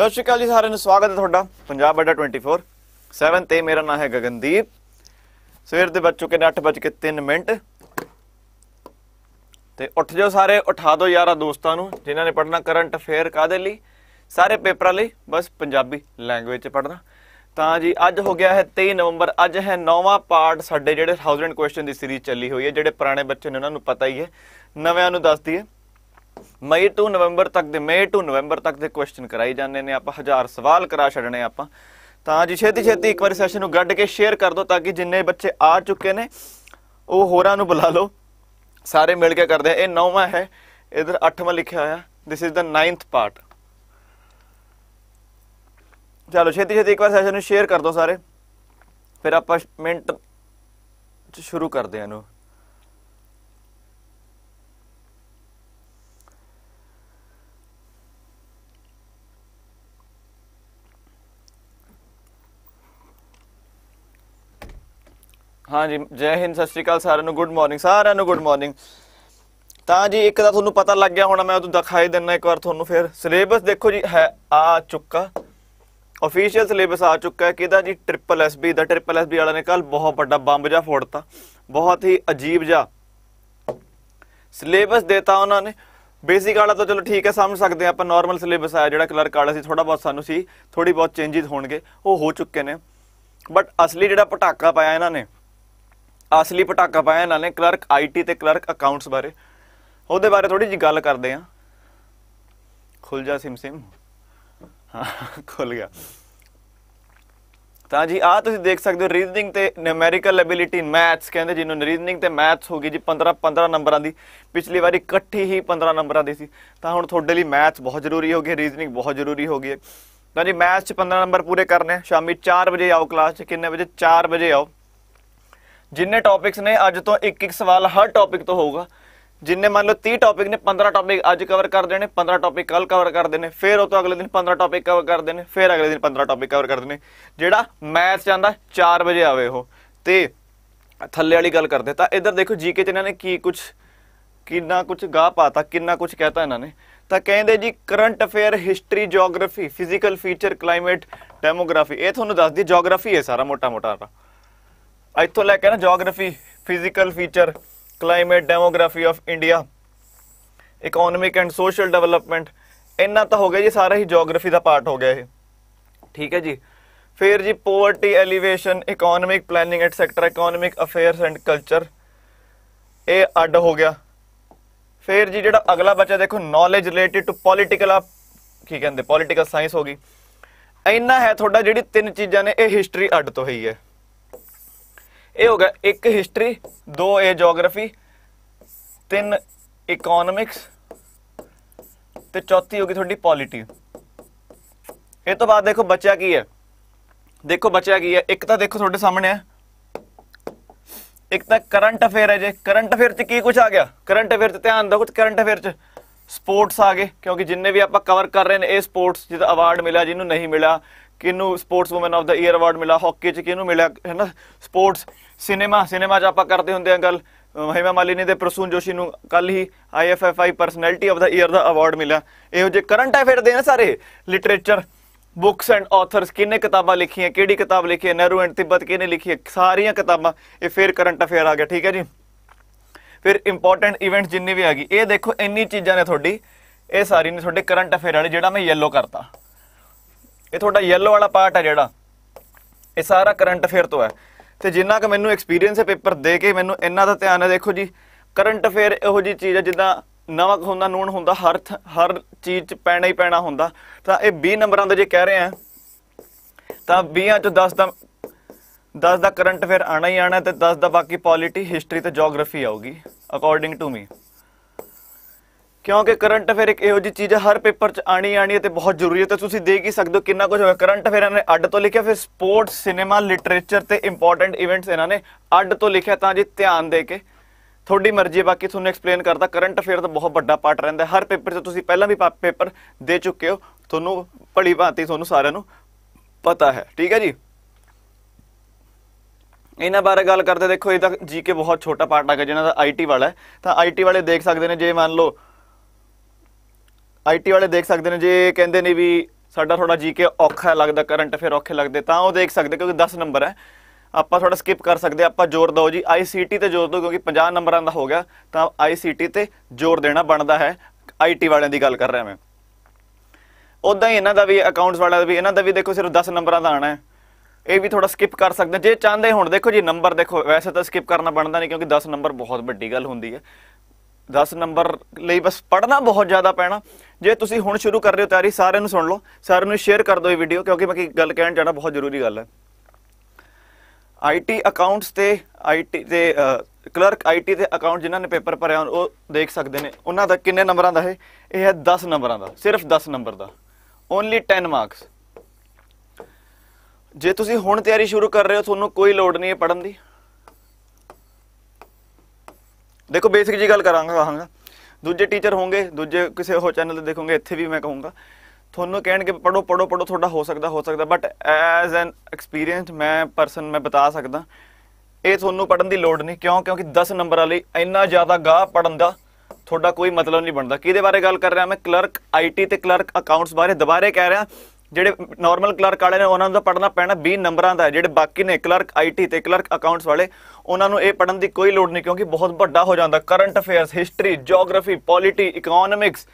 ਸਤਿ ਸ਼੍ਰੀ ਅਕਾਲ ਜੀ, ਸਾਰਿਆਂ ਨੂੰ ਸਵਾਗਤ ਹੈ ਤੁਹਾਡਾ ਪੰਜਾਬ ਅੱਡਾ 24 7 ਤੇ ਮੇਰਾ ਨਾਮ ਹੈ ਗਗਨਦੀਪ। ਸਵੇਰ ਦੇ ਵੱਜ ਚੁੱਕੇ ਨੇ 8:03 ਮਿੰਟ। ਤੇ ਉੱਠ ਜਾਓ ਸਾਰੇ, ਉਠਾ ਦਿਓ ਯਾਰਾ ਦੋਸਤਾਂ ਨੂੰ, ਜਿਨ੍ਹਾਂ ਨੇ ਪੜ੍ਹਨਾ ਕਰੰਟ ਅਫੇਅਰ ਕਾਦੇ ਲਈ? ਸਾਰੇ ਪੇਪਰਾਂ ਲਈ, ਬਸ ਪੰਜਾਬੀ ਲੈਂਗੁਏਜ ਚ ਪੜ੍ਹਨਾ। ਤਾਂ ਜੀ, ਅੱਜ ਹੋ ਗਿਆ ਹੈ 23 ਨਵੰਬਰ, ਅੱਜ ਹੈ ਨੌਵਾਂ ਪਾਰਟ ਸਾਡੇ ਜਿਹੜੇ 1000 ਕੁਐਸਚਨ ਦੀ ਸੀਰੀਜ਼ ਚੱਲੀ ਹੋਈ ਹੈ, ਜਿਹੜੇ ਪੁਰਾਣੇ ਬੱਚੇ ਨੇ ਉਹਨਾਂ ਨੂੰ ਪਤਾ ਹੀ ਹੈ, ਨਵਿਆਂ ਨੂੰ ਦੱਸਦੀ ਹੈ। ਮਈ ਤੋਂ ਨਵੰਬਰ ਤੱਕ ਦੇ, ਮਈ ਤੋਂ ਨਵੰਬਰ ਤੱਕ ਦੇ ਕੁਐਸਚਨ ਕਰਾਈ ਜਾਂਦੇ ਨੇ, ਆਪਾਂ ਹਜ਼ਾਰ ਸਵਾਲ ਕਰਾ ਛੱਡਣੇ ਆਪਾਂ। ਤਾਂ ਜੀ ਛੇਤੀ ਛੇਤੀ ਇੱਕ ਵਾਰੀ ਸੈਸ਼ਨ ਨੂੰ ਗੱਡ ਕੇ ਸ਼ੇਅਰ ਕਰ ਦਿਓ ਤਾਂ ਕਿ ਜਿੰਨੇ ਬੱਚੇ ਆ ਚੁੱਕੇ ਨੇ, ਉਹ ਹੋਰਾਂ ਨੂੰ ਬੁਲਾ ਲਓ। ਸਾਰੇ ਮਿਲ ਕੇ ਕਰਦੇ ਆ। ਇਹ ਨੌਵਾਂ ਹੈ, ਇਧਰ 8ਵਾਂ ਲਿਖਿਆ ਹੋਇਆ। This is the 9th part ਚਲੋ, ਛੇਤੀ ਛੇਤੀ ਇੱਕ ਵਾਰ ਸੈਸ਼ਨ ਨੂੰ ਸ਼ੇਅਰ ਕਰ ਦਿਓ ਸਾਰੇ। ਫਿਰ ਆਪਾਂ ਮਿੰਟ ਸ਼ੁਰੂ ਕਰਦੇ ਹਾਂ ਇਹਨੂੰ। ਹਾਂਜੀ, ਜੈ ਹਿੰਦ, ਸਤਿ ਸ਼੍ਰੀ ਅਕਾਲ ਸਾਰਿਆਂ ਨੂੰ ਗੁੱਡ ਮਾਰਨਿੰਗ ਸਾਰਿਆਂ ਨੂੰ ਗੁੱਡ ਮਾਰਨਿੰਗ ਤਾਂ ਜੀ, ਇੱਕ ਤਾਂ ਤੁਹਾਨੂੰ ਪਤਾ ਲੱਗ ਗਿਆ ਹੋਣਾ, ਮੈਂ ਉਹ ਦਿਖਾਈ ਦਿੰਨਾ ਇੱਕ ਵਾਰ ਤੁਹਾਨੂੰ ਫਿਰ ਸਿਲੇਬਸ ਦੇਖੋ ਜੀ, ਹੈ, ਆ ਚੁੱਕਾ। ਅਫੀਸ਼ੀਅਲ ਸਿਲੇਬਸ ਆ ਚੁੱਕਾ ਹੈ, ਕਿਹਦਾ ਜੀ? ਟ੍ਰਿਪਲ ਐਸਬੀ ਦਾ ਟ੍ਰਿਪਲ ਐਸਬੀ ਵਾਲਿਆਂ ਨੇ ਕੱਲ ਬਹੁਤ ਵੱਡਾ ਬੰਬ ਜਿਹਾ ਫੋੜਤਾ। ਬਹੁਤ ਹੀ ਅਜੀਬ ਜਿਹਾ ਸਿਲੇਬਸ ਦੇਤਾ ਉਹਨਾਂ ਨੇ। ਬੇਸਿਕ ਵਾਲਾ ਤਾਂ ਚਲੋ ਠੀਕ ਹੈ, ਸਮਝ ਸਕਦੇ ਆ ਆਪਾਂ ਨਾਰਮਲ ਸਿਲੇਬਸ ਆਇਆ, ਜਿਹੜਾ ਕਲਰਕ ਵਾਲਾ ਸੀ ਥੋੜਾ ਬਹੁਤ ਸਾਨੂੰ ਸੀ ਥੋੜੀ ਬਹੁਤ ਚੇਂਜਸ ਹੋਣਗੇ, ਉਹ ਹੋ ਚੁੱਕੇ ਨੇ। ਬਟ ਅਸਲੀ ਜਿਹੜਾ ਪਟਾਕਾ ਪਾਇਆ ਇਹਨਾਂ ਨੇ ਅਸਲੀ ਪਟਾਕਾ ਪਾਇਆ ਇਹਨਾਂ ਨੇ, ਕਲਰਕ ਆਈਟੀ ਤੇ ਕਲਰਕ ਅਕਾਊਂਟਸ ਬਾਰੇ। ਉਹਦੇ ਬਾਰੇ ਥੋੜੀ ਜੀ ਗੱਲ ਕਰਦੇ ਆ। ਖੁੱਲ ਜਾ ਸਿਮ ਸਿਮ। ਹਾਂ ਖੁੱਲ ਗਿਆ। ਤਾਂ ਜੀ ਆ ਤੁਸੀਂ ਦੇਖ ਸਕਦੇ ਹੋ ਰੀਜ਼ਨਿੰਗ ਤੇ ਨਿਊਮੈਰੀਕਲ ਐਬਿਲਿਟੀ ਮੈਥਸ ਕਹਿੰਦੇ, ਜਿਹਨੂੰ ਰੀਜ਼ਨਿੰਗ ਤੇ ਮੈਥਸ ਹੋ ਗਈ ਜੀ 15 15 ਨੰਬਰਾਂ ਦੀ। ਪਿਛਲੀ ਵਾਰੀ ਇਕੱਠੀ ਹੀ 15 ਨੰਬਰਾਂ ਦੀ ਸੀ। ਤਾਂ ਹੁਣ ਤੁਹਾਡੇ ਲਈ ਮੈਥਸ ਬਹੁਤ ਜ਼ਰੂਰੀ ਹੋ ਗਈ ਰੀਜ਼ਨਿੰਗ ਬਹੁਤ ਜ਼ਰੂਰੀ ਹੋ ਗਈ ਹੈ। ਤਾਂ ਜੀ ਮੈਥਸ ਚ 15 ਨੰਬਰ ਪੂਰੇ ਕਰਨੇ ਸ਼ਾਮੀ 4 ਵਜੇ ਆਓ ਕਲਾਸ ਚ, ਕਿੰਨੇ ਵਜੇ? 4 ਵਜੇ ਆਓ। ਜਿੰਨੇ ਟੌਪਿਕਸ ਨੇ, ਅੱਜ ਤੋਂ ਇੱਕ ਇੱਕ ਸਵਾਲ ਹਰ ਟੌਪਿਕ ਤੋਂ ਹੋਊਗਾ। ਜਿੰਨੇ ਮੰਨ ਲਓ 30 ਟੌਪਿਕ ਨੇ 15 ਟੌਪਿਕ ਅੱਜ ਕਵਰ ਕਰਦੇ ਨੇ 15 ਟੌਪਿਕ ਕੱਲ ਕਵਰ ਕਰਦੇ ਨੇ, ਫਿਰ ਉਹ ਤੋਂ ਅਗਲੇ ਦਿਨ 15 ਟੌਪਿਕ ਕਵਰ ਕਰਦੇ ਨੇ, ਫਿਰ ਅਗਲੇ ਦਿਨ 15 ਟੌਪਿਕ ਕਵਰ ਕਰਦੇ ਨੇ। ਜਿਹੜਾ ਮੈਥ ਜਾਂਦਾ 4 ਵਜੇ ਆਵੇ ਉਹ। ਤੇ ਥੱਲੇ ਵਾਲੀ ਗੱਲ ਕਰਦੇ, ਤਾਂ ਇੱਧਰ ਦੇਖੋ ਜੀਕੇ ਚ ਇਹਨਾਂ ਨੇ ਕੀ ਕੁਝ ਕਿੰਨਾ ਕੁਝ ਗਾ ਪਾਤਾ, ਕਿੰਨਾ ਕੁਝ ਕਹਿਤਾ ਇਹਨਾਂ ਨੇ। ਤਾਂ ਕਹਿੰਦੇ ਜੀ current affair history geography physical feature climate demography ਇਹ ਤੁਹਾਨੂੰ ਦੱਸਦੀ ਜੀਓਗ੍ਰਾਫੀ ਹੈ ਸਾਰਾ ਮੋਟਾ ਮੋਟਾ ਇੱਥੋਂ ਲੈ ਕੇ ਨਾ geography physical feature climate demography of India economic and social development ਇੰਨਾ ਤਾਂ ਹੋ ਗਿਆ ਜੀ, ਸਾਰਾ ਹੀ ਜੀਓਗ੍ਰਾਫੀ ਦਾ ਪਾਰਟ ਹੋ ਗਿਆ ਇਹ। ਠੀਕ ਹੈ ਜੀ? ਫਿਰ ਜੀ poverty alleviation economic planning etcetera economic affairs and culture ਇਹ ਅੱਡ ਹੋ ਗਿਆ। ਫਿਰ ਜੀ ਜਿਹੜਾ ਅਗਲਾ ਬੱਚਾ, ਦੇਖੋ ਨੌਲੇਜ ਰਿਲੇਟਡ ਟੂ ਪੋਲਿਟੀਕਲ ਆ, ਕੀ ਕਹਿੰਦੇ ਪੋਲਿਟੀਕਲ ਸਾਇੰਸ ਹੋ ਗਈ। ਇੰਨਾ ਹੈ ਤੁਹਾਡਾ ਜਿਹੜੀ ਤਿੰਨ ਚੀਜ਼ਾਂ ਨੇ, ਇਹ ਹਿਸਟਰੀ ਅੱਡ ਤੋਂ ਹੀ ਹੈ। ਇਹ ਹੋ ਗਿਆ ਇੱਕ ਹਿਸਟਰੀ ਦੋ ਇਹ ਜੀਓਗ੍ਰਾਫੀ ਤਿੰਨ ਇਕਨੋਮਿਕਸ ਤੇ ਚੌਥੀ ਹੋ ਗਈ ਤੁਹਾਡੀ ਪੋਲਿਟੀ ਇਹ ਤੋਂ ਬਾਅਦ ਦੇਖੋ ਬਚਿਆ ਕੀ ਹੈ। ਦੇਖੋ ਬਚਿਆ ਕੀ ਹੈ। ਇੱਕ ਤਾਂ ਦੇਖੋ ਤੁਹਾਡੇ ਸਾਹਮਣੇ ਹੈ। ਇੱਕ ਤਾਂ ਕਰੰਟ ਅਫੇਅਰ ਹੈ ਜੇ। ਕਰੰਟ ਅਫੇਅਰ 'ਚ ਕੀ ਕੁਝ ਆ ਗਿਆ? ਕਰੰਟ ਅਫੇਅਰ 'ਚ ਧਿਆਨ ਦਿਓ ਕੁਝ ਕਰੰਟ ਅਫੇਅਰ 'ਚ। ਸਪੋਰਟਸ ਆ ਗਏ, ਕਿਉਂਕਿ ਜਿੰਨੇ ਵੀ ਆਪਾਂ ਕਵਰ ਕਰ ਰਹੇ ਨੇ, ਇਹ ਸਪੋਰਟਸ ਜਿਹਦਾ ਅਵਾਰਡ ਮਿਲਿਆ, ਜਿਹਨੂੰ ਨਹੀਂ ਮਿਲਿਆ ਕਿਹਨੂੰ sports woman of the year award ਮਿਲਿਆ? ਹਾਕੀ 'ਚ ਕਿਹਨੂੰ ਮਿਲਿਆ? ਹੈ ਨਾ ਸਪੋਰਟਸ ਸਿਨੇਮਾ ਸਿਨੇਮਾ 'ਚ ਆਪਾਂ ਕਰਦੇ ਹੁੰਦੇ ਆ ਗੱਲ। ਹਿਮਾ ਮਾਲਿਨੀ ਤੇ ਪ੍ਰਸੂਨ ਜੋਸ਼ੀ ਨੂੰ ਕੱਲ ਹੀ IFFI personality of the year the award ਮਿਲਿਆ। ਇਹੋ ਜਿਹੇ ਕਰੰਟ ਅਫੇਅਰ ਦੇ ਨੇ ਸਾਰੇ। ਲਿਟਰੇਚਰ ਬੁੱਕਸ ਐਂਡ ਆਥਰਸ ਕਿੰਨੇ ਕਿਤਾਬਾਂ ਲਿਖੀਆਂ, ਕਿਹੜੀ ਕਿਤਾਬ ਲਿਖੀ ਹੈ, ਨਹਿਰੂ ਐਂਡ ਤਿੱਬਤ ਕਿਹਨੇ ਲਿਖੀ ਹੈ? ਸਾਰੀਆਂ ਕਿਤਾਬਾਂ, ਇਹ ਫਿਰ ਕਰੰਟ ਅਫੇਅਰ ਆ ਗਿਆ, ਠੀਕ ਹੈ ਜੀ? ਫਿਰ ਇੰਪੋਰਟੈਂਟ ਇਵੈਂਟ ਜਿੰਨੇ ਵੀ ਆ ਗਈ, ਇਹ ਦੇਖੋ, ਇੰਨੀ ਚੀਜ਼ਾਂ ਨੇ ਤੁਹਾਡੀ, ਇਹ ਸਾਰੀ ਨੇ ਤੁਹਾਡੇ ਕਰੰਟ ਅਫੇਅਰ ਵਾਲੇ, ਜਿਹੜਾ ਮੈਂ ਯੈਲੋ ਕਰਤਾ। ਇਹ ਤੁਹਾਡਾ ਯੈਲੋ ਵਾਲਾ ਪਾਰਟ ਹੈ ਜਿਹੜਾ। ਇਹ ਸਾਰਾ ਕਰੰਟ ਅਫੇਅਰ ਤੋਂ ਹੈ। ਤੇ ਜਿੰਨਾ ਕਿ ਮੈਨੂੰ ਐਕਸਪੀਰੀਅੰਸ ਹੈ ਪੇਪਰ ਦੇ ਕੇ, ਮੈਨੂੰ ਇੰਨਾ ਦਾ ਧਿਆਨ ਹੈ, ਦੇਖੋ ਜੀ ਕਰੰਟ ਅਫੇਅਰ ਇਹੋ ਜੀ ਚੀਜ਼ ਹੈ, ਜਿੱਦਾਂ ਨਮਕ ਹੁੰਦਾ ਨੂਣ ਹੁੰਦਾ, ਹਰ ਥ- ਹਰ ਚੀਜ਼ 'ਚ ਪੈਣਾ ਹੀ ਪੈਣਾ ਹੁੰਦਾ। ਤਾਂ ਇਹ 20 ਨੰਬਰਾਂ ਦਾ ਜੇ ਕਹਿ ਰਹੇ ਆ ਤਾਂ 20 ਚੋਂ 10 ਦਾ 10 ਦਾ ਕਰੰਟ ਅਫੇਅਰ ਆਣਾ ਹੀ ਆਣਾ ਤੇ 10 ਦਾ ਬਾਕੀ ਪੋਲਿਟੀ ਹਿਸਟਰੀ ਤੇ ਜੀਓਗ੍ਰਾਫੀ ਆਊਗੀ ਅਕੋਰਡਿੰਗ ਟੂ ਮੀ ਕਿਉਂਕਿ ਕਰੰਟ ਅਫੇਅਰ ਇੱਕ ਇਹੋ ਜਿਹੀ ਚੀਜ਼ ਹੈ, ਹਰ ਪੇਪਰ 'ਚ ਆਣੀ ਆਣੀ ਹੈ ਤੇ ਬਹੁਤ ਜ਼ਰੂਰੀ ਹੈ ਤੇ ਤੁਸੀਂ ਦੇਖ ਹੀ ਸਕਦੇ ਹੋ ਕਿੰਨਾ ਕੁਝ ਹੋਇਆ। ਕਰੰਟ ਅਫੇਅਰ ਨੇ ਅੱਡ ਤੋਂ ਲਿਖਿਆ, ਫਿਰ ਸਪੋਰਟਸ ਸਿਨੇਮਾ ਲਿਟਰੇਚਰ ਤੇ ਇੰਪੋਰਟੈਂਟ ਇਵੈਂਟਸ ਇਹਨਾਂ ਨੇ ਅੱਡ ਤੋਂ ਲਿਖਿਆ ਤਾਂ ਜੀ ਧਿਆਨ ਦੇ ਕੇ। ਤੁਹਾਡੀ ਮਰਜ਼ੀ ਹੈ, ਬਾਕੀ ਤੁਹਾਨੂੰ ਐਕਸਪਲੇਨ ਕਰਦਾ ਕਰੰਟ ਅਫੇਅਰ ਦਾ ਬਹੁਤ ਵੱਡਾ ਪਾਰਟ ਰਹਿੰਦਾ ਹਰ ਪੇਪਰ 'ਚ ਤੁਸੀਂ ਪਹਿਲਾਂ ਵੀ ਪੇਪਰ ਦੇ ਚੁੱਕੇ ਹੋ, ਤੁਹਾਨੂੰ ਭਲੀ ਭਾਂਤੀ ਤੁਹਾਨੂੰ ਸਾਰਿਆਂ ਨੂੰ ਪਤਾ ਹੈ। ਠੀਕ ਹੈ ਜੀ? ਇਹਨਾਂ ਬਾਰੇ ਗੱਲ ਕਰਦੇ ਦੇਖੋ ਇਹਦਾ ਤਾਂ ਜੀਕੇ ਬਹੁਤ ਛੋਟਾ ਪਾਰਟ ਆ ਗਿਆ ਜਿਹਨਾਂ ਦਾ ਆਈਟੀ ਵਾਲਾ ਹੈ। ਤਾਂ ਆਈਟੀ ਵਾਲੇ ਦੇਖ ਸਕਦੇ ਨੇ, ਜੇ ਮੰਨ ਲਓ ਆਈਟੀ ਵਾਲੇ ਦੇਖ ਸਕਦੇ ਨੇ ਜੇ ਕਹਿੰਦੇ ਨੇ ਵੀ ਸਾਡਾ ਥੋੜਾ ਜੀਕੇ ਔਖਾ ਲੱਗਦਾ ਕਰੰਟ ਅਫੇਅਰ ਔਖੇ ਲੱਗਦੇ, ਤਾਂ ਉਹ ਦੇਖ ਸਕਦੇ ਕਿਉਂਕਿ 10 ਨੰਬਰ ਹੈ। ਆਪਾਂ ਥੋੜਾ ਸਕਿਪ ਕਰ ਸਕਦੇ ਆਪਾਂ ਜ਼ੋਰ ਦਿਓ ਜੀ। ਆਈਸੀਟੀ ਤੇ ਜ਼ੋਰ ਦਿਓ ਕਿਉਂਕਿ 50 ਨੰਬਰਾਂ ਦਾ ਹੋ ਗਿਆ, ਤਾਂ ਆਈਸੀਟੀ ਤੇ ਜ਼ੋਰ ਦੇਣਾ ਬਣਦਾ ਹੈ। ਆਈਟੀ ਵਾਲਿਆਂ ਦੀ ਗੱਲ ਕਰ ਰਿਹਾ ਮੈਂ। ਉਦਾਂ ਹੀ ਇਹਨਾਂ ਦਾ ਵੀ ਅਕਾਊਂਟਸ ਵਾਲਿਆਂ ਦਾ ਵੀ, ਇਹਨਾਂ ਦਾ ਵੀ ਦੇਖੋ ਸਿਰਫ 10 ਨੰਬਰਾਂ ਦਾ ਆਣਾ ਹੈ। ਇਹ ਵੀ ਥੋੜਾ ਸਕਿਪ ਕਰ ਸਕਦੇ ਜੇ ਚਾਹੁੰਦੇ ਹੁਣ, ਦੇਖੋ ਜੀ, ਨੰਬਰ ਦੇਖੋ, ਵੈਸੇ ਤਾਂ ਸਕਿਪ ਕਰਨਾ ਬਣਦਾ ਨਹੀਂ ਕਿਉਂਕਿ 10 ਨੰਬਰ ਬਹੁਤ ਵੱਡੀ ਗੱਲ ਹੁੰਦੀ ਹੈ। 10 ਨੰਬਰ ਲਈ ਬਸ ਪੜਨਾ ਬਹੁਤ ਜ਼ਿਆਦਾ ਪੈਣਾ। ਜੇ ਤੁਸੀਂ ਹੁਣ ਸ਼ੁਰੂ ਕਰ ਰਹੇ ਹੋ ਤਿਆਰੀ, ਸਾਰਿਆਂ ਨੂੰ ਸੁਣ ਲਓ, ਸਾਰਿਆਂ ਨੂੰ ਸ਼ੇਅਰ ਕਰ ਦਿਓ ਇਹ ਵੀਡੀਓ ਕਿਉਂਕਿ ਮੈਂ ਕੀ ਗੱਲ ਕਹਿਣ ਜਾਣਾ ਬਹੁਤ ਜ਼ਰੂਰੀ ਗੱਲ ਹੈ। ਆਈਟੀ ਅਕਾਊਂਟਸ ਤੇ ਆਈਟੀ ਤੇ ਕਲਰਕ ਆਈਟੀ ਦੇ ਅਕਾਊਂਟ ਜਿਨ੍ਹਾਂ ਨੇ ਪੇਪਰ ਭਰਿਆ, ਉਹ ਦੇਖ ਸਕਦੇ ਨੇ। ਉਹਨਾਂ ਦਾ ਕਿੰਨੇ ਨੰਬਰਾਂ ਦਾ ਹੈ ਇਹ ਹੈ 10 ਨੰਬਰਾਂ ਦਾ, ਸਿਰਫ 10 ਨੰਬਰ ਦਾ। ਓਨਲੀ 10 ਮਾਰਕਸ ਜੇ ਤੁਸੀਂ ਹੁਣ ਤਿਆਰੀ ਸ਼ੁਰੂ ਕਰ ਰਹੇ ਹੋ, ਤੁਹਾਨੂੰ ਕੋਈ ਲੋੜ ਨਹੀਂ ਹੈ ਪੜਨ ਦੀ। ਦੇਖੋ ਬੇਸਿਕ ਜੀ ਗੱਲ ਕਰਾਂਗਾ, ਕਹਾਂਗਾ। ਦੂਜੇ ਟੀਚਰ ਹੋਣਗੇ, ਦੂਜੇ ਕਿਸੇ ਹੋਰ ਚੈਨਲ ਤੇ ਦੇਖੋਗੇ, ਇੱਥੇ ਵੀ ਮੈਂ ਕਹੂੰਗਾ। ਤੁਹਾਨੂੰ ਕਹਿਣਗੇ ਪੜੋ ਪੜੋ ਪੜੋ ਤੁਹਾਡਾ ਹੋ ਸਕਦਾ ਹੋ ਸਕਦਾ ਬਟ ਐਜ਼ ਐਨ ਐਕਸਪੀਰੀਅੰਸ ਮੈਂ ਪਰਸਨ ਮੈਂ ਬਤਾ ਸਕਦਾ, ਇਹ ਤੁਹਾਨੂੰ ਪੜਨ ਦੀ ਲੋੜ ਨਹੀਂ। ਕਿਉਂ? ਕਿਉਂਕਿ 10 ਨੰਬਰਾਂ ਲਈ ਇੰਨਾ ਜ਼ਿਆਦਾ ਗਾਹ ਪੜਨ ਦਾ ਤੁਹਾਡਾ ਕੋਈ ਮਤਲਬ ਨਹੀਂ ਬਣਦਾ। ਕਿਹਦੇ ਬਾਰੇ ਗੱਲ ਕਰ ਰਿਹਾ? ਮੈਂ ਕਲਰਕ ਆਈਟੀ ਤੇ ਕਲਰਕ ਅਕਾਊਂਟਸ ਬਾਰੇ ਦੁਬਾਰੇ ਕਹਿ ਰਿਹਾ। ਜਿਹੜੇ ਨਾਰਮਲ ਕਲਰਕ ਵਾਲੇ ਨੇ, ਉਹਨਾਂ ਨੂੰ ਤਾਂ ਪੜਨਾ ਪੈਣਾ 20 ਨੰਬਰਾਂ ਦਾ ਜਿਹੜੇ ਬਾਕੀ ਨੇ ਕਲਰਕ ਆਈਟੀ ਤੇ ਕਲਰਕ ਅਕਾਊਂਟਸ ਵਾਲੇ, ਉਹਨਾਂ ਨੂੰ ਇਹ ਪੜਨ ਦੀ ਕੋਈ ਲੋੜ ਨਹੀਂ, ਕਿਉਂਕਿ ਬਹੁਤ ਵੱਡਾ ਹੋ ਜਾਂਦਾ। Current affairs history geography polity economics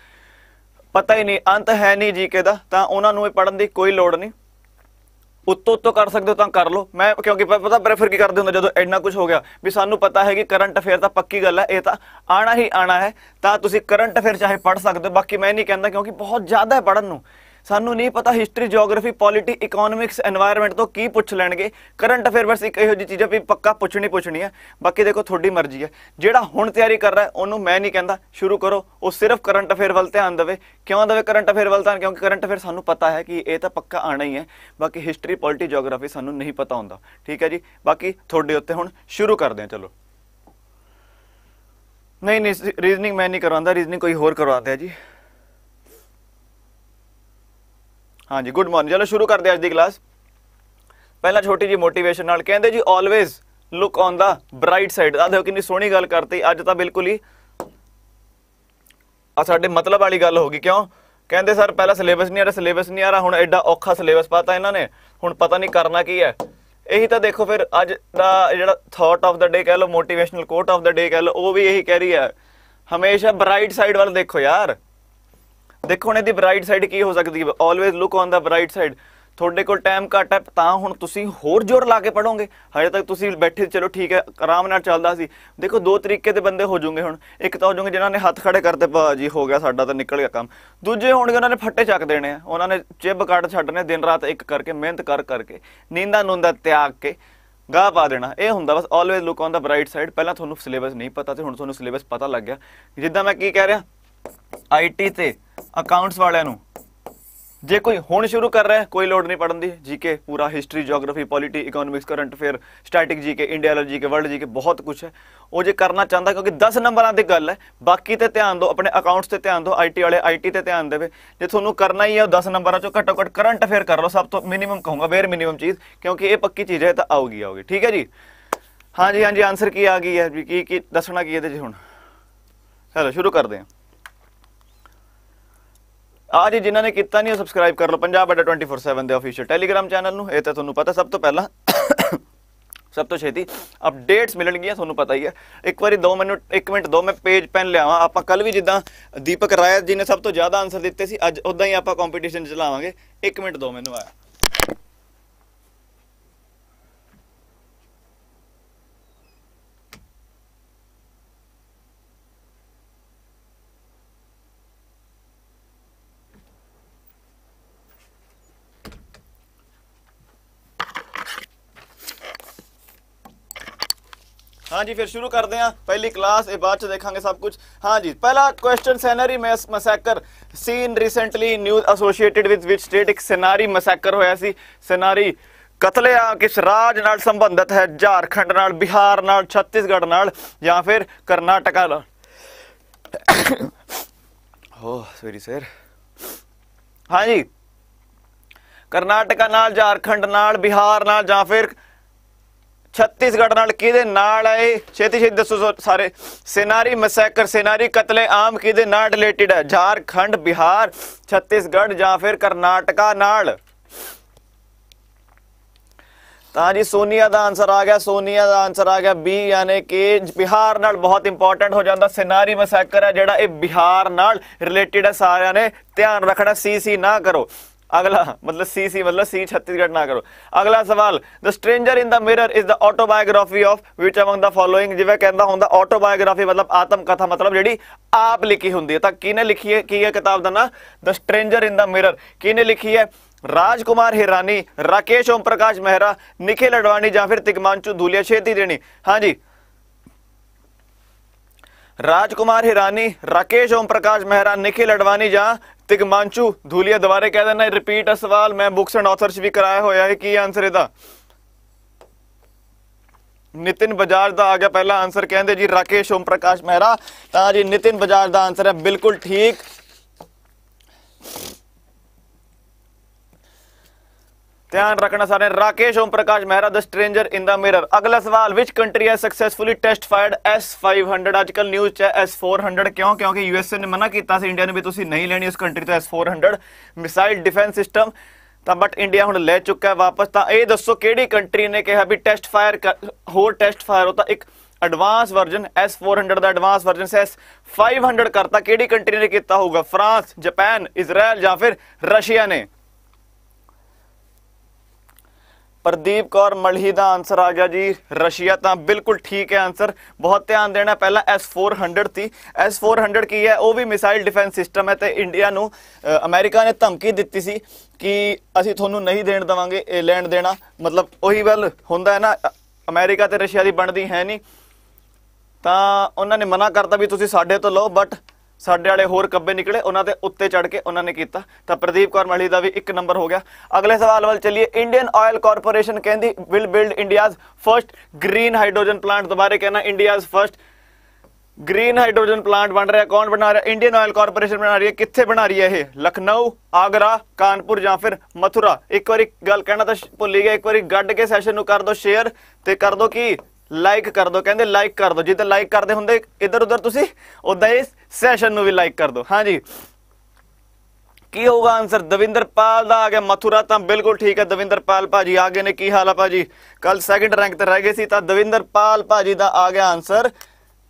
ਪਤਾ ਹੀ ਨਹੀਂ, ਅੰਤ ਹੈ ਨਹੀਂ ਜੀਕੇ ਦਾ, ਤਾਂ ਉਹਨਾਂ ਨੂੰ ਇਹ ਪੜਨ ਦੀ ਕੋਈ ਲੋੜ ਨਹੀਂ। ਉੱਤੋਂ ਉੱਤੋਂ ਕਰ ਸਕਦੇ ਹੋ ਤਾਂ ਕਰ ਲਓ। ਮੈਂ, ਕਿਉਂਕਿ ਪ- ਪਤਾ ਪ੍ਰੈਫਰ ਕੀ ਕਰਦੇ ਹੁੰਦਾ, ਜਦੋਂ ਇੰਨਾ ਕੁਝ ਹੋ ਗਿਆ, ਵੀ ਸਾਨੂੰ ਪਤਾ ਹੈ ਕਿ ਕਰੰਟ ਅਫੇਅਰ ਤਾਂ ਪੱਕੀ ਗੱਲ ਹੈ, ਇਹ ਤਾਂ ਆਣਾ ਹੀ ਆਣਾ ਹੈ। ਤਾਂ ਤੁਸੀਂ ਕਰੰਟ ਅਫੇਅਰ ਚਾਹੇ ਪੜ ਸਕਦੇ ਹੋ, ਬਾਕੀ ਮੈਂ ਨਹੀਂ ਕਹਿੰਦਾ ਕਿਉਂਕਿ ਬਹੁਤ ਜ਼ਿਆਦਾ ਹੈ ਪੜਨ ਨੂੰ। ਸਾਨੂੰ ਨਹੀਂ ਪਤਾ history geography polity economics environment ਤੋਂ ਕੀ ਪੁੱਛ ਲੈਣਗੇ। ਕਰੰਟ ਅਫੇਅਰ ਬਸ ਇੱਕ ਇਹੋ ਜੀ ਚੀਜ਼ ਆ ਵੀ ਪੱਕਾ ਪੁੱਛਣੀ ਪੁੱਛਣੀ ਆ। ਬਾਕੀ ਦੇਖੋ ਤੁਹਾਡੀ ਮਰਜ਼ੀ ਹੈ ਜਿਹੜਾ ਹੁਣ ਤਿਆਰੀ ਕਰ ਰਿਹਾ, ਉਹਨੂੰ ਮੈਂ ਨਹੀਂ ਕਹਿੰਦਾ। ਸ਼ੁਰੂ ਕਰੋ। ਉਹ ਸਿਰਫ ਕਰੰਟ ਅਫੇਅਰ ਵੱਲ ਧਿਆਨ ਦੇਵੇ। ਕਿਉਂ ਦੇਵੇ ਕਰੰਟ ਅਫੇਅਰ ਵੱਲ ਧਿਆਨ? ਕਿਉਂਕਿ ਕਰੰਟ ਅਫੇਅਰ ਸਾਨੂੰ ਪਤਾ ਹੈ ਕਿ ਇਹ ਤਾਂ ਪੱਕਾ ਆਣਾ ਹੀ ਹੈ। ਬਾਕੀ ਹਿਸਟਰੀ ਪੋਲਿਟੀ ਜੀਓਗ੍ਰਾਫੀ ਸਾਨੂੰ ਨਹੀਂ ਪਤਾ ਹੁੰਦਾ। ਠੀਕ ਹੈ ਜੀ? ਬਾਕੀ ਤੁਹਾਡੇ ਉੱਤੇ ਹੁਣ ਸ਼ੁਰੂ ਕਰਦੇ ਹਾਂ, ਚਲੋ। ਨਹੀਂ ਨਹੀਂ ਰੀਜ਼ਨਿੰਗ ਮੈਂ ਨਹੀਂ ਕਰਵਾਉਂਦਾ। ਰੀਜ਼ਨਿੰਗ ਕੋਈ ਹੋਰ ਕਰਵਾਉਂਦਾ ਹੈ ਜੀ। ਹਾਂਜੀ ਗੁੱਡ ਮਾਰਨਿੰਗ ਚਲੋ ਸ਼ੁਰੂ ਕਰਦੇ ਅੱਜ ਦੀ ਕਲਾਸ ਪਹਿਲਾਂ ਛੋਟੀ ਜੀ ਮੋਟੀਵੇਸ਼ਨ ਨਾਲ ਕਹਿੰਦੇ ਜੀ always look on the bright side ਆ ਦੇਖੋ ਕਿੰਨੀ ਸੋਹਣੀ ਗੱਲ ਕਰਤੀ। ਅੱਜ ਤਾਂ ਬਿਲਕੁਲ ਹੀ ਆ ਸਾਡੇ ਮਤਲਬ ਵਾਲੀ ਗੱਲ ਹੋ ਗਈ। ਕਿਉਂ? ਕਹਿੰਦੇ ਸਰ, ਪਹਿਲਾਂ ਸਿਲੇਬਸ ਨਹੀਂ ਆ ਰਿਹਾ ਸਿਲੇਬਸ ਨਹੀਂ ਆ ਰਿਹਾ। ਹੁਣ ਐਡਾ ਔਖਾ ਸਿਲੇਬਸ ਪਾਤਾ ਇਹਨਾਂ ਨੇ। ਹੁਣ ਪਤਾ ਨਹੀਂ ਕਰਨਾ ਕੀ ਹੈ। ਇਹੀ ਤਾਂ ਦੇਖੋ ਫਿਰ ਅੱਜ ਦਾ ਜਿਹੜਾ ਥਾਟ ਆਫ ਦਾ ਡੇ ਕਹਿ ਲਓ ਮੋਟੀਵੇਸ਼ਨਲ ਕੋਟ ਆਫ ਦਾ ਡੇ ਕਹਿ ਲਓ, ਉਹ ਵੀ ਇਹੀ ਕਹਿ ਰਹੀ ਹੈ। ਹਮੇਸ਼ਾ ਬ੍ਰਾਈਟ ਸਾਈਡ ਵੱਲ ਦੇਖੋ ਯਾਰ। ਦੇਖੋ ਹੁਣ ਇਹਦੀ ਬ੍ਰਾਈਟ ਸਾਈਡ ਕੀ ਹੋ ਸਕਦੀ ਹੈ? Always look on the bright side ਤੁਹਾਡੇ ਕੋਲ ਟਾਈਮ ਘੱਟ ਹੈ, ਤਾਂ ਹੁਣ ਤੁਸੀਂ ਹੋਰ ਜ਼ੋਰ ਲਾ ਕੇ ਪੜੋਗੇ ਹਜੇ ਤੱਕ ਤੁਸੀਂ ਬੈਠੇ, ਚਲੋ ਠੀਕ ਹੈ, ਆਰਾਮ ਨਾਲ ਚੱਲਦਾ ਸੀ। ਦੇਖੋ, ਦੋ ਤਰੀਕੇ ਦੇ ਬੰਦੇ ਹੋ ਜਾਓਗੇ ਹੁਣ। ਇੱਕ ਤਾਂ ਹੋ ਜਾਓਗੇ ਜਿਨ੍ਹਾਂ ਨੇ ਹੱਥ ਖੜੇ ਕਰਤੇ ਜੀ ਹੋ ਗਿਆ ਸਾਡਾ ਤਾਂ ਨਿਕਲ ਗਿਆ ਕੰਮ। ਦੂਜੇ ਹੋਣਗੇ, ਉਹਨਾਂ ਨੇ ਫੱਟੇ ਚੱਕ ਦੇਣੇ ਆ। ਉਹਨਾਂ ਨੇ ਚਿੱਬ ਕੱਢ ਛੱਡਣੇ, ਦਿਨ ਰਾਤ ਇੱਕ ਕਰਕੇ, ਮਿਹਨਤ ਕਰ ਕਰਕੇ। ਨੀਂਦਾ ਨੂੰਦਾ ਤਿਆਗ ਕੇ ਗਾਹ ਪਾ ਦੇਣਾ। ਇਹ ਹੁੰਦਾ ਬਸ always look on the bright side ਪਹਿਲਾਂ ਤੁਹਾਨੂੰ ਸਿਲੇਬਸ ਨਹੀਂ ਪਤਾ ਤੇ ਹੁਣ ਤੁਹਾਨੂੰ ਸਿਲੇਬਸ ਪਤਾ ਲੱਗ ਗਿਆ। ਜਿੱਦਾਂ ਮੈਂ ਕੀ ਕਹਿ ਰਿਹਾ ਆਈਟੀ ਤੇ ਅਕਾਊਂਟਸ ਵਾਲਿਆਂ ਨੂੰ। ਜੇ ਕੋਈ ਹੁਣ ਸ਼ੁਰੂ ਕਰ ਰਿਹਾ ਹੈ, ਕੋਈ ਲੋੜ ਨਹੀਂ ਪੜਨ ਦੀ। ਜੀਕੇ ਪੂਰਾ history geography polity economics current affair static GK India ਵਾਲਾ ਜੀਕੇ ਵਰਲਡ ਜੀਕੇ ਬਹੁਤ ਕੁਝ ਹੈ। ਉਹ ਜੇ ਕਰਨਾ ਚਾਹੁੰਦਾ, ਕਿਉਂਕਿ 10 ਨੰਬਰਾਂ ਦੀ ਗੱਲ ਹੈ, ਬਾਕੀ ਤੇ ਧਿਆਨ ਦਿਓ, ਆਪਣੇ ਅਕਾਊਂਟਸ ਤੇ ਧਿਆਨ ਦਿਓ ਆਈਟੀ ਵਾਲੇ ਆਈਟੀ ਤੇ ਧਿਆਨ ਦੇਵੇ। ਜੇ ਤੁਹਾਨੂੰ ਕਰਨਾ ਹੀ ਹੈ, ਉਹ 10 ਨੰਬਰਾਂ ਚੋਂ ਘੱਟੋ ਘੱਟ ਕਰੰਟ ਅਫੇਅਰ ਕਰ ਲਓ, ਸਭ ਤੋਂ ਮਿਨੀਮਮ ਕਹੂੰਗਾ ਵੇਅਰ ਮਿਨੀਮਮ ਚੀਜ਼, ਕਿਉਂਕਿ ਇਹ ਪੱਕੀ ਚੀਜ਼ ਹੈ ਤਾਂ ਆਊਗੀ ਆਉਗੀ ਠੀਕ ਹੈ ਜੀ? ਹਾਂਜੀ ਹਾਂਜੀ ਆਨਸਰ ਕੀ ਆ ਗਈ ਹੈ? ਜੀ ਕੀ ਕੀ, ਦੱਸਣਾ ਕੀ ਇਹਦੇ 'ਚ ਹੁਣ? ਚਲੋ, ਸ਼ੁਰੂ ਕਰਦੇ ਹਾਂ। ਆ ਜੀ ਜਿਨ੍ਹਾਂ ਨੇ ਕੀਤਾ ਨਹੀਂ, ਉਹ ਸਬਸਕ੍ਰਾਈਬ ਕਰ ਲਓ, ਪੰਜਾਬ ਅੱਡਾ 24/7 ਦੇ ਅਫੀਸ਼ੀਅਲ ਟੈਲੀਗ੍ਰਾਮ ਚੈਨਲ ਨੂੰ। ਇਹ ਤਾਂ ਤੁਹਾਨੂੰ ਪਤਾ ਸਭ ਤੋਂ ਪਹਿਲਾਂ, ਸਭ ਤੋਂ ਛੇਤੀ ਅਪਡੇਟਸ ਮਿਲਣਗੀਆਂ, ਤੁਹਾਨੂੰ ਪਤਾ ਹੀ ਹੈ। ਇੱਕ ਵਾਰੀ 2 ਮਿੰਟ 1 ਮਿੰਟ 2 ਮੈਂ ਪੇਜ ਪੈਨ ਲਿਆਵਾਂ। ਆਪਾਂ ਕੱਲ ਵੀ ਜਿੱਦਾਂ ਦੀਪਕ ਰਾਏ ਜੀ ਨੇ ਸਭ ਤੋਂ ਜ਼ਿਆਦਾ ਆਨਸਰ ਦਿੱਤੇ ਸੀ, ਅੱਜ ਉਦਾਂ ਹੀ ਆਪਾਂ ਕੰਪੀਟੀਸ਼ਨ ਚਲਾਵਾਂਗੇ 1 ਮਿੰਟ 2 ਮੈਨੂੰ ਆਇਆ। ਹਾਂਜੀ ਫਿਰ ਸ਼ੁਰੂ ਕਰਦੇ ਹਾਂ ਪਹਿਲੀ ਕਲਾਸ ਇਹ ਬਾਅਦ ਚ ਦੇਖਾਂਗੇ ਸਭ ਕੁਝ ਹਾਂਜੀ ਪਹਿਲਾ question Senari massacre seen recently news associated with which state ਇੱਕ ਸੈਨਾਰੀ ਮੈਸੈਕਰ ਹੋਇਆ ਸੀ ਸੈਨਾਰੀ ਕਤਲੇਆ ਕਿਸ ਰਾਜ ਨਾਲ ਸੰਬੰਧਿਤ ਹੈ ਝਾਰਖੰਡ ਨਾਲ ਬਿਹਾਰ ਨਾਲ ਛੱਤੀਸਗੜ੍ਹ ਨਾਲ ਜਾਂ ਫਿਰ ਕਰਨਾਟਕਾ ਨਾਲ ਹੋ ਸੌਰੀ ਸਰ ਹਾਂਜੀ ਕਰਨਾਟਕਾ ਨਾਲ ਝਾਰਖੰਡ ਨਾਲ ਬਿਹਾਰ ਨਾਲ ਜਾਂ ਫਿਰ ਛੱਤੀਸਗੜ੍ਹ ਨਾਲ ਕਿਹਦੇ ਨਾਲ ਹੈ ਇਹ? ਛੇਤੀ ਛੇਤੀ ਦੱਸੋ ਸੋ- ਸਾਰੇ। ਸਿਨਾਰੀ ਮਸੈਕਰ, ਸਿਨਾਰੀ ਕਤਲੇ ਆਮ ਕਿਹਦੇ ਨਾਲ ਰਿਲੇਟਡ ਹੈ ਝਾਰਖੰਡ, ਬਿਹਾਰ, ਛੱਤੀਸਗੜ੍ਹ ਜਾਂ ਫਿਰ ਕਰਨਾਟਕਾ ਨਾਲ? ਤਾਂ ਜੀ ਸੋਨੀਆ ਦਾ ਆਨਸਰ ਆ ਗਿਆ, ਸੋਨੀਆ ਦਾ ਆਨਸਰ ਆ ਗਿਆ ਬੀ ਯਾਨੀ ਕਿ ਬਿਹਾਰ ਨਾਲ ਬਹੁਤ ਇੰਪੋਰਟੈਂਟ ਹੋ ਜਾਂਦਾ ਸਿਨਾਰੀ ਮਸੈਕਰ ਹੈ ਜਿਹੜਾ ਇਹ ਬਿਹਾਰ ਨਾਲ ਰਿਲੇਟਡ ਹੈ ਸਾਰਿਆਂ ਨੇ। ਧਿਆਨ ਰੱਖਣਾ ਸੀ ਸੀ ਨਾ ਕਰੋ। ਅਗਲਾ, ਮਤਲਬ ਸੀ ਸੀ ਮਤਲਬ ਸੀ ਛੱਤੀਸਗੜ੍ਹ ਨਾ ਕਰੋ। ਅਗਲਾ ਸਵਾਲ the stranger in the mirror is the autobiography of which among the following ਜਿਵੇਂ ਕਹਿੰਦਾ ਹੁੰਦਾ ਆਟੋਬਾਇਓਗ੍ਰਾਫੀ ਮਤਲਬ ਆਤਮ ਕਥਾ, ਮਤਲਬ ਜਿਹੜੀ ਆਪ ਲਿਖੀ ਹੁੰਦੀ ਹੈ। ਤਾਂ ਕਿਹਨੇ ਲਿਖੀ ਹੈ? ਕੀ ਹੈ ਕਿਤਾਬ ਦਾ ਨਾਂ? ਦ ਸਟ੍ਰੇਂਜਰ ਇਨ ਦਾ ਮਿਰਰ ਕਿਹਨੇ ਲਿਖੀ ਹੈ? ਰਾਜਕੁਮਾਰ ਹਿਰਾਨੀ, ਰਾਕੇਸ਼ ਓਮ ਪ੍ਰਕਾਸ਼ ਮਹਿਰਾ ਨਿਖਿਲ ਅਡਵਾਨੀ ਜਾਂ ਫਿਰ ਤਿਗਮਾਂਚੂ ਧੂਲੀਆ, ਛੇਤੀ ਦੇਣੀ। ਹਾਂਜੀ ਰਾਜਕੁਮਾਰ ਹਿਰਾਨੀ, ਰਾਕੇਸ਼ ਓਮ ਪ੍ਰਕਾਸ਼ ਮਹਿਰਾ ਨਿਖਿਲ ਅਡਵਾਨੀ ਜਾਂ ਤਿਗਮਾਂਚੂ ਧੂਲੀਆ ਦੁਬਾਰੇ ਕਹਿ ਦਿੰਦਾ ਰਿਪੀਟ ਸਵਾਲ, ਮੈਂ ਬੁੱਕਸ ਐਂਡ ਆਥਰਸ ਵੀ ਕਰਾਇਆ ਹੋਇਆ ਹੈ, ਕੀ ਆਨਸਰ ਇਹਦਾ? ਨਿਤਿਨ ਬਜਾਜ ਦਾ ਆ ਗਿਆ ਪਹਿਲਾ ਆਨਸਰ ਕਹਿੰਦੇ ਜੀ ਰਾਕੇਸ਼ ਓਮ ਪ੍ਰਕਾਸ਼ ਮਹਿਰਾ, ਤਾਂ ਜੀ ਨਿਤਿਨ ਬਜਾਜ ਦਾ ਆਨਸਰ ਹੈ, ਬਿਲਕੁਲ ਠੀਕ। ਧਿਆਨ ਰੱਖਣਾ ਸਾਰੇ Rakesh Om Prakash Mehra the stranger in the mirror ਅਗਲਾ ਸਵਾਲ ਵਿਚ ਕੰਟਰੀ ਹੈ ਸਕਸੈਸਫੁਲੀ ਟੈਸਟ ਫਾਇਰਡ S500 ਅੱਜਕੱਲ ਨਿਊਜ਼ ਚ ਹੈ S400 ਕਿਉਂ? ਕਿਉਂਕਿ ਯੂਐਸਏ ਨੇ ਮਨਾ ਕੀਤਾ ਸੀ ਇੰਡੀਆ ਨੇ ਵੀ ਤੁਸੀਂ ਨਹੀਂ ਲੈਣੀ ਇਸ ਕੰਟਰੀ ਤੋਂ S400 ਮਿਸਾਈਲ ਡਿਫੈਂਸ ਸਿਸਟਮ ਤਾਂ ਬਟ ਇੰਡੀਆ ਹੁਣ ਲੈ ਚੁੱਕਾ ਹੈ ਵਾਪਸ। ਤਾਂ ਇਹ ਦੱਸੋ ਕਿਹੜੀ ਕੰਟਰੀ ਨੇ ਕਿਹਾ ਵੀ ਟੈਸਟ ਫਾਇਰ ਹੋਰ ਟੈਸਟ ਫਾਇਰ ਹੋਤਾ ਇੱਕ ਐਡਵਾਂਸ ਵਰਜ਼ਨ S400 ਦਾ ਐਡਵਾਂਸ ਵਰਜ਼ਨ S500 ਕਰਤਾ। ਕਿਹੜੀ ਕੰਟਰੀ ਨੇ ਕੀਤਾ ਹੋਊਗਾ? ਫਰਾਂਸ ਜਾਪਾਨ ਇਜ਼ਰਾਈਲ ਜਾਂ ਫਿਰ ਰਸ਼ੀਆ ਨੇ? ਪ੍ਰਦੀਪ ਕੌਰ ਮਲਹੀ ਦਾ ਆਨਸਰ ਆ ਗਿਆ ਜੀ। ਰਸ਼ੀਆ ਤਾਂ ਬਿਲਕੁਲ ਠੀਕ ਹੈ ਆਨਸਰ ਬਹੁਤ ਧਿਆਨ ਦੇਣਾ ਪਹਿਲਾਂ S400 ਸੀ। S400 ਕੀ ਹੈ? ਉਹ ਵੀ ਮਿਸਾਈਲ ਡਿਫੈਂਸ ਸਿਸਟਮ ਹੈ ਤੇ ਇੰਡੀਆ ਨੂੰ ਅ, ਅਮਰੀਕਾ ਨੇ ਧਮਕੀ ਦਿੱਤੀ ਸੀ ਕਿ ਅਸੀਂ ਤੁਹਾਨੂੰ ਨਹੀਂ ਦੇਣ ਦਵਾਂਗੇ ਇਹ ਲੈਣ ਦੇਣਾ। ਮਤਲਬ ਉਹੀ ਵੱਲ ਹੁੰਦਾ ਹੈ ਨਾ ਅ, ਅਮਰੀਕਾ ਤੇ ਰਸ਼ੀਆ ਦੀ ਬਣਦੀ ਹੈ ਨਹੀਂ। ਤਾਂ ਉਹਨਾਂ ਨੇ ਮਨਾ ਕਰਤਾ ਵੀ ਤੁਸੀਂ ਸਾਡੇ ਤੋਂ ਲਓ ਬਟ ਸਾਡੇ ਵਾਲੇ ਹੋਰ ਕੱਬੇ ਨਿਕਲੇ, ਉਹਨਾਂ ਦੇ ਉੱਤੇ ਚੜ ਕੇ ਉਹਨਾਂ ਨੇ ਕੀਤਾ। ਤਾਂ ਪ੍ਰਦੀਪ ਕੌਰ ਮਲੀ ਦਾ ਵੀ ਇੱਕ ਨੰਬਰ ਹੋ ਗਿਆ। ਅਗਲੇ ਸਵਾਲ ਵੱਲ ਚੱਲੀਏ। ਇੰਡੀਅਨ ਆਇਲ ਕਾਰਪੋਰੇਸ਼ਨ ਕਹਿੰਦੀ will build India's first green hydrogen plant ਦੁਬਾਰੇ ਕਹਿਣਾ India's first green hydrogen plant ਬਣ ਰਿਹਾ। ਕੌਣ ਬਣਾ ਰਿਹਾ? ਇੰਡੀਅਨ ਆਇਲ ਕਾਰਪੋਰੇਸ਼ਨ ਬਣਾ ਰਹੀ ਹੈ। ਕਿੱਥੇ ਬਣਾ ਰਹੀ ਹੈ ਇਹ? ਲਖਨਊ, ਆਗਰਾ, ਕਾਨਪੁਰ ਜਾਂ ਫਿਰ ਮਥੁਰਾ? ਇੱਕ ਵਾਰੀ ਗੱਲ ਕਹਿਣਾ ਤਾਂ ਸ਼- ਭੁੱਲ ਗਿਆ ਇੱਕ ਵਾਰੀ ਗੱਡ ਕੇ ਸੈਸ਼ਨ ਨੂੰ ਕਰ ਦਿਓ ਸ਼ੇਅਰ ਤੇ ਕਰ ਦਿਓ ਕੀ? ਲਾਈਕ ਕਰ ਦਿਓ ਕਹਿੰਦੇ ਲਾਈਕ ਕਰ ਦਿਓ ਜਿੱਦਾਂ ਲਾਈਕ ਕਰਦੇ ਹੁੰਦੇ ਇੱਧਰ ਉੱਧਰ ਤੁਸੀਂ ਉਦਾਂ ਇਸ ਸੈਸ਼ਨ ਨੂੰ ਵੀ ਲਾਈਕ ਕਰ ਦਿਓ ਹਾਂਜੀ। ਕੀ ਹੋਊਗਾ ਆਨਸਰ ਦਵਿੰਦਰਪਾਲ ਦਾ ਆ ਗਿਆ ਮਥੁਰਾ, ਤਾਂ ਬਿਲਕੁਲ ਠੀਕ ਹੈ ਦਵਿੰਦਰਪਾਲ ਭਾਜੀ, ਆ ਗਏ ਨੇ, ਕੀ ਹਾਲ ਆ ਭਾਜੀ? ਕੱਲ ਸੈਕਿੰਡ ਰੈਂਕ ਤੇ ਰਹਿ ਗਏ ਸੀ, ਤਾਂ ਦਵਿੰਦਰਪਾਲ ਭਾਜੀ ਦਾ ਆ ਗਿਆ ਆਨਸਰ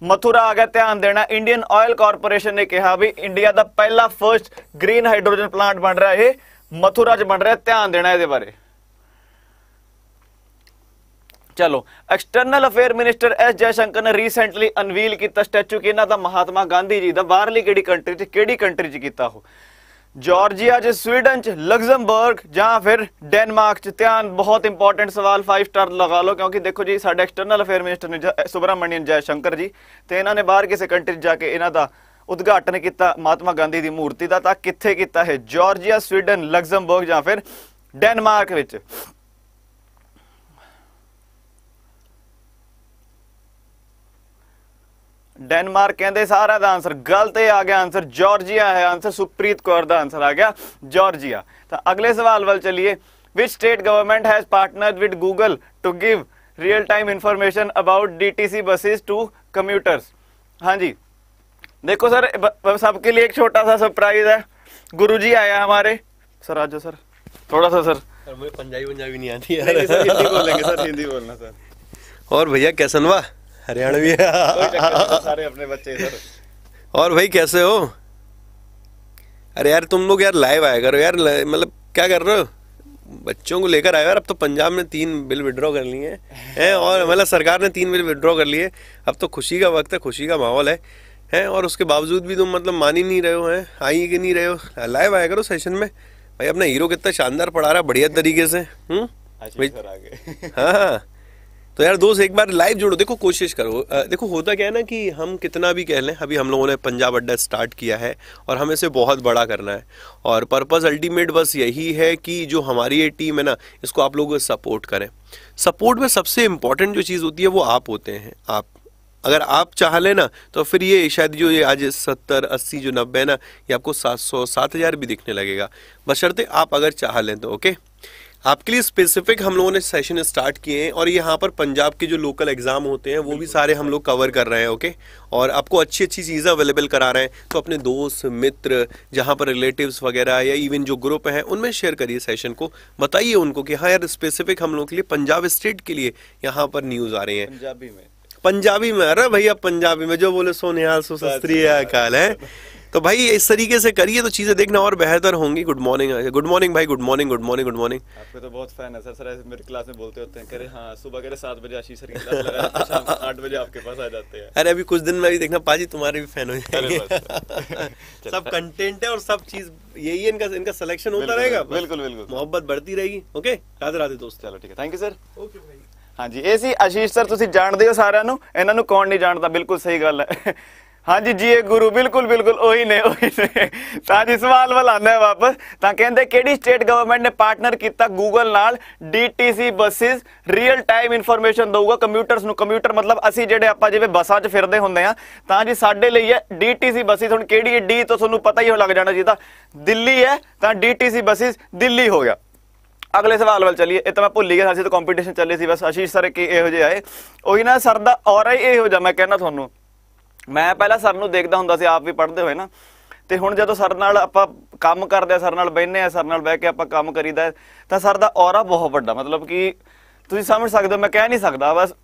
ਮਥੁਰਾ ਆ ਗਿਆ, ਧਿਆਨ ਦੇਣਾ ਇੰਡੀਅਨ ਆਇਲ ਕਾਰਪੋਰੇਸ਼ਨ ਨੇ ਕਿਹਾ ਵੀ ਇੰਡੀਆ ਦਾ ਪਹਿਲਾ ਫਰਸਟ ਗ੍ਰੀਨ ਹਾਈਡਰੋਜਨ ਪਲਾਂਟ ਬਣ ਰਿਹਾ ਇਹ, ਮਥੁਰਾ 'ਚ ਬਣ ਰਿਹਾ, ਧਿਆਨ ਦੇਣਾ ਇਹਦੇ ਬਾਰੇ। ਚਲੋ external affair minister S Jaishankar ਨੇ ਰੀਸੈਂਟਲੀ ਅਨਵੀਲ ਕੀਤਾ ਸਟੈਚੂ ਕਿ ਇਹਨਾਂ ਦਾ ਮਹਾਤਮਾ ਗਾਂਧੀ ਜੀ ਦਾ ਬਾਹਰਲੀ ਕਿਹੜੀ ਕੰਟਰੀ 'ਚ, ਕਿਹੜੀ ਕੰਟਰੀ 'ਚ ਕੀਤਾ ਉਹ? ਜਾਰਜੀਆ 'ਚ ਸਵੀਡਨ 'ਚ ਲਗਜ਼ਮਬਰਗ ਜਾਂ ਫਿਰ ਡੈਨਮਾਰਕ 'ਚ? ਧਿਆਨ, ਬਹੁਤ ਇੰਪੋਰਟੈਂਟ ਸਵਾਲ 5 ਸਟਾਰ ਲਗਾ ਲਓ ਕਿਉਂਕਿ ਦੇਖੋ ਜੀ, ਸਾਡੇ ਐਕਸਟਰਨਲ ਅਫੇਅਰ ਮਿਨਿਸਟਰ ਨੇ ਜ- ਸੁਬਰਾਮਣੀਅਨ ਜੈਸ਼ੰਕਰ ਜੀ ਤੇ ਇਹਨਾਂ ਨੇ ਬਾਹਰ ਕਿਸੇ ਕੰਟਰੀ 'ਚ ਜਾ ਕੇ ਇਹਨਾਂ ਦਾ ਉਦਘਾਟਨ ਕੀਤਾ ਮਹਾਤਮਾ ਗਾਂਧੀ ਦੀ ਮੂਰਤੀ ਦਾ ਤਾਂ ਕਿੱਥੇ ਕੀਤਾ ਹੈ ਜਾਰਜੀਆ ਸਵੀਡਨ ਲਗਜ਼ਮਬਰਗ ਜਾਂ ਫਿਰ ਡੈਨਮਾਰਕ ਵਿੱਚ? ਡੈਨਮਾਰਕ ਕਹਿੰਦੇ ਸਾਰਾ ਦਾ ਆਨਸਰ ਗਲਤ ਹੈ ਆ ਗਿਆ ਆਨਸਰ ਜਾਰਜੀਆ ਹੈ ਆਨਸਰ ਸੁਪ੍ਰੀਤ ਕੌਰ ਦਾ ਆਨਸਰ ਆ ਗਿਆ ਜਾਰਜੀਆ ਤਾਂ ਅਗਲੇ ਸਵਾਲ ਵੱਲ ਚਲਿਏ which state government has partnered with google to give real time information about dtc buses to commuters हाँ जी देखो सर सबके लिए एक छोटा सा सरप्राइज़ है गुरु जी आया हमारे सर आज सर थोड़ा सा सर मुझे पंजाबी पंजाबी नहीं आती है हिंदी बोलेंगे सर हिंदी बोलना सर और भैया कैसन वाह हरियाणवी चक्कर सारे अपने बच्चे हैं, सर और भाई कैसे हो? अरे यार तुम लोग यार लाइव आया करो यार मतलब क्या कर रहे हो? बच्चों को लेकर आए यार अब तो पंजाब ने तीन बिल विड्रॉ कर लिए हैं। और मतलब सरकार ने तीन बिल विड्रॉ कर लिए। अब तो खुशी का वक्त है खुशी का माहौल है। हैं और उसके बावजूद भी तुम मतलब मान ही नहीं रहे हो हैं? आई कि नहीं रहे हो? लाइव आया करो सेशन में। भाई अपना हीरो कितना शानदार पढ़ा रहा है बढ़िया तरीके से। हम्म? हाँ हाँ। तो यार दोस्त, एक बार लाइव जुड़ो। देखो, कोशिश करो। देखो, होता क्या है ना कि हम कितना भी कह लें, अभी हम लोगों ने पंजाब अड्डा स्टार्ट किया है और हमें इसे बहुत बड़ा करना है। और पर्पज़ अल्टीमेट बस यही है कि जो हमारी ये टीम है ना, इसको आप लोग सपोर्ट करें। सपोर्ट में सबसे इम्पोर्टेंट जो चीज़ होती है, वो आप होते हैं। आप, अगर आप चाह लें ना तो फिर ये शायद जो ये आज सत्तर, अस्सी, जो नब्बे ना, ये आपको सात सौ, सात हज़ार भी दिखने लगेगा। बशर्ते आप अगर चाह लें तो ओके आपके लिए स्पेसिफिक हम लोगों ने सेशन स्टार्ट किए हैं और यहाँ पर पंजाब के जो लोकल एग्ज़ाम होते हैं वो भी सारे हम लोग कवर कर रहे हैं ओके और आपको अच्छी अच्छी चीज़ें अवेलेबल करा रहे हैं तो अपने दोस्त मित्र जहाँ पर रिलेटिव्स वगैरह या इवन जो ग्रुप हैं उनमें शेयर करिए सेशन को। बताइए उनको कि हाँ यार स्पेसिफिक हम लोग के लिए पंजाब स्टेट के लिए यहाँ पर न्यूज़ आ रही है। पंजाबी में। पंजाबी में अरे भैया पंजाबी में जो बोले सोनिहाल निहाल है काल है? तो भाई इस तरीके से करिए तो चीजें देखना और बेहतर होंगी गुड मॉर्निंग गुड मॉर्निंग भाई good morning good morning good morning आपके तो बहुत फैन है सर सर ऐसे मेरे क्लास में बोलते होते हैं कह रहे हाँ सुबह कह रहे सात बजे आशीष सर की क्लास लगा रहती है, शाम आठ बजे आपके पास आ जाते हैं अरे अभी कुछ दिन में भी देखना पाजी तुम्हारे भी फैन हो अरे जाएंगे सब कंटेंट है और सब चीज यही है इनका इनका सिलेक्शन होता बिल्कुल, रहेगा बिल्कुल, बिल्कुल। मोहब्बत बढ़ती रहेगी ओके राधे राधे दोस्त ਚਲੋ ਠੀਕ ਹੈ ਥੈਂਕ ਯੂ ਸਰ ओके भाई ਹਾਂਜੀ ਇਹ ਸੀ ਆਸ਼ੀਸ਼ ਸਰ ਤੁਸੀਂ ਜਾਣਦੇ ਹੋ ਸਾਰਿਆਂ ਨੂੰ ਇਹਨਾਂ ਨੂੰ ਕੌਣ ਨਹੀਂ ਜਾਣਦਾ ਬਿਲਕੁਲ ਸਹੀ ਗੱਲ ਹੈ ਹਾਂਜੀ ਜੀ, ਇਹ ਗੁਰੂ ਬਿਲਕੁਲ ਬਿਲਕੁਲ ਉਹੀ ਨੇ ਉਹੀ ਨੇ। ਤਾਂ ਜੀ ਸਵਾਲ ਵੱਲ ਆਉਂਦਾ ਹੈ ਵਾਪਸ। ਤਾਂ ਕਹਿੰਦੇ ਕਿਹੜੀ ਸਟੇਟ ਗਵਰਨਮੈਂਟ ਨੇ ਪਾਰਟਨਰ ਕੀਤਾ ਗੂਗਲ ਨਾਲ? DTC buses real time information ਦਊਗਾ ਕੰਪਿਊਟਰਸ ਨੂੰ। ਕੰਪਿਊਟਰ ਮਤਲਬ ਅਸੀਂ ਜਿਹੜੇ ਆਪਾਂ ਜਿਵੇਂ ਬੱਸਾਂ 'ਚ ਫਿਰਦੇ ਹੁੰਦੇ ਆ ਤਾਂ ਜੀ ਸਾਡੇ ਲਈ ਹੈ DTC ਬੱਸਿਸ ਹੁਣ ਕਿਹੜੀ ਹੈ ਡੀ ਤੋਂ ਤੁਹਾਨੂੰ ਪਤਾ ਹੀ ਹੋ ਲੱਗ ਜਾਣਾ ਜੀ ਤਾਂ। ਦਿੱਲੀ ਹੈ, ਤਾਂ DTC ਬੱਸਿਸ ਦਿੱਲੀ ਹੋ ਗਿਆ। ਅਗਲੇ ਸਵਾਲ ਵੱਲ ਚੱਲੀਏ। ਇਹ ਤਾਂ ਮੈਂ ਭੁੱਲ ਹੀ ਗਿਆ ਸੀ ਤਾਂ ਕੰਪੀਟੀਸ਼ਨ ਚੱਲੇ ਸੀ ਬਸ। ਆਸ਼ੀਸ਼ ਸਰ ਕਿ ਇਹੋ ਜਿਹੇ ਆਏ। ਉਹੀ ਨਾ ਸਰ ਦਾ ਔਰਾ ਹੀ ਇਹੋ ਜਿਹਾ ਮੈਂ ਕਹਿੰਦਾ ਤੁਹਾਨੂੰ। ਮੈਂ ਪਹਿਲਾਂ ਸਰ ਨੂੰ ਦੇਖਦਾ ਹੁੰਦਾ ਸੀ, ਆਪ ਵੀ ਪੜ੍ਹਦੇ ਹੋਏ ਨਾ। ਤੇ ਹੁਣ ਜਦੋਂ ਸਰ ਨਾਲ ਆਪਾਂ ਕੰਮ ਕਰਦੇ ਆ, ਸਰ ਨਾਲ ਬੈਠਨੇ ਆ, ਸਰ ਨਾਲ ਬਹਿ ਕੇ ਆਪਾਂ ਕੰਮ ਕਰੀਦਾ ਤਾਂ ਸਰ ਦਾ ਔਰਾ ਬਹੁਤ ਵੱਡਾ, ਮਤਲਬ ਕਿ ਤੁਸੀਂ ਸਮਝ ਸਕਦੇ ਹੋ, ਮੈਂ ਕਹਿ ਨਹੀਂ ਸਕਦਾ, ਬਸ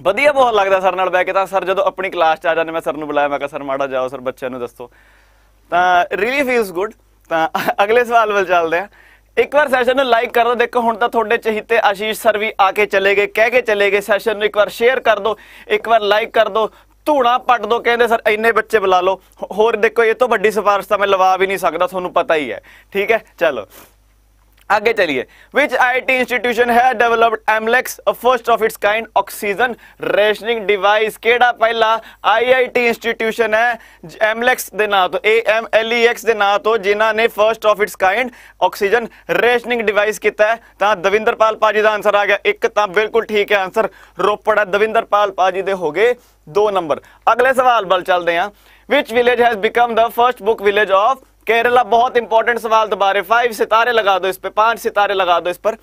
ਵਧੀਆ ਬਹੁਤ ਲੱਗਦਾ ਸਰ ਨਾਲ ਬਹਿ ਕੇ, ਤਾਂ ਸਰ ਜਦੋਂ ਆਪਣੀ ਕਲਾਸ 'ਚ ਆ ਜਾਂਦੇ, ਮੈਂ ਸਰ ਨੂੰ ਬੁਲਾਇਆ, ਮੈਂ ਕਿਹਾ, ਸਰ ਮਾੜਾ ਜਾਓ, ਸਰ ਬੱਚਿਆਂ ਨੂੰ ਦੱਸੋ। ਤਾਂ ਰੀਲੀ ਫੀਲਸ ਗੁੱਡ ਤਾਂ ਅਗਲੇ ਸਵਾਲ ਵੱਲ ਚੱਲਦੇ ਆ ਇੱਕ ਵਾਰ ਸੈਸ਼ਨ ਨੂੰ ਲਾਈਕ ਕਰ ਦਿਓ, ਦੇਖੋ ਹੁਣ ਤਾਂ ਤੁਹਾਡੇ ਚਹੀਤੇ ਆਸ਼ੀਸ਼ ਸਰ ਵੀ ਆ ਕੇ ਚਲੇ ਗਏ, ਕਹਿ ਕੇ ਚਲੇ ਗਏ ਸੈਸ਼ਨ ਨੂੰ ਇੱਕ ਵਾਰ ਸ਼ੇਅਰ ਕਰ ਦਿਓ, ਇੱਕ ਵਾਰ ਲਾਈਕ ਕਰ ਦਿਓ ਧੂਣਾ ਪੱਟ ਦੋ, ਕਹਿੰਦੇ ਸਰ ਇੰਨੇ ਬੱਚੇ ਬੁਲਾ ਲਓ। ਹੋਰ ਦੇਖੋ, ਇਹ ਤੋਂ ਵੱਡੀ ਸਿਫਾਰਿਸ਼ ਤਾਂ ਮੈਂ ਲਵਾ ਵੀ ਨਹੀਂ ਸਕਦਾ, ਤੁਹਾਨੂੰ ਪਤਾ ਹੀ ਹੈ। ਠੀਕ ਹੈ? ਚਲੋ। आगे चलिए विच आईटी इंस्टीट्यूशन है developed AMLEX first of its kind oxygen rationing device केड़ा पहला आईआईटी इंस्टीट्यूशन है एमलेक्स ਦੇ ਨਾਂ ਤੋਂ A M L E X ਦੇ ਨਾਂ ਤੋਂ ਜਿਨ੍ਹਾਂ ਨੇ first of its kind oxygen rationing device ਕੀਤਾ ਹੈ ਤਾਂ ਦਵਿੰਦਰਪਾਲ ਪਾਜੀ ਦਾ ਆਨਸਰ ਆ ਗਿਆ ਇੱਕ ਤਾਂ ਬਿਲਕੁਲ ਠੀਕ ਹੈ ਆਨਸਰ ਰੋਪੜ ਹੈ ਦਵਿੰਦਰਪਾਲ ਪਾਜੀ ਦੇ ਹੋ ਗਏ 2 ਨੰਬਰ ਅਗਲੇ ਸਵਾਲ ਵੱਲ ਚੱਲਦੇ ਹਾਂ which village has become the first book village of Kerala बहुत इंपॉर्टेंट सवाल दोबारे फाइव सितारे लगा दो इस पे पांच सितारे लगा दो इस पर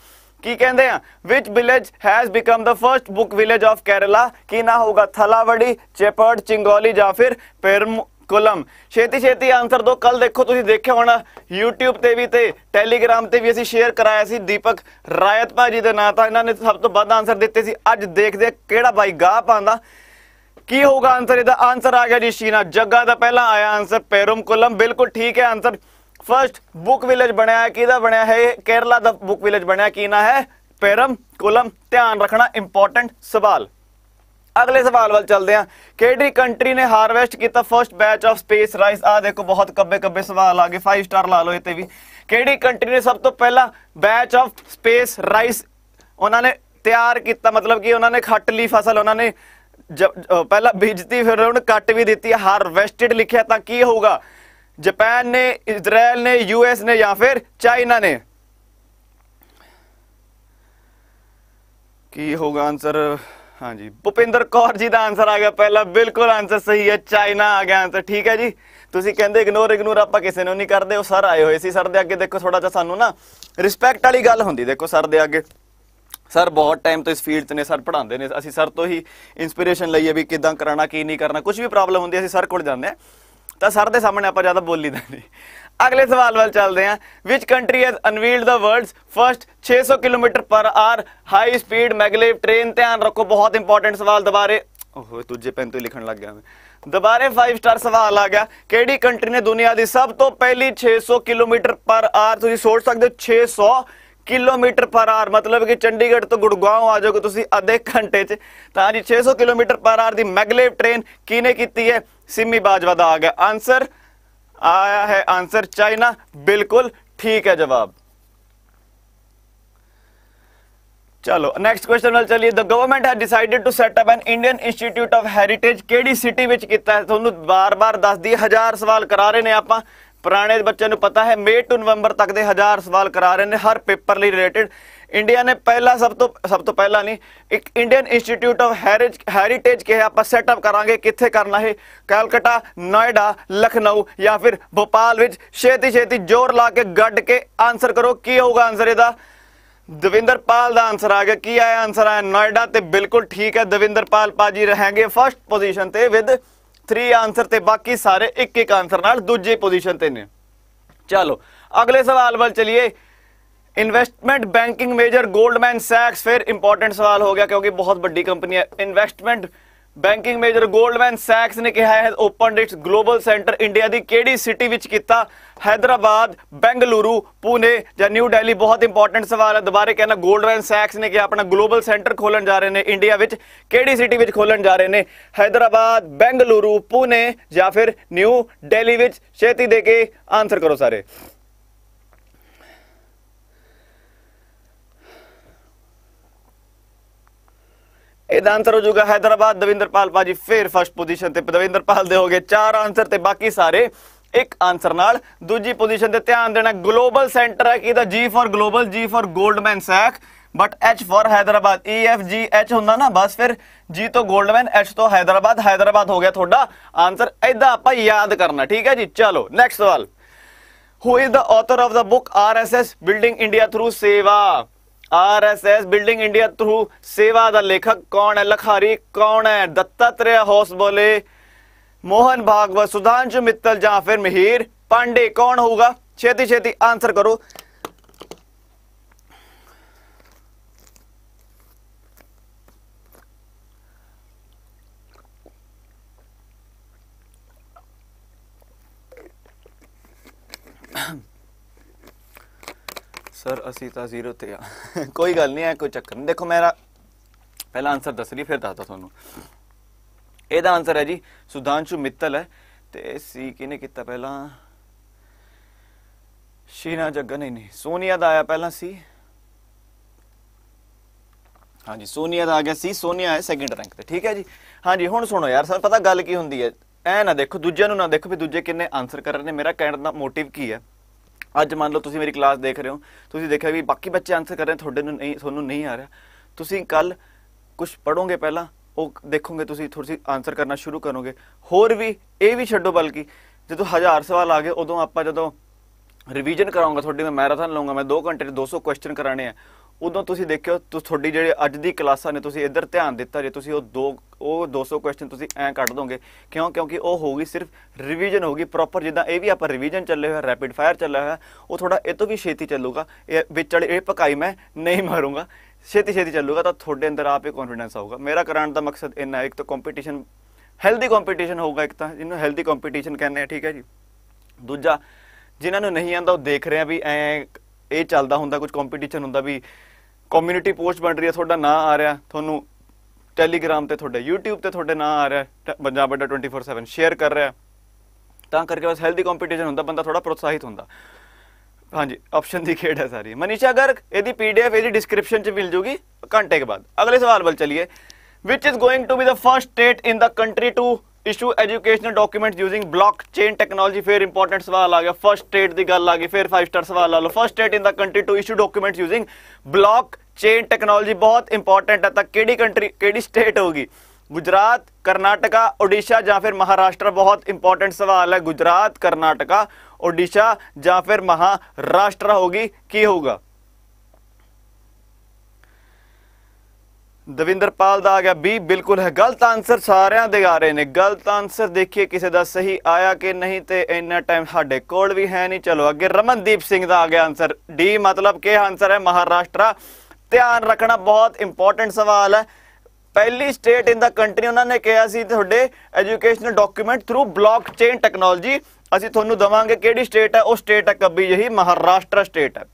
ਕੀ ਕਹਿੰਦੇ ਆ which village has become the first book village of Kerala ਕੀ ਨਾ ਹੋਊਗਾ ਥਲਾਵੜੀ ਚੇਪੜ ਚਿੰਗੋਲੀ ਜਾਂ ਫਿਰ ਪੇਰਮਕੁਲਮ ਛੇਤੀ ਛੇਤੀ ਆਨਸਰ ਦੋ ਕੱਲ ਦੇਖੋ ਤੁਸੀਂ ਦੇਖਿਆ ਹੋਣਾ YouTube ਤੇ ਵੀ ਤੇ Telegram ਤੇ ਵੀ ਅਸੀਂ ਸ਼ੇਅਰ ਕਰਾਇਆ ਸੀ ਦੀਪਕ ਰਾਇਤ ਭਾਜੀ ਦੇ ਨਾਂ ਤਾਂ ਇਹਨਾਂ ਨੇ ਸਭ ਤੋਂ ਵੱਧ ਆਨਸਰ ਦਿੱਤੇ ਸੀ ਅੱਜ ਦੇਖਦੇ ਆ ਕਿਹੜਾ ਬਾਈ ਗਾਹ ਪਾਉਂਦਾ ਕੀ ਹੋਊਗਾ ਆਨਸਰ ਇਹਦਾ ਆਨਸਰ ਆ ਗਿਆ ਜੀ ਸ਼ੀਨਾ। ਜੱਗਾ ਦਾ ਪਹਿਲਾ ਆਇਆ ਆਨਸਰ ਪੈਰਮਕੁਲਮ ਬਿਲਕੁਲ ਠੀਕ ਹੈ ਆਨਸਰ ਫਰਸਟ ਬੁੱਕ ਵਿਲੇਜ ਬਣਿਆ ਹੈ, ਕਿਹਦਾ ਬਣਿਆ ਹੈ? ਕੇਰਲਾ ਦਾ ਬੁੱਕ ਵਿਲੇਜ ਬਣਿਆ, ਕੀ ਨਾ ਹੈ? ਪੈਰਮਕੁਲਮ ਧਿਆਨ ਰੱਖਣਾ ਇੰਪੋਰਟੈਂਟ ਸਵਾਲ। ਅਗਲੇ ਸਵਾਲ ਵੱਲ ਚੱਲਦੇ ਹਾਂ। ਕਿਹੜੀ ਕੰਟਰੀ ਨੇ ਹਾਰਵੈਸਟ ਕੀਤਾ first batch of space rice ਆ ਦੇਖੋ, ਬਹੁਤ ਕੱਬੇ ਕੱਬੇ ਸਵਾਲ ਆ ਗਏ 5 ਸਟਾਰ ਲਾ ਲਓ ਇਹ ਤੇ ਵੀ। ਕਿਹੜੀ ਕੰਟਰੀ ਨੇ ਸਭ ਤੋਂ ਪਹਿਲਾਂ ਬੈਚ ਆਫ ਸਪੇਸ ਰਾਈਸ ਉਹਨਾਂ ਨੇ ਤਿਆਰ ਕੀਤਾ, ਮਤਲਬ ਕਿ ਉਹਨਾਂ ਨੇ ਖੱਟ ਲਈ ਫਸਲ, ਉਹਨਾਂ ਨੇ ਪਹਿਲਾਂ ਬੀਜਤੀ ਫਿਰ ਉਹਨੂੰ ਕੱਟ ਵੀ ਦਿੱਤੀ ਹਾਰਵੈਸਟਡ ਲਿਖਿਆ ਤਾਂ ਕੀ ਹੋਊਗਾ? ਜਾਪਾਨ ਨੇ ਇਜ਼ਰਾਈਲ ਨੇ ਯੂਐਸ ਨੇ ਜਾਂ ਫਿਰ ਚਾਈਨਾ ਨੇ? ਕੀ ਹੋਊਗਾ ਆਨਸਰ ਹਾਂਜੀ, ਭੁਪਿੰਦਰ ਕੌਰ ਜੀ ਦਾ ਆਨਸਰ ਆ ਗਿਆ ਪਹਿਲਾ, ਬਿਲਕੁਲ ਆਨਸਰ ਸਹੀ ਹੈ ਚਾਈਨਾ ਆ ਗਿਆ ਆਨਸਰ ਠੀਕ ਹੈ ਜੀ? ਤੁਸੀਂ ਕਹਿੰਦੇ ਇਗਨੋਰ ਇਗਨੋਰ ਆਪਾਂ ਕਿਸੇ ਨੂੰ ਨਹੀਂ ਕਰਦੇ, ਉਹ ਸਰ ਆਏ ਹੋਏ ਸੀ ਸਰ ਦੇ ਅੱਗੇ ਦੇਖੋ ਥੋੜਾ ਜਿਹਾ ਸਾਨੂੰ ਨਾ ਰਿਸਪੈਕਟ ਵਾਲੀ ਗੱਲ ਹੁੰਦੀ, ਦੇਖੋ ਸਰ ਦੇ ਅੱਗੇ। ਸਰ, ਬਹੁਤ ਟਾਈਮ ਤੋਂ ਇਸ ਫੀਲਡ 'ਚ ਨੇ, ਸਰ ਪੜ੍ਹਾਉਂਦੇ ਨੇ। ਅਸੀਂ ਸਰ ਤੋਂ ਹੀ ਇਨਸਪੀਰੇਸ਼ਨ ਲਈਏ ਵੀ ਕਿਦਾਂ ਕਰਾਣਾ ਕੀ ਨਹੀਂ ਕਰਨਾ। ਕੁਝ ਵੀ ਪ੍ਰੋਬਲਮ ਹੁੰਦੀ ਹੈ ਅਸੀਂ ਸਰ ਕੋਲ ਜਾਂਦੇ ਆ। ਤਾਂ ਸਰ ਦੇ ਸਾਹਮਣੇ ਆਪਾਂ ਜ਼ਿਆਦਾ ਬੋਲੀਦਾ ਨਹੀਂ। ਅਗਲੇ ਸਵਾਲ ਵੱਲ ਚੱਲਦੇ ਹਾਂ। Which country has unveiled the world's first 600 kilometre per hour high speed maglev train ਧਿਆਨ ਰੱਖੋ, ਬਹੁਤ ਇੰਪੋਰਟੈਂਟ ਸਵਾਲ ਦੁਬਾਰੇ। ਓਹੋ, ਦੂਜੇ ਪੈਨ ਤੋਂ ਹੀ ਲਿਖਣ ਲੱਗ ਗਿਆ ਮੈਂ। ਦੁਬਾਰੇ 5 ਸਟਾਰ ਸਵਾਲ ਆ ਗਿਆ। ਕਿਹੜੀ ਕੰਟਰੀ ਨੇ ਦੁਨੀਆ ਦੀ ਸਭ ਤੋਂ ਪਹਿਲੀ 600 ਕਿਲੋਮੀਟਰ ਪਰ ਆਰ ਤੁਸੀਂ ਸੋਚ ਸਕਦੇ ਹੋ 600 ਕਿਲੋਮੀਟਰ ਪਰ ਆਰ, ਮਤਲਬ ਕਿ ਚੰਡੀਗੜ੍ਹ ਤੋਂ ਗੁੜਗਾਉਂ ਆ ਜਾਓਗੇ ਤੁਸੀਂ ਅੱਧੇ ਘੰਟੇ 'ਚ। ਤਾਂ ਜੀ 600 ਕਿਲੋਮੀਟਰ ਪਰ ਆਰ ਦੀ ਮੈਗਲੇਵ ਟ੍ਰੇਨ ਕਿਹਨੇ ਕੀਤੀ ਹੈ? ਸਿੰਮੀ ਬਾਜਵਾ ਦਾ ਆ ਗਿਆ ਆਨਸਰ ਆਇਆ ਹੈ ਆਨਸਰ ਚਾਈਨਾ। ਬਿਲਕੁਲ ਠੀਕ ਹੈ ਜਵਾਬ। ਚਲੋ ਨੈਕਸਟ ਕੁਐਸਚਨ ਨਾਲ ਚੱਲੀਏ। The government has decided to set up an Indian Institute of Heritage ਕਿਹੜੀ ਸਿਟੀ ਵਿੱਚ ਕੀਤਾ ਹੈ? ਤੁਹਾਨੂੰ ਬਾਰ-ਬਾਰ ਦੱਸਦੀ ਹਜ਼ਾਰ ਸਵਾਲ ਕਰਾ ਰਹੇ ਨੇ ਆਪਾਂ। ਪੁਰਾਣੇ ਬੱਚਿਆਂ ਨੂੰ ਪਤਾ ਹੈ ਮਈ ਟੂ ਨਵੰਬਰ ਤੱਕ ਦੇ ਹਜ਼ਾਰ ਸਵਾਲ ਕਰਾ ਰਹੇ ਨੇ, ਹਰ ਪੇਪਰ ਲਈ ਰਿਲੇਟਡ ਇੰਡੀਆ ਨੇ ਪਹਿਲਾ ਸਭ ਤੋਂ ਸਭ ਤੋਂ ਪਹਿਲਾਂ ਨਹੀਂ, ਇੱਕ ਇੰਡੀਅਨ ਇੰਸਟੀਚਿਊਟ ਆਫ ਹੈਰਿਜ ਹੈਰੀਟੇਜ ਕਿਹਾ, ਆਪਾਂ ਸੈਟਅਪ ਕਰਾਂਗੇ, ਕਿੱਥੇ ਕਰਨਾ ਹੈ ਕਲਕੱਤਾ ਨੋਇਡਾ, ਲਖਨਊ ਜਾਂ ਫਿਰ ਭੋਪਾਲ ਵਿੱਚ ਛੇਤੀ ਛੇਤੀ ਜ਼ੋਰ ਲਾ ਕੇ ਗੱਡ ਕੇ ਆਨਸਰ ਕਰੋ, ਕੀ ਹੋਊਗਾ ਆਨਸਰ ਇਹਦਾ? ਦਵਿੰਦਰਪਾਲ ਦਾ ਆਨਸਰ ਆ ਗਿਆ, ਕੀ ਆਇਆ ਆਨਸਰ ਆਇਆ? ਨੋਇਡਾ ਤੇ ਬਿਲਕੁਲ ਠੀਕ ਹੈ, ਦਵਿੰਦਰਪਾਲ ਪਾਜੀ ਰਹਿਣਗੇ ਫਰਸਟ ਪੋਜੀਸ਼ਨ ਤੇ ਵਿਦ 3 ਆਨਸਰ ਤੇ ਬਾਕੀ ਸਾਰੇ ਇੱਕ ਇੱਕ ਆਨਸਰ ਨਾਲ ਦੂਜੀ ਪੋਜੀਸ਼ਨ ਤੇ ਨੇ। ਚਲੋ, ਅਗਲੇ ਸਵਾਲ ਵੱਲ ਚਲਿਏ। ਇਨਵੈਸਟਮੈਂਟ ਬੈਂਕਿੰਗ ਮੇਜਰ ਗੋਲਡਮੈਨ ਸੈਕਸ ਫਿਰ ਇੰਪੋਰਟੈਂਟ ਸਵਾਲ ਹੋ ਗਿਆ ਕਿਉਂਕਿ ਬਹੁਤ ਵੱਡੀ ਕੰਪਨੀ ਹੈ। ਇਨਵੈਸਟਮੈਂਟ ਬੈਂਕਿੰਗ ਮੇਜਰ ਗੋਲਡਮੈਨ ਸੈਕਸ ਨੇ ਕਿਹਾ ਹੈ, open its global centre India ਦੀ ਕਿਹੜੀ ਸਿਟੀ ਵਿੱਚ ਕੀਤਾ? ਹੈਦਰਾਬਾਦ, ਬੈਂਗਲੁਰੂ, ਪੁਣੇ ਜਾਂ ਨਿਊ ਦਿੱਲੀ? ਬਹੁਤ ਇੰਪੋਰਟੈਂਟ ਸਵਾਲ ਹੈ। ਦੁਬਾਰੇ ਕਹਿਣਾ ਗੋਲਡਮੈਨ ਸੈਕਸ ਨੇ ਕਿਹਾ, ਆਪਣਾ ਗਲੋਬਲ ਸੈਂਟਰ ਖੋਲਣ ਜਾ ਰਹੇ ਨੇ ਇੰਡੀਆ ਵਿੱਚ। ਕਿਹੜੀ ਸਿਟੀ ਵਿੱਚ ਖੋਲਣ ਜਾ ਰਹੇ ਨੇ? ਹੈਦਰਾਬਾਦ, ਬੈਂਗਲੁਰੂ, ਪੁਣੇ ਜਾਂ ਫਿਰ ਨਿਊ ਦਿੱਲੀ ਵਿੱਚ? ਛੇਤੀ ਦੇ ਕੇ ਆਨਸਰ ਕਰੋ ਸਾਰੇ। ਇਹਦਾ ਆਨਸਰ ਹੋ ਜਾਊਗਾ ਹైదరాబాద్ ਦਵਿੰਦਰਪਾਲ ਬਾਜੀ ਫੇਰ ਫਸਟ ਪੋਜੀਸ਼ਨ ਤੇ ਦਵਿੰਦਰਪਾਲ ਦੇ ਹੋਗੇ ਚਾਰ ਆਨਸਰ ਤੇ ਬਾਕੀ ਸਾਰੇ ਇੱਕ ਆਨਸਰ ਨਾਲ। ਦੂਜੀ ਪੋਜੀਸ਼ਨ ਤੇ ਧਿਆਨ ਦੇਣਾ ਗਲੋਬਲ ਸੈਂਟਰ ਹੈ ਕਿਹਦਾ? G for global G for Goldman Sachs but H for Hyderabad E F G H ਹੁੰਦਾ ਨਾ, ਬਸ ਫਿਰ ਜੀ ਤੋਂ ਗੋਲਡਮੈਨ ਐਚ ਤੋਂ ਹైదరాబాద్ ਹైదరాబాద్ ਹੋ ਗਿਆ ਤੁਹਾਡਾ ਆਨਸਰ ਐਦਾਂ ਆਪਾਂ ਯਾਦ ਕਰਨਾ, ਠੀਕ ਹੈ ਜੀ? ਚਲੋ ਨੈਕਸਟ ਸਵਾਲ। Who is the is of the book R S S building India through Seva RSS Building India through Seva ਦਾ ਲੇਖਕ ਕੌਣ ਹੈ ਲਖਾਰੀ ਕੌਣ ਹੈ ਦੱਤਾਤਰੇయ ਹੋਸਬੋਲੇ ਮੋਹਨ ਭਾਗਵਤ ਸੁਧਾਂਸ਼ੂ ਮਿੱਤਲ ਜਾਂ ਫਿਰ ਮਹੀਰ ਪਾਂਡੇ ਕੌਣ ਹੋਊਗਾ ਛੇਤੀ ਛੇਤੀ ਆਨਸਰ ਕਰੋ ਸਰ, ਅਸੀਂ ਤਾਂ ਜ਼ੀਰੋ ਤੇ ਆ। ਕੋਈ ਗੱਲ ਨਹੀਂ ਹੈ ਕੋਈ ਚੱਕਰ ਨਹੀਂ। ਦੇਖੋ, ਮੇਰਾ ਪਹਿਲਾ ਆਨਸਰ ਦੱਸ ਰਹੀ ਫਿਰ ਦੱਸਦਾ ਤੁਹਾਨੂੰ। ਇਹਦਾ ਆਨਸਰ ਹੈ ਜੀ ਸੁਧਾਂਸ਼ੂ ਮਿੱਤਲ ਹੈ, ਤੇ ਸੀ ਕਿਹਨੇ ਕੀਤਾ ਪਹਿਲਾਂ? ਸ਼ੀਨਾ ਜੱਗਾ ਨਹੀਂ ਨਹੀਂ, ਸੋਨੀਆ ਦਾ ਆਇਆ ਪਹਿਲਾਂ ਸੀ। ਹਾਂਜੀ, ਸੋਨੀਆ ਦਾ ਆ ਗਿਆ ਸੀ, ਸੋਨੀਆ ਹੈ ਸੈਕਿੰਡ ਰੈਂਕ ਤੇ, ਠੀਕ ਹੈ ਜੀ? ਹਾਂਜੀ, ਹੁਣ ਸੁਣੋ ਯਾਰ, ਸਰ, ਪਤਾ ਗੱਲ ਕੀ ਹੁੰਦੀ ਹੈ? ਐ ਨਾ ਦੇਖੋ, ਦੂਜਿਆਂ ਨੂੰ ਨਾ ਦੇਖੋ ਵੀ ਦੂਜੇ ਕਿੰਨੇ ਆਨਸਰ ਕਰ ਰਹੇ ਨੇ। ਮੇਰਾ ਕਹਿਣ ਦਾ ਮੋਟਿਵ ਕੀ ਹੈ? ਅੱਜ ਮੰਨ ਲਓ ਤੁਸੀਂ ਮੇਰੀ ਕਲਾਸ ਦੇਖ ਰਹੇ ਹੋ, ਤੁਸੀਂ ਦੇਖਿਆ ਵੀ ਬਾਕੀ ਬੱਚੇ ਆਨਸਰ ਕਰ ਰਹੇ, ਤੁਹਾਡੇ ਨੂੰ ਨਹੀਂ, ਤੁਹਾਨੂੰ ਨਹੀਂ ਆ ਰਿਹਾ। ਤੁਸੀਂ ਕੱਲ ਕੁਝ ਪੜੋਗੇ ਪਹਿਲਾਂ, ਉਹ ਦੇਖੋਗੇ ਤੁਸੀਂ ਥੋੜੀ ਆਨਸਰ ਕਰਨਾ ਸ਼ੁਰੂ ਕਰੋਗੇ। ਹੋਰ ਵੀ, ਇਹ ਵੀ ਛੱਡੋ ਬਲਕਿ, ਜਦੋਂ ਹਜ਼ਾਰ ਸਵਾਲ ਆ ਗਏ, ਉਦੋਂ ਆਪਾਂ ਜਦੋਂ ਰਿਵੀਜ਼ਨ ਕਰਾਉਂਗਾ, ਤੁਹਾਡੀ ਮੈਂ ਮੈਰਾਥਨ ਲਵਾਂਗਾ ਮੈਂ 2 ਘੰਟੇ ਦੇ 200 ਕੁਐਸਚਨ ਕਰਾਣੇ ਆ ਉਦੋਂ ਤੁਸੀਂ ਦੇਖਿਓ ਤੁਹਾਡੀ ਜਿਹੜੇ ਅੱਜ ਦੀ ਕਲਾਸਾਂ ਨੇ, ਤੁਸੀਂ ਇੱਧਰ ਧਿਆਨ ਦਿੱਤਾ, ਜੇ ਤੁਸੀਂ ਉਹ ਦੋ, ਉਹ 200 ਕੁਐਸਚਨ ਤੁਸੀਂ ਐਂ ਕੱਢ ਦੋਗੇ। ਕਿਉਂ? ਕਿਉਂਕਿ ਉਹ ਹੋਊਗੀ ਸਿਰਫ ਰਿਵੀਜ਼ਨ ਹੋਊਗੀ ਪ੍ਰੋਪਰ ਜਿੱਦਾਂ ਇਹ ਵੀ ਆਪਾਂ ਰਿਵੀਜ਼ਨ ਚੱਲੇ ਹੋਇਆ ਰੈਪਿਡ ਫਾਇਰ ਚੱਲਿਆ ਹੋਇਆ, ਉਹ ਥੋੜਾ ਇਹ ਤੋਂ ਵੀ ਛੇਤੀ ਚੱਲੂਗਾ। ਇਹ ਵਿੱਚ ਵਾਲੇ ਇਹ ਪਕਾਈ ਮੈਂ, ਨਹੀਂ ਮਾਰੂੰਗਾ। ਛੇਤੀ ਛੇਤੀ ਚੱਲੂਗਾ ਤਾਂ ਤੁਹਾਡੇ ਅੰਦਰ ਆਪੇ ਕੌਨਫੀਡੈਂਸ ਆਊਗਾ। ਮੇਰਾ ਕਰਾਉਣ ਦਾ ਮਕਸਦ ਇੰਨਾ ਇੱਕ ਤਾਂ ਕੰਪੀਟੀਸ਼ਨ ਹੈਲਦੀ ਕੰਪੀਟੀਸ਼ਨ ਹੋਊਗਾ ਇੱਕ ਤਾਂ, ਜਿਹਨੂੰ ਹੈਲਦੀ ਕੰਪੀਟੀਸ਼ਨ ਕਹਿੰਦੇ ਆ, ਠੀਕ ਹੈ ਜੀ। ਦੂਜਾ, ਜਿਨ੍ਹਾਂ ਨੂੰ ਨਹੀਂ ਆਂਦਾ ਉਹ ਦੇਖ ਰਹੇ ਆ ਵੀ ਐ, ਇਹ ਚੱਲਦਾ ਹੁੰਦਾ ਕੁਝ ਕੰਪੀਟੀਸ਼ਨ ਹੁੰਦਾ ਵੀ ਕਮਿਊਨਿਟੀ ਪੋਸਟ ਬਣ ਰਹੀ ਹੈ, ਤੁਹਾਡਾ ਨਾਂ ਆ ਰਿਹਾ, ਤੁਹਾਨੂੰ ਟੈਲੀਗ੍ਰਾਮ ਤੇ ਤੁਹਾਡੇ YouTube ਤੇ ਤੁਹਾਡੇ ਨਾਂ ਆ ਰਿਹਾ, ਟ- ਪੰਜਾਬ ਅੱਡਾ 24/7 ਸ਼ੇਅਰ ਕਰ ਰਿਹਾ। ਤਾਂ ਕਰਕੇ ਬਸ ਹੈਲਦੀ ਕੰਪੀਟੀਸ਼ਨ ਹੁੰਦਾ, ਬੰਦਾ ਥੋੜਾ ਪ੍ਰੋਤਸਾਹਿਤ ਹੁੰਦਾ। ਹਾਂਜੀ ਆਪਸ਼ਨ ਦੀ ਖੇਡ ਹੈ ਸਾਰੀ। ਮਨੀਸ਼ਾ ਗਰਗ, ਇਹਦੀ ਪੀਡੀਐਫ ਇਹਦੀ ਡਿਸਕ੍ਰਿਪਸ਼ਨ ਚ ਮਿਲ ਜੂਗੀ, ਘੰਟੇ ਕੇ ਬਾਅਦ। ਅਗਲੇ ਸਵਾਲ ਵੱਲ ਚਲਿਏ। Which is going to be the first state in the country to issue educational documents using blockchain technology ਫਿਰ ਇੰਪੋਰਟੈਂਟ ਸਵਾਲ ਆ ਗਿਆ ਫਰਸਟ ਸਟੇਟ ਦੀ ਗੱਲ ਆ ਗਈ ਫਿਰ 5 ਸਟਾਰ ਸਵਾਲ ਲਾ ਲਓ first state in the country to issue documents using blockchain technology ਬਹੁਤ ਇੰਪੋਰਟੈਂਟ ਹੈ ਤਾਂ ਕਿਹੜੀ ਕੰਟਰੀ ਕਿਹੜੀ ਸਟੇਟ ਹੋਗੀ ਗੁਜਰਾਤ ਕਰਨਾਟਕਾ ਓਡੀਸ਼ਾ ਜਾਂ ਫਿਰ ਮਹਾਰਾਸ਼ਟਰ ਬਹੁਤ ਇੰਪੋਰਟੈਂਟ ਸਵਾਲ ਹੈ ਗੁਜਰਾਤ ਕਰਨਾਟਕਾ ਓਡੀਸ਼ਾ ਜਾਂ ਫਿਰ ਮਹਾਰਾਸ਼ਟਰ ਹੋਗੀ ਕੀ ਹੋਊਗਾ ਦਵਿੰਦਰਪਾਲ ਦਾ ਆ ਗਿਆ ਬੀ, ਬਿਲਕੁਲ ਹੈ। ਗਲਤ ਆਨਸਰ ਸਾਰਿਆਂ ਦੇ ਆ ਰਹੇ ਨੇ। ਗਲਤ ਆਨਸਰ ਦੇਖੀਏ ਕਿਸੇ ਦਾ ਸਹੀ ਆਇਆ ਕਿ ਨਹੀਂ ਤੇ ਇੰਨਾ ਟਾਈਮ ਸਾਡੇ ਕੋਲ ਵੀ ਹੈ ਨਹੀਂ। ਚਲੋ, ਅੱਗੇ ਰਮਨਦੀਪ ਸਿੰਘ ਦਾ ਆ ਗਿਆ ਆਨਸਰ ਡੀ ਮਤਲਬ ਕਿ ਆਨਸਰ ਹੈ ਮਹਾਰਾਸ਼ਟਰ। ਧਿਆਨ ਰੱਖਣਾ ਬਹੁਤ ਇੰਪੋਰਟੈਂਟ ਸਵਾਲ ਹੈ। ਪਹਿਲੀ ਸਟੇਟ ਇਨ ਦਾ ਕੰਟਰੀ ਉਹਨਾਂ ਨੇ ਕਿਹਾ ਸੀ ਤੁਹਾਡੇ educational document through blockchain technology ਅਸੀਂ ਤੁਹਾਨੂੰ ਦਵਾਂਗੇ ਕਿਹੜੀ ਸਟੇਟ ਹੈ, ਉਹ ਸਟੇਟ ਹੈ ਕੱਬੀ ਜਿਹੀ, ਮਹਾਰਾਸ਼ਟਰ ਸਟੇਟ ਹੈ।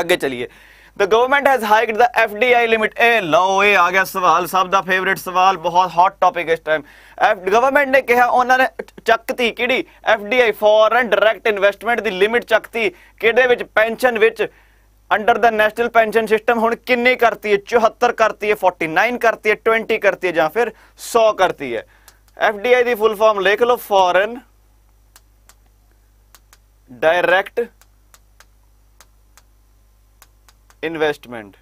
ਅੱਗੇ ਚਲਿਏ। The government has hiked the FDI limit ਇਹ ਲਓ ਇਹ ਆ ਗਿਆ ਸਵਾਲ, ਸਭ ਦਾ ਫੇਵਰਿਟ ਸਵਾਲ, ਬਹੁਤ ਹੌਟ ਟੌਪਿਕ ਇਸ ਟਾਈਮ ਗਵਰਨਮੈਂਟ ਨੇ ਕਿਹਾ, ਉਹਨਾਂ ਨੇ ਚੱਕਤੀ ਕਿਹੜੀ? ਐਫਡੀਆਈ ਫੋਰਨ ਡਾਇਰੈਕਟ ਇਨਵੈਸਟਮੈਂਟ ਦੀ ਲਿਮਿਟ ਚੱਕਤੀ। ਕਿਹਦੇ ਵਿੱਚ? ਪੈਨਸ਼ਨ ਵਿੱਚ। Under the national pension system ਹੁਣ ਕਿੰਨੀ ਕਰਤੀ ਹੈ? 74 ਕਰਤੀ ਹੈ 49 ਕਰਤੀ ਹੈ 20 ਕਰਤੀ ਹੈ, ਜਾਂ ਫਿਰ 100 ਕਰਤੀ ਹੈ। ਐਫਡੀਆਈ ਦੀ ਫੁੱਲ ਫਾਰਮ ਲਿਖ ਲਓ ਫੋਰਨ ਡਾਇਰੈਕਟ ਇਨਵੈਸਟਮੈਂਟ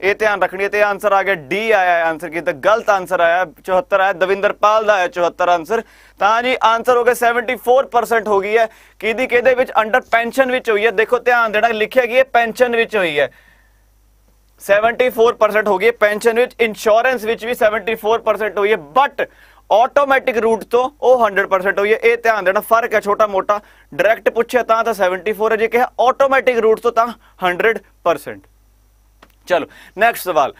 ਇਹ ਧਿਆਨ ਰੱਖਣੀ ਹੈ ਤੇ ਆਨਸਰ ਆ ਗਿਆ ਡੀ ਆਇਆ ਹੈ ਆਨਸਰ ਕੀ ਤਾਂ ਗਲਤ ਆਨਸਰ ਆਇਆ 74 ਆਇਆ, ਦਵਿੰਦਰਪਾਲ ਦਾ ਆਇਆ 74 ਆਨਸਰ ਤਾਂ ਜੀ ਆਨਸਰ ਹੋ ਗਿਆ 74% ਹੋ ਗਈ ਹੈ। ਕਿਹਦੀ ਕਿਹਦੇ ਵਿੱਚ? ਅੰਡਰ ਪੈਨਸ਼ਨ ਵਿੱਚ ਹੋਈ ਹੈ। ਦੇਖੋ ਧਿਆਨ ਦੇਣਾ, ਲਿਖਿਆ ਗਿਆ ਪੈਨਸ਼ਨ ਵਿੱਚ ਹੋਈ ਹੈ। 74% ਹੋ ਗਈ ਪੈਨਸ਼ਨ ਵਿੱਚ ਇੰਸ਼ੋਰੈਂਸ ਵਿੱਚ ਵੀ 74% ਹੋਈ ਹੈ। ਬਟ ਆਟੋਮੈਟਿਕ ਰੂਟ ਤੋਂ ਉਹ 100% ਹੋਈ ਹੈ। ਇਹ ਧਿਆਨ ਦੇਣਾ, ਫ਼ਰਕ ਹੈ ਛੋਟਾ ਮੋਟਾ। ਡਾਇਰੈਕਟ ਪੁੱਛਿਆ ਤਾਂ ਤਾਂ 74 ਹੈ, ਜੇ ਕਿਹਾ ਆਟੋਮੈਟਿਕ ਰੂਟ ਤੋਂ ਤਾਂ 100% ਚਲੋ ਨੈਕਸਟ ਸਵਾਲ।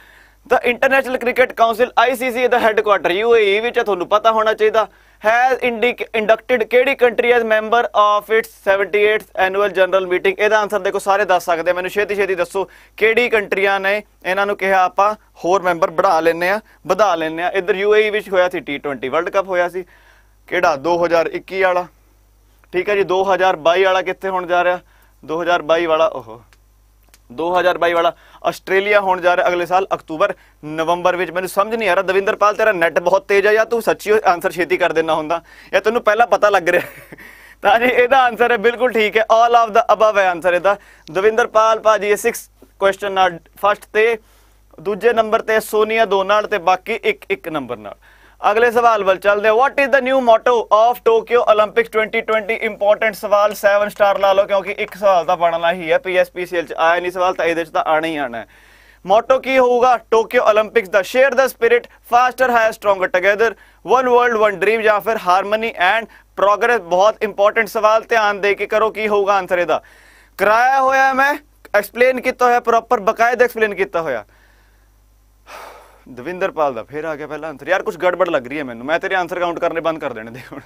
The International Cricket Council ICC the headquarter UAE ਵਿੱਚ ਤੁਹਾਨੂੰ ਪਤਾ ਹੋਣਾ ਚਾਹੀਦਾ। ਹੈਜ਼ ਇੰਡਕਟਡ ਕਿਹੜੀ country as member of its 78th annual general meeting ਇਹਦਾ ਆਨਸਰ ਦੇਖੋ, ਸਾਰੇ ਦੱਸ ਸਕਦੇ ਮੈਨੂੰ ਛੇਤੀ ਛੇਤੀ ਦੱਸੋ, ਕਿਹੜੀ ਕੰਟਰੀਆਂ ਨੇ ਇਹਨਾਂ ਨੂੰ ਕਿਹਾ ਆਪਾਂ ਹੋਰ ਮੈਂਬਰ ਵਧਾ ਲੈਣੇ ਆ, ਵਧਾ ਲੈਣੇ ਆ। ਇੱਧਰ ਯੂਏਈ ਵਿੱਚ ਹੋਇਆ ਸੀ T20 ਵਰਲਡ ਕੱਪ ਹੋਇਆ ਸੀ। ਕਿਹੜਾ? 2021 ਵਾਲਾ। ਠੀਕ ਹੈ ਜੀ 2022 ਵਾਲਾ ਕਿੱਥੇ ਹੋਣ ਜਾ ਰਿਹਾ? 2022 ਵਾਲਾ, ਓਹੋ। 2022 ਵਾਲਾ ਆਸਟ੍ਰੇਲੀਆ ਹੋਣ ਜਾ ਰਿਹਾ ਅਗਲੇ ਸਾਲ ਅਕਤੂਬਰ, ਨਵੰਬਰ ਵਿੱਚ। ਮੈਨੂੰ ਸਮਝ ਨਹੀਂ ਆ ਰਿਹਾ, ਦਵਿੰਦਰਪਾਲ, ਤੇਰਾ ਨੈਟ ਬਹੁਤ ਤੇਜ਼ ਆ ਜਾਂ ਤੂੰ ਸੱਚੀ ਆਨਸਰ ਛੇਤੀ ਕਰ ਦੇਣਾ ਹੁੰਦਾ? ਜਾਂ ਤੈਨੂੰ ਪਹਿਲਾਂ ਪਤਾ ਲੱਗ ਰਿਹਾ? ਤਾਂ ਜੀ, ਇਹਦਾ ਆਨਸਰ ਹੈ, ਬਿਲਕੁਲ ਠੀਕ ਹੈ। ਆਲ ਆਫ ਦਾ ਅਬਵ ਹੈ ਆਨਸਰ ਇਹਦਾ। ਦਵਿੰਦਰਪਾਲ ਭਾਜੀ, ਇਹ 6 ਕੁਐਸਚਨ ਨਾਲ ਫਸਟ ਤੇ, ਦੂਜੇ ਨੰਬਰ ਤੇ ਸੋਨੀਆ ਦੋ ਨਾਲ ਤੇ ਬਾਕੀ ਇੱਕ ਇੱਕ ਨੰਬਰ ਨਾਲ। ਅਗਲੇ ਸਵਾਲ ਵੱਲ ਚੱਲਦੇ ਹਾਂ। What is the new motto of Tokyo 올림픽ਸ 2020 important ਸਵਾਲ 7 ਸਟਾਰ ਲਾ ਲਓ, ਕਿਉਂਕਿ ਇੱਕ ਸਵਾਲ ਤਾਂ ਬਣਨਾ ਹੀ ਹੈ। ਪੀਐਸਪੀਸੀਐਲ ਚ ਆਇਆ ਨਹੀਂ ਸਵਾਲ, ਤਾਂ ਇਹਦੇ ਚ ਤਾਂ ਆਣਾ ਹੀ ਆਣਾ ਹੈ। ਮੋਟੋ ਕੀ ਹੋਊਗਾ? ਟੋਕਿਓ 올림픽ਸ ਦਾ share the spirit faster higher stronger together one world one dream ਜਾਂ ਫਿਰ ਹਾਰਮਨੀ ਐਂਡ ਪ੍ਰੋਗਰੈਸ ਬਹੁਤ ਇੰਪੋਰਟੈਂਟ ਸਵਾਲ, ਧਿਆਨ ਦੇ ਕੇ ਕਰੋ ਕੀ ਹੋਊਗਾ ਆਨਸਰ ਇਹਦਾ। ਕਰਾਇਆ ਹੋਇਆ ਮੈਂ ਐਕਸਪਲੇਨ ਕੀਤਾ ਹੋਇਆ ਪ੍ਰੋਪਰ ਬਕਾਇਦਾ ਐਕਸਪਲੇਨ ਕੀਤਾ ਹੋਇਆ। ਦਵਿੰਦਰ ਪਾਲ ਦਾ ਫੇਰ ਆ ਗਿਆ ਪਹਿਲਾ ਆਨਸਰ ਯਾਰ ਕੁਝ ਗੜਬੜ ਲੱਗ ਰਹੀ ਹੈ ਮੈਨੂੰ। ਮੈਂ ਤੇਰੇ ਆਨਸਰ ਕਾਊਂਟ ਕਰਨੇ ਬੰਦ ਕਰ ਦੇਣੇ ਦੇ ਹੁਣ।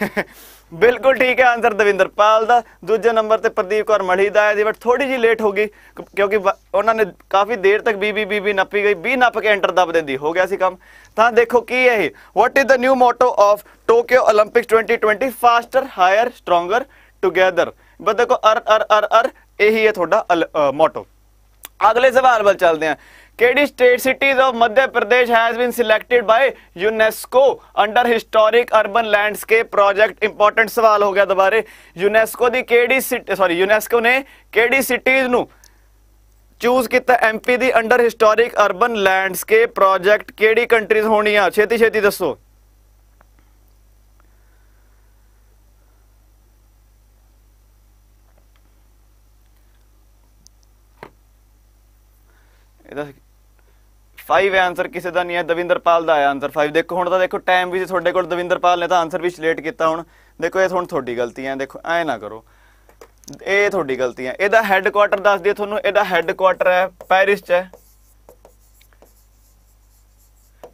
ਬਿਲਕੁਲ ਠੀਕ ਹੈ ਆਨਸਰ ਦਵਿੰਦਰਪਾਲ ਦਾ। ਦੂਜੇ ਨੰਬਰ ਤੇ ਪ੍ਰਦੀਪ ਕੌਰ ਮਲੀ ਦਾ ਹੈ ਬਟ ਥੋੜੀ ਜੀ ਲੇਟ ਹੋ ਗਈ ਕਿਉਂਕਿ ਉਹਨਾਂ ਨੇ ਕਾਫੀ ਦੇਰ ਤੱਕ ਬੀ ਬੀ ਬੀਬੀ ਨੱਪੀ ਗਈ। ਬੀ ਨੱਪ ਕੇ ਐਂਟਰ ਦੱਬ ਦਿੰਦੀ, ਹੋ ਗਿਆ ਸੀ ਕੰਮ। ਤਾਂ ਦੇਖੋ ਕੀ ਹੈ ਇਹ। What is the new motto of Tokyo 올림픽ਸ 2020 faster higher stronger together ਬਸ ਦੇਖੋ ਅਰ ਅਰ ਅਰ ਅਰ, ਇਹੀ ਹੈ ਤੁਹਾਡਾ ਮੋਟੋ ਅਗਲੇ ਸਵਾਲ ਵੱਲ ਚੱਲਦੇ ਹਾਂ। ਕਿਹੜੀ state cities of Madhya Pradesh has been selected by UNESCO under historic urban landscape project important ਸਵਾਲ ਹੋ ਗਿਆ ਦੁਬਾਰੇ। ਯੂਨੈਸਕੋ ਦੀ ਕਿਹੜੀ ਸੌਰੀ ਯੂਨੈਸਕੋ ਨੇ ਕਿਹੜੀ ਸਿਟੀਜ਼ ਨੂੰ ਚੂਜ਼ ਕੀਤਾ? ਐਮਪੀ ਦੀ under historic urban landscape project ਕਿਹੜੀ ਕੰਟਰੀਜ਼ ਹੋਣੀਆਂ? ਛੇਤੀ ਛੇਤੀ ਦੱਸੋ। ਇਹਦਾ 5 ਆਨਸਰ ਕਿਸੇ ਦਾ ਨਹੀਂ ਹੈ, ਦਵਿੰਦਰਪਾਲ ਦਾ ਆਇਆ ਆਨਸਰ 5 ਦੇਖੋ, ਹੁਣ ਤਾਂ ਦੇਖੋ ਟਾਈਮ ਵੀ ਤੁਹਾਡੇ ਕੋਲ, ਦਵਿੰਦਰਪਾਲ ਨੇ ਤਾਂ ਆਨਸਰ ਵੀ ਲੇਟ ਕੀਤਾ ਹੁਣ। ਦੇਖੋ, ਇਹ ਹੁਣ ਤੁਹਾਡੀ ਗਲਤੀ ਹੈ, ਦੇਖੋ, ਐ ਨਾ ਕਰੋ। ਇਹ ਤੁਹਾਡੀ ਗਲਤੀ ਹੈ। ਇਹਦਾ ਹੈੱਡਕੁਆਟਰ ਦੱਸ ਦਿਓ ਤੁਹਾਨੂੰ, ਇਹਦਾ ਹੈੱਡਕੁਆਟਰ ਹੈ ਪੈਰਿਸ 'ਚ ਹੈ।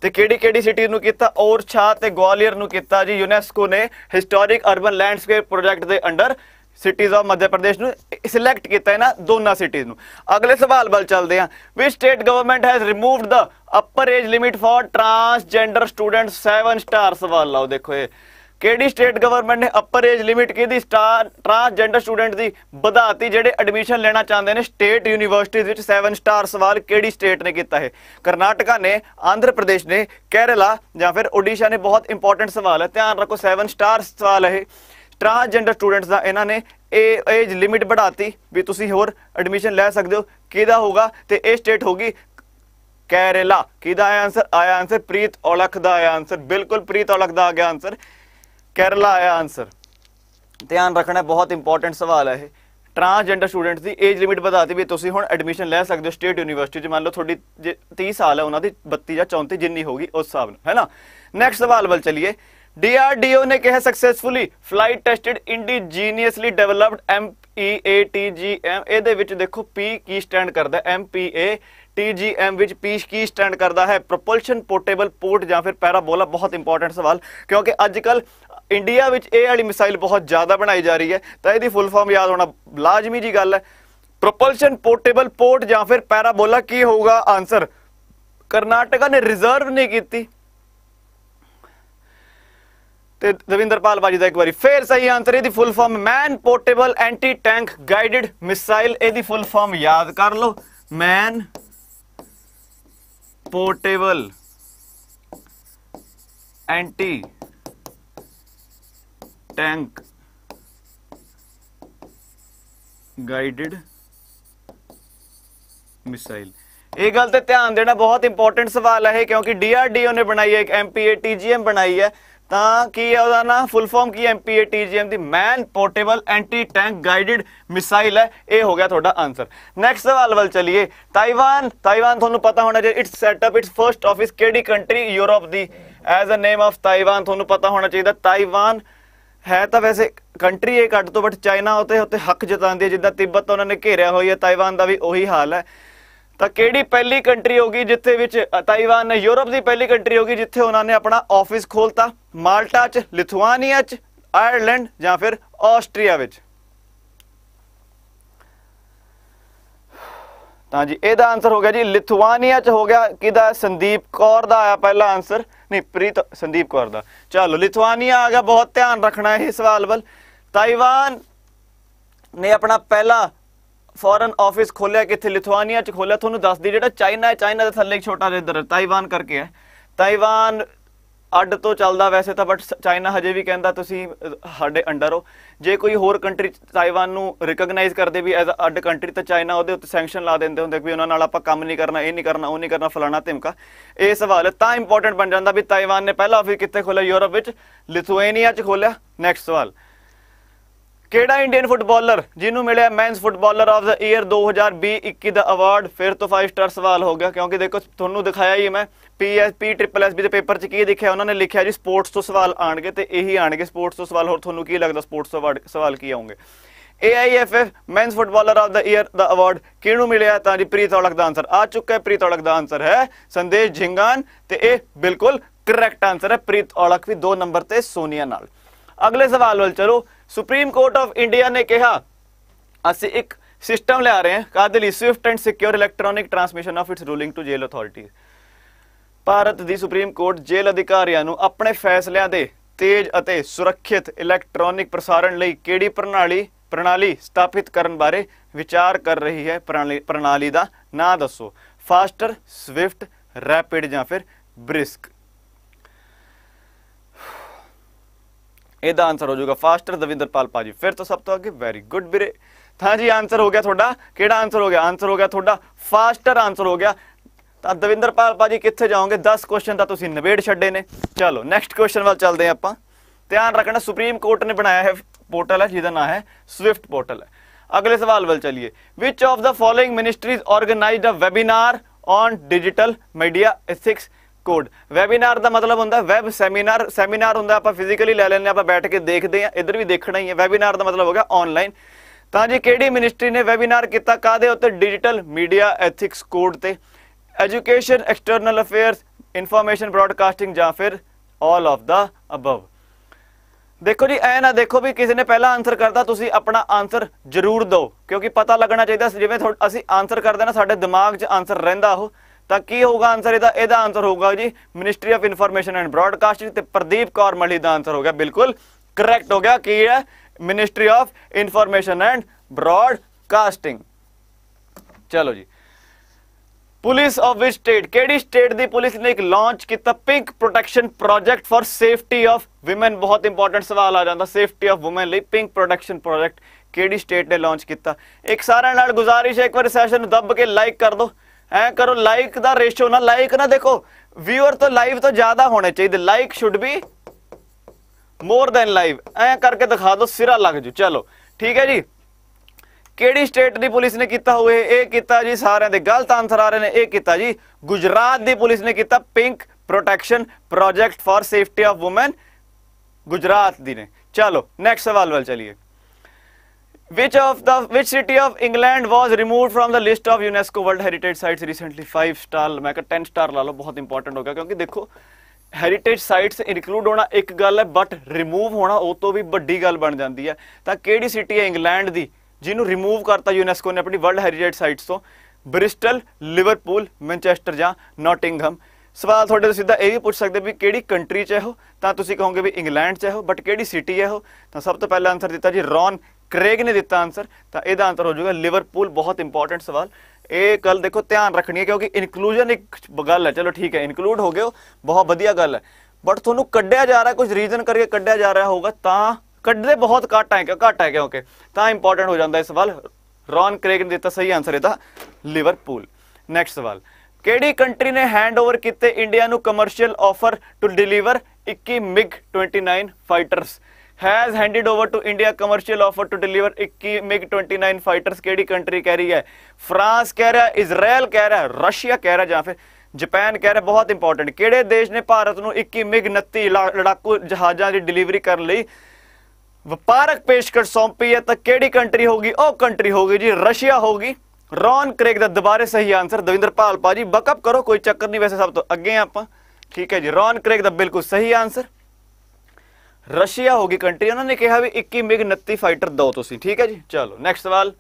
ਤੇ ਕਿਹੜੀ ਕਿਹੜੀ ਸਿਟੀ ਨੂੰ ਕੀਤਾ? ਔਰਛਾ ਤੇ ਗਵਾਲੀਅਰ ਨੂੰ ਕੀਤਾ ਜੀ ਯੂਨੈਸਕੋ ਨੇ। ਹਿਸਟੋਰਿਕ ਅਰਬਨ ਲੈਂਡਸਕੇਪ ਪ੍ਰੋਜੈਕਟ ਦੇ under cities of Madhya Pradesh ਨੂੰ ਸਿਲੈਕਟ ਕੀਤਾ ਇਹਨਾਂ ਦੋਨਾਂ ਸਿਟੀਜ਼ ਨੂੰ। ਅਗਲੇ ਸਵਾਲ ਵੱਲ ਚੱਲਦੇ ਹਾਂ। Which state government has removed the upper age limit for transgender student 7 star ਸਵਾਲ ਲਾਓ ਦੇਖੋ ਇਹ। ਕਿਹੜੀ ਸਟੇਟ ਗਵਰਨਮੈਂਟ ਨੇ ਅਪਰ ਏਜ ਲਿਮਿਟ ਕਿਹਦੀ ਸਟਾਰ ਟਰਾਂਸਜੈਂਡਰ ਸਟੂਡੈਂਟ ਦੀ ਵਧਾਤੀ, ਜਿਹੜੇ ਐਡਮਿਸ਼ਨ ਲੈਣਾ ਚਾਹੁੰਦੇ ਨੇ ਸਟੇਟ ਯੂਨੀਵਰਸਿਟੀਜ਼ ਵਿੱਚ 7 ਸਟਾਰ ਸਵਾਲ ਕਿਹੜੀ ਸਟੇਟ ਨੇ ਕੀਤਾ ਹੈ ਕਰਨਾਟਕਾ ਨੇ, ਆਂਧਰਾ ਪ੍ਰਦੇਸ਼ ਨੇ, ਕੇਰਲਾ ਜਾਂ ਫਿਰ ਓਡੀਸ਼ਾ ਨੇ ਬਹੁਤ ਇੰਪੋਰਟੈਂਟ ਸਵਾਲ ਹੈ। ਧਿਆਨ ਰੱਖੋ 7 ਸਟਾਰ ਸਵਾਲ ਹੈ ਇਹ। ਟਰਾਂਸਜੈਂਡਰ ਸਟੂਡੈਂਟਸ ਦਾ ਇਹਨਾਂ ਨੇ ਇਹ ਏਜ ਲਿਮਿਟ ਵਧਾਤੀ ਵੀ ਤੁਸੀਂ ਹੋਰ ਐਡਮਿਸ਼ਨ ਲੈ ਸਕਦੇ ਹੋ। ਕਿਹਦਾ ਹੋਗਾ ਤੇ ਇਹ ਸਟੇਟ ਹੋਗੀ ਕੇਰਲਾ। ਕਿਹਦਾ ਆਇਆ ਆਨਸਰ ਆਇਆ ਆਨਸਰ ਪ੍ਰੀਤ ਔਲਖ ਦਾ ਆਇਆ ਆਨਸਰ ਬਿਲਕੁਲ ਪ੍ਰੀਤ ਔਲਖ ਦਾ ਆ ਗਿਆ ਆਨਸਰ ਕੇਰਲਾ ਆਇਆ ਆਨਸਰ ਧਿਆਨ ਰੱਖਣਾ, ਬਹੁਤ ਇੰਪੋਰਟੈਂਟ ਸਵਾਲ ਹੈ ਇਹ। ਟਰਾਂਸਜੈਂਡਰ ਸਟੂਡੈਂਟਸ ਦੀ ਏਜ ਲਿਮਿਟ ਵਧਾਤੀ ਵੀ ਤੁਸੀਂ ਹੁਣ ਐਡਮਿਸ਼ਨ ਲੈ ਸਕਦੇ ਹੋ ਸਟੇਟ ਯੂਨੀਵਰਸਿਟੀ 'ਚ। ਮੰਨ ਲਓ ਤੁਹਾਡੀ ਜੇ 30 ਸਾਲ ਹੈ ਉਹਨਾਂ ਦੀ 32 ਜਾਂ 34 ਜਿੰਨੀ ਹੋਗੀ ਉਸ ਹਿਸਾਬ ਨਾਲ, ਹੈ ਨਾ? ਨੈਕਸਟ ਸਵਾਲ ਵੱਲ ਚਲੀਏ। DRDO ਨੇ ਕਿਹਾ successfully flight tested indigenously developed MEATGM ਇਹਦੇ ਵਿੱਚ ਦੇਖੋ P ਕੀ ਸਟੈਂਡ ਕਰਦਾ ਹੈ? MPA TGM ਵਿੱਚ P ਕੀ ਸਟੈਂਡ ਕਰਦਾ ਹੈ? ਪ੍ਰੋਪਲਸ਼ਨ ਪੋਰਟੇਬਲ ਪੋਰਟ ਜਾਂ ਫਿਰ ਪੈਰਾਬੋਲਾ ਬਹੁਤ ਇੰਪੋਰਟੈਂਟ ਸਵਾਲ, ਕਿਉਂਕਿ ਅੱਜ ਕੱਲ ਇੰਡੀਆ ਵਿੱਚ ਇਹ ਵਾਲੀ ਮਿਸਾਈਲ ਬਹੁਤ ਜ਼ਿਆਦਾ ਬਣਾਈ ਜਾ ਰਹੀ ਹੈ। ਤਾਂ ਇਹਦੀ ਫੁੱਲ ਫਾਰਮ ਯਾਦ ਹੋਣਾ ਲਾਜ਼ਮੀ ਜੀ ਗੱਲ ਹੈ। ਪ੍ਰੋਪਲਸ਼ਨ ਪੋਰਟੇਬਲ ਪੋਰਟ ਜਾਂ ਫਿਰ ਪੈਰਾਬੋਲਾ ਕੀ ਹੋਊਗਾ? ਆਨਸਰ ਕਰਨਾਟਕਾ ਨੇ ਰਿਜ਼ਰਵ ਨਹੀਂ ਕੀਤੀ। ਤੇ ਦਵਿੰਦਰਪਾਲ ਬਾਜੀ ਦਾ ਇੱਕ ਵਾਰੀ ਫੇਰ ਸਹੀ ਆਨਸਰ ਇਹਦੀ full form man portable anti tank guided missile ਇਹਦੀ ਫੁੱਲ ਫਾਰਮ ਯਾਦ ਕਰ ਲਓ man portable anti tank guided missile ਇਹ ਗੱਲ ਤੇ ਧਿਆਨ ਦੇਣਾ ਬਹੁਤ ਇੰਪੋਰਟੈਂਟ ਸਵਾਲ ਹੈ ਇਹ, ਕਿਉਂਕਿ DRDO ਨੇ ਬਣਾਈ ਹੈ, ਇੱਕ MPA TGM ਬਣਾਈ ਹੈ। ਤਾਂ ਕੀ ਹੈ ਉਹਦਾ ਨਾਮ ਫੁੱਲ ਫਾਰਮ ਕੀ ਐਮਪੀਏ ਟੀਜੀਐਮ ਦੀ man portable anti tank guided missile ਹੈ। ਇਹ ਹੋ ਗਿਆ ਤੁਹਾਡਾ ਆਨਸਰ ਨੈਕਸਟ ਸਵਾਲ ਵੱਲ ਚਲਿਏ। ਤਾਈਵਾਨ ਤਾਈਵਾਨ ਤੁਹਾਨੂੰ ਪਤਾ ਹੋਣਾ ਚਾਹੀਦਾ। Its setup its first office ਕਿਹੜੀ country Europe the. As a name of Taiwan ਤੁਹਾਨੂੰ ਪਤਾ ਹੋਣਾ ਚਾਹੀਦਾ। ਤਾਈਵਾਨ ਹੈ ਤਾਂ ਵੈਸੇ ਕੰਟਰੀ ਇਹ ਘੱਟ ਤੋਂ ਘੱਟ ਚਾਈਨਾ ਉਤੇ ਉੱਤੇ ਹੱਕ ਜਤਾਉਂਦੀ ਹੈ। ਜਿੱਦਾਂ ਤਿੱਬਤ ਉਹਨਾਂ ਨੇ ਘੇਰਿਆ ਹੋਈ ਹੈ। ਤਾਈਵਾਨ ਦਾ ਵੀ ਉਹੀ ਹਾਲ ਹੈ। ਤਾਂ ਕਿਹੜੀ ਪਹਿਲੀ ਕੰਟਰੀ ਹੋਗੀ ਜਿੱਥੇ ਵਿੱਚ ਤਾਈਵਾਨ ਨੇ ਯੂਰਪ ਦੀ ਪਹਿਲੀ ਕੰਟਰੀ ਹੋਗੀ ਜਿੱਥੇ ਉਹਨਾਂ ਨੇ ਆਪਣਾ ਆਫਿਸ ਖੋਲਤਾ? ਮਾਲਟਾ 'ਚ, ਲਿਥੁਆਨੀਆ 'ਚ, ਆਇਰਲੈਂਡ ਜਾਂ ਫਿਰ ਆਸਟਰੀਆ ਵਿੱਚ? ਤਾਂ ਜੀ, ਇਹਦਾ ਆਨਸਰ ਹੋ ਗਿਆ ਜੀ, ਲਿਥੁਆਨੀਆ 'ਚ ਹੋ ਗਿਆ। ਕਿਹਦਾ? ਸੰਦੀਪ ਕੌਰ ਦਾ ਆਇਆ ਪਹਿਲਾ ਆਨਸਰ ਨਹੀਂ, ਪ੍ਰੀਤ, ਸੰਦੀਪ ਕੌਰ ਦਾ। ਚਲੋ, ਲਿਥੁਆਨੀਆ ਆ ਗਿਆ, ਬਹੁਤ ਧਿਆਨ ਰੱਖਣਾ ਇਹ ਸਵਾਲ ਵੱਲ। ਤਾਈਵਾਨ ਨੇ ਆਪਣਾ ਪਹਿਲਾ ਫੋਰਨ ਆਫਿਸ ਖੋਲਿਆ ਕਿੱਥੇ ਲਿਥੁਆਨੀਆ ਚ ਖੋਲਿਆ, ਤੁਹਾਨੂੰ ਦੱਸ ਦੀ ਜਿਹੜਾ ਚਾਈਨਾ ਹੈ, ਚਾਈਨਾ ਦੇ ਥੱਲੇ ਇੱਕ ਛੋਟਾ ਜਿਹਾ ਇੱਧਰ, ਤਾਈਵਾਨ ਕਰਕੇ ਹੈ। ਤਾਈਵਾਨ ਅੱਡ ਤੋਂ ਚੱਲਦਾ ਵੈਸੇ ਤਾਂ ਬਟ ਚਾਈਨਾ ਹਜੇ ਵੀ ਕਹਿੰਦਾ ਤੁਸੀਂ ਸਾਡੇ ਅੰਡਰ ਹੋ। ਜੇ ਕੋਈ ਹੋਰ ਕੰਟਰੀ ਤਾਈਵਾਨ ਨੂੰ ਰਿਕਗਨਾਈਜ਼ ਕਰਦੇ ਵੀ ਐਜ਼ ਅ ਅੱਡ ਕੰਟਰੀ ਤਾਂ ਚਾਈਨਾ ਉਹਦੇ ਉੱਤੇ ਸੈਂਕਸ਼ਨ ਲਾ ਦਿੰਦੇ ਹੁੰਦੇ ਵੀ ਉਹਨਾਂ ਨਾਲ ਆਪਾਂ ਕੰਮ ਨਹੀਂ ਕਰਨਾ, ਇਹ ਨਹੀਂ ਕਰਨਾ, ਉਹ ਨਹੀਂ ਕਰਨਾ, ਫਲਾਣਾ ਧਿਮਕਾ। ਇਹ ਸਵਾਲ ਤਾਂ ਇੰਪੋਰਟੈਂਟ ਬਣ ਜਾਂਦਾ ਵੀ ਤਾਈਵਾਨ ਨੇ ਪਹਿਲਾ ਆਫਿਸ ਕਿੱਥੇ ਖੋਲਿਆ, ਯੂਰਪ ਵਿੱਚ? ਲਿਥੁਆਨੀਆ ਚ ਖੋਲਿਆ। ਨੈਕਸਟ ਸਵਾਲ। ਕਿਹੜਾ ਇੰਡੀਅਨ ਫੁੱਟਬਾਲਰ ਜਿਹਨੂੰ ਮਿਲਿਆ men's footballer of the year 2020-21 ਦਾ ਅਵਾਰਡ ਫਿਰ ਤੋਂ 5 ਸਟਾਰ ਸਵਾਲ ਹੋ ਗਿਆ, ਕਿਉਂਕਿ ਦੇਖੋ ਤੁਹਾਨੂੰ ਦਿਖਾਇਆ ਹੀ ਮੈਂ ਪੀਐਸਪੀ ਟ੍ਰਿਪਲ ਐਸਬੀ ਦੇ ਪੇਪਰ 'ਚ ਕੀ ਦੇਖਿਆ ਉਹਨਾਂ ਨੇ ਲਿਖਿਆ ਜੀ ਸਪੋਰਟਸ ਤੋਂ ਸਵਾਲ ਆਣਗੇ ਤੇ ਇਹੀ ਆਣਗੇ ਸਪੋਰਟਸ ਤੋਂ ਸਵਾਲ, ਹੋਰ ਤੁਹਾਨੂੰ ਕੀ ਲੱਗਦਾ ਸਪੋਰਟਸ ਤੋਂ ਅਵਾਰਡ ਸਵਾਲ ਕੀ ਆਉਂਗੇ AIFF men's footballer of the year the award ਕਿਹਨੂੰ ਮਿਲਿਆ? ਤਾਂ ਜੀ ਪ੍ਰੀਤ ਔਲਖ ਦਾ ਆਨਸਰ ਆ ਚੁੱਕਾ ਹੈ, ਪ੍ਰੀਤ ਔਲਖ ਦਾ ਆਨਸਰ ਹੈ ਸੰਦੇਸ਼ ਝਿੰਗਾਨ ਤੇ ਇਹ ਬਿਲਕੁਲ ਕਰੈਕਟ ਆਨਸਰ ਹੈ, ਪ੍ਰੀਤ ਔਲਖ ਵੀ 2 ਨੰਬਰ ਤੇ ਸੋਨੀਆ ਨਾਲ। ਅਗਲੇ ਸਵਾਲ ਵੱਲ ਚਲੋ ਸੁਪਰੀਮ ਕੋਰਟ ਆਫ ਇੰਡੀਆ ਨੇ ਕਿਹਾ, ਅਸੀਂ ਇੱਕ ਸਿਸਟਮ ਲਿਆ ਰਹੇ ਹਾਂ, ਕਾਹਦੇ ਲਈ? Swift and secure electronic transmission of its ruling to jail authority Bharat the supreme Court ਜੇਲ੍ਹ ਅਧਿਕਾਰੀਆਂ ਨੂੰ ਆਪਣੇ ਫੈਸਲਿਆਂ ਦੇ ਤੇਜ਼ ਅਤੇ ਸੁਰੱਖਿਅਤ ਇਲੈਕਟ੍ਰੋਨਿਕ ਪ੍ਰਸਾਰਣ ਲਈ ਕਿਹੜੀ ਪ੍ਰਣਾਲੀ ਪ੍ਰਣਾਲੀ ਸਥਾਪਿਤ ਕਰਨ ਬਾਰੇ ਵਿਚਾਰ ਕਰ ਰਹੀ ਹੈ? ਪ੍ਰਣਾਲੀ ਪ੍ਰਣਾਲੀ ਦਾ ਨਾਂ ਦੱਸੋ। ਫਾਸਟਰ ਸਵਿਫਟ ਰੈਪਿਡ ਜਾਂ ਫਿਰ ਬ੍ਰਿਸਕ ਇਹਦਾ ਆਨਸਰ ਹੋ ਜਾਊਗਾ ਫਾਸਟਰ ਦਵਿੰਦਰਪਾਲ ਪਾਜੀ ਫਿਰ ਤੋਂ ਸਭ ਤੋਂ ਅੱਗੇ ਵੈਰੀ ਗੁੱਡ ਵੀਰੇ। ਤਾਂ ਜੀ ਆਨਸਰ ਹੋ ਗਿਆ ਤੁਹਾਡਾ। ਕਿਹੜਾ ਆਨਸਰ ਹੋ ਗਿਆ? ਆਨਸਰ ਹੋ ਗਿਆ ਤੁਹਾਡਾ ਫਾਸਟਰ ਆਨਸਰ ਹੋ ਗਿਆ। ਤਾਂ ਦਵਿੰਦਰਪਾਲ ਪਾਜੀ ਕਿੱਥੇ ਜਾਓਗੇ? 10 ਕੁਐਸਚਨ ਤਾਂ ਤੁਸੀਂ ਨਿਬੇੜ ਛੱਡੇ ਨੇ। ਚਲੋ ਨੈਕਸਟ ਕੁਐਸਚਨ ਵੱਲ ਚੱਲਦੇ ਹਾਂ ਆਪਾਂ। ਧਿਆਨ ਰੱਖਣਾ ਸੁਪਰੀਮ ਕੋਰਟ ਨੇ ਬਣਾਇਆ ਹੈ ਪੋਰਟਲ ਹੈ, ਜਿਹਦਾ ਨਾਮ ਹੈ ਸਵਿਫਟ ਪੋਰਟਲ ਹੈ ਅਗਲੇ ਸਵਾਲ ਵੱਲ ਚਲਿਏ। Which of the following ministries organized a webinar on digital media ethics code webinar ਦਾ ਮਤਲਬ ਹੁੰਦਾ ਵੈਬ ਸੈਮੀਨਾਰ ਸੈਮੀਨਾਰ ਹੁੰਦਾ ਆਪਾਂ ਫਿਜ਼ੀਕਲੀ ਲੈ ਲੈਂਦੇ ਹਾਂ, ਆਪਾਂ ਬੈਠ ਕੇ ਦੇਖਦੇ ਹਾਂ ਇੱਧਰ ਵੀ ਦੇਖਣਾ ਹੀ ਹੈ। ਵੈਬਿਨਾਰ ਦਾ ਮਤਲਬ ਹੋ ਗਿਆ ਆਨਲਾਈਨ ਤਾਂ ਜੀ ਕਿਹੜੀ ਮਿਨਿਸਟਰੀ ਨੇ ਵੈਬਿਨਾਰ ਕੀਤਾ? ਕਾਦੇ ਉੱਤੇ? ਡਿਜੀਟਲ ਮੀਡੀਆ ਐਥਿਕਸ ਕੋਡ ਤੇ। Education external affairs information broadcasting ਜਾਂ ਫਿਰ ਆਲ ਆਫ ਦਾ ਅਬਵ ਦੇਖੋ ਜੀ ਐ ਨਾ ਦੇਖੋ ਵੀ ਕਿਸੇ ਨੇ ਪਹਿਲਾ ਆਨਸਰ ਕਰਤਾ ਤੁਸੀਂ ਆਪਣਾ ਆਨਸਰ ਜ਼ਰੂਰ ਦਿਓ। ਕਿਉਂਕਿ ਪਤਾ ਲੱਗਣਾ ਚਾਹੀਦਾ ਜਿਵੇਂ ਅਸੀਂ ਆਨਸਰ ਕਰਦੇ ਨਾ ਸਾਡੇ ਦਿਮਾਗ 'ਚ ਆਨਸਰ ਰਹਿੰਦਾ ਉਹ। ਤਾਂ ਕੀ ਹੋਊਗਾ ਆਨਸਰ ਇਹਦਾ ਇਹਦਾ ਆਨਸਰ ਹੋਊਗਾ ਜੀ ministry of information and broadcasting ਤੇ ਪ੍ਰਦੀਪ ਕੌਰ ਮਲੀ ਦਾ ਆਨਸਰ ਹੋ ਗਿਆ, ਬਿਲਕੁਲ ਕਰੈਕਟ ਹੋ ਗਿਆ। ਕੀ ਹੈ? Ministry of information and broadcasting ਚਲੋ ਜੀ। ਪੁਲਿਸ ਆਫ ਵਿਚ ਸਟੇਟ ਕਿਹੜੀ ਸਟੇਟ ਦੀ ਪੁਲਿਸ ਨੇ ਇੱਕ ਲਾਂਚ ਕੀਤਾ pink protection project for safety of women ਬਹੁਤ ਇੰਪੋਰਟੈਂਟ ਸਵਾਲ ਆ ਜਾਂਦਾ ਸੇਫਟੀ ਆਫ ਔਮਨ ਲਈ ਪਿੰਕ ਪ੍ਰੋਟੈਕਸ਼ਨ ਪ੍ਰੋਜੈਕਟ ਕਿਹੜੀ ਸਟੇਟ ਨੇ ਲਾਂਚ ਕੀਤਾ? ਇੱਕ ਸਾਰਿਆਂ ਨਾਲ ਗੁਜ਼ਾਰਿਸ਼ ਹੈ, ਇੱਕ ਵਾਰ ਸੈਸ਼ਨ ਨੂੰ ਦੱਬ ਕੇ ਲਾਈਕ ਕਰ ਦਿਓ। ਐ ਕਰੋ ਲਾਈਕ ਦਾ ਰੇਸ਼ੋ ਨਾ ਲਾਈਕ ਨਾ ਦੇਖੋ। ਵਿਊਅਰ ਤੋਂ ਲਾਈਵ ਤੋਂ ਜ਼ਿਆਦਾ ਹੋਣੇ ਚਾਹੀਦੇ। Like should be more than live ਐ ਕਰਕੇ ਦਿਖਾ ਦਿਓ, ਸਿਰਾ ਲੱਗ ਜੂ। ਚਲੋ, ਠੀਕ ਹੈ ਜੀ। ਕਿਹੜੀ ਸਟੇਟ ਦੀ ਪੁਲਿਸ ਨੇ ਕੀਤਾ ਹੋਵੇ? ਇਹ ਕੀਤਾ ਜੀ ਸਾਰਿਆਂ ਦੇ ਗਲਤ ਆਨਸਰ ਆ ਰਹੇ ਨੇ। ਇਹ ਕੀਤਾ ਜੀ ਗੁਜਰਾਤ ਦੀ ਪੁਲਿਸ ਨੇ ਕੀਤਾ pink protection project for safety of women Gujarat ਦੀ ਨੇ। ਚਲੋ ਨੈਕਸਟ ਸਵਾਲ ਵੱਲ ਚਲੀਏ। Which of the, which city of england was removed from the list of unesco world heritage sites recently? 5 star, ਮੈਂ ਕਿਹਾ 10 star ਲਾ ਲਓ, ਬਹੁਤ ਇੰਪੋਰਟੈਂਟ ਹੋ ਗਿਆ, ਕਿਉਂਕਿ ਦੇਖੋ ਹੈਰੀਟੇਜ ਸਾਈਟਸ ਇਨਕਲੂਡ ਹੋਣਾ ਇੱਕ ਗੱਲ ਹੈ ਬਟ ਰਿਮੂਵ ਹੋਣਾ ਉਹ ਤੋਂ ਵੀ ਵੱਡੀ ਗੱਲ ਬਣ ਜਾਂਦੀ ਹੈ। ਤਾਂ ਕਿਹੜੀ ਸਿਟੀ ਹੈ ਇੰਗਲੈਂਡ ਦੀ, ਜਿਹਨੂੰ ਰਿਮੂਵ ਕਰਤਾ ਯੂਨੈਸਕੋ ਨੇ ਆਪਣੀ ਵਰਲਡ ਹੈਰੀਟੇਜ ਸਾਈਟਸ ਤੋਂ? ਬ੍ਰਿਸਟਲ ਲਿਵਰਪੂਲ ਮੈਨਚੈਸਟਰ ਜਾਂ ਨੋਟਿੰਗਹਮ ਸਵਾਲ ਤੁਹਾਡੇ ਤੋਂ ਸਿੱਧਾ ਇਹ ਵੀ ਪੁੱਛ ਸਕਦੇ ਵੀ ਕਿਹੜੀ ਕੰਟਰੀ 'ਚ ਹੈ ਉਹ? ਤਾਂ ਤੁਸੀਂ ਕਹੋਗੇ ਵੀ ਇੰਗਲੈਂਡ 'ਚ ਹੈ ਉਹ ਬਟ ਕਿਹੜੀ ਸਿਟੀ ਹੈ ਉਹ? ਤਾਂ ਸਭ ਤੋਂ ਪਹਿਲਾ ਆਨਸਰ ਦਿੱਤਾ ਜੀ ਰੌਨ ਕ੍ਰੇਗ ਨੇ ਦਿੱਤਾ ਆਨਸਰ ਤਾਂ ਇਹਦਾ ਆਨਸਰ ਹੋ ਜਾਊਗਾ ਲਿਵਰਪੂਲ ਬਹੁਤ ਇੰਪੋਰਟੈਂਟ ਸਵਾਲ। ਇਹ ਗੱਲ ਦੇਖੋ ਧਿਆਨ ਰੱਖਣੀ ਹੈ ਕਿਉਂਕਿ ਇਨਕਲੂਜਨ ਇੱਕ ਗੱਲ ਹੈ। ਚਲੋ ਠੀਕ ਹੈ ਇਨਕਲੂਡ ਹੋ ਗਏ ਹੋ ਬਹੁਤ ਵਧੀਆ ਗੱਲ ਹੈ। ਬਟ ਤੁਹਾਨੂੰ ਕੱਢਿਆ ਜਾ ਰਿਹਾ, ਕੁਝ ਰੀਜ਼ਨ ਕਰਕੇ ਕੱਢਿਆ ਜਾ ਰਿਹਾ ਹੋਊਗਾ, ਤਾਂ ਕੱਢਦੇ ਬਹੁਤ ਘੱਟ ਹੈ ਕਿ ਘੱਟ ਹੈ ਕਿਉਂਕਿ ਤਾਂ ਇੰਪੋਰਟੈਂਟ ਹੋ ਜਾਂਦਾ ਇਹ ਸਵਾਲ। ਰੌਨ ਕ੍ਰੇਗ ਨੇ ਦਿੱਤਾ ਸਹੀ ਆਨਸਰ ਇਹਦਾ ਲਿਵਰਪੂਲ ਨੈਕਸਟ ਸਵਾਲ। ਕਿਹੜੀ ਕੰਟਰੀ ਨੇ ਹੈਂਡਓਵਰ ਕੀਤੇ ਇੰਡੀਆ ਨੂੰ commercial offer to deliver 21 MiG 29 fighters has handed over to India commercial offer to deliver 21 MiG 29 fighters ਕਿਹੜੀ ਕੰਟਰੀ ਕਹਿ ਰਹੀ ਹੈ ਫਰਾਂਸ ਕਹਿ ਰਿਹਾ ਇਜ਼ਰਾਈਲ ਕਹਿ ਰਿਹਾ ਰਸ਼ੀਆ ਕਹਿ ਰਿਹਾ ਜਾਂ ਫਿਰ ਜਾਪਾਨ ਕਹਿ ਰਿਹਾ ਬਹੁਤ ਇੰਪੋਰਟੈਂਟ ਕਿਹੜੇ ਦੇਸ਼ ਨੇ ਭਾਰਤ ਨੂੰ 21 ਮਿਗ 29 ਲਾ- ਲੜਾਕੂ ਜਹਾਜ਼ਾਂ ਦੀ ਡਿਲੀਵਰੀ ਕਰਨ ਲਈ ਵਪਾਰਕ ਪੇਸ਼ਕਸ਼ ਸੌਂਪੀ ਹੈ ਤਾਂ ਕਿਹੜੀ ਕੰਟਰੀ ਹੋਗੀ ਉਹ ਕੰਟਰੀ ਹੋਗੀ ਜੀ ਰਸ਼ੀਆ ਹੋਗੀ ਰੌਨ ਕ੍ਰੇਗ ਦਾ ਦੁਬਾਰੇ ਸਹੀ ਆਨਸਰ ਦਵਿੰਦਰ ਪਾਲ ਪਾਜੀ ਬਕਅਪ ਕਰੋ ਕੋਈ ਚੱਕਰ ਨਹੀਂ ਵੈਸੇ ਸਭ ਤੋਂ ਅੱਗੇ ਹਾਂ ਆਪਾਂ ਠੀਕ ਹੈ ਜੀ ਰੌਨ ਕ੍ਰੇਗ ਦਾ ਬਿਲਕੁਲ ਸਹੀ ਆਨਸਰ ਰਸ਼ੀਆ ਹੋਗੀ ਕੰਟਰੀ, ਉਹਨਾਂ ਨੇ ਕਿਹਾ ਵੀ 21 ਮਿਗ 29 ਫਾਈਟਰ ਦਿਓ ਤੁਸੀਂ, ਠੀਕ ਹੈ ਜੀ? ਚਲੋ ਨੈਕਸਟ ਸਵਾਲ।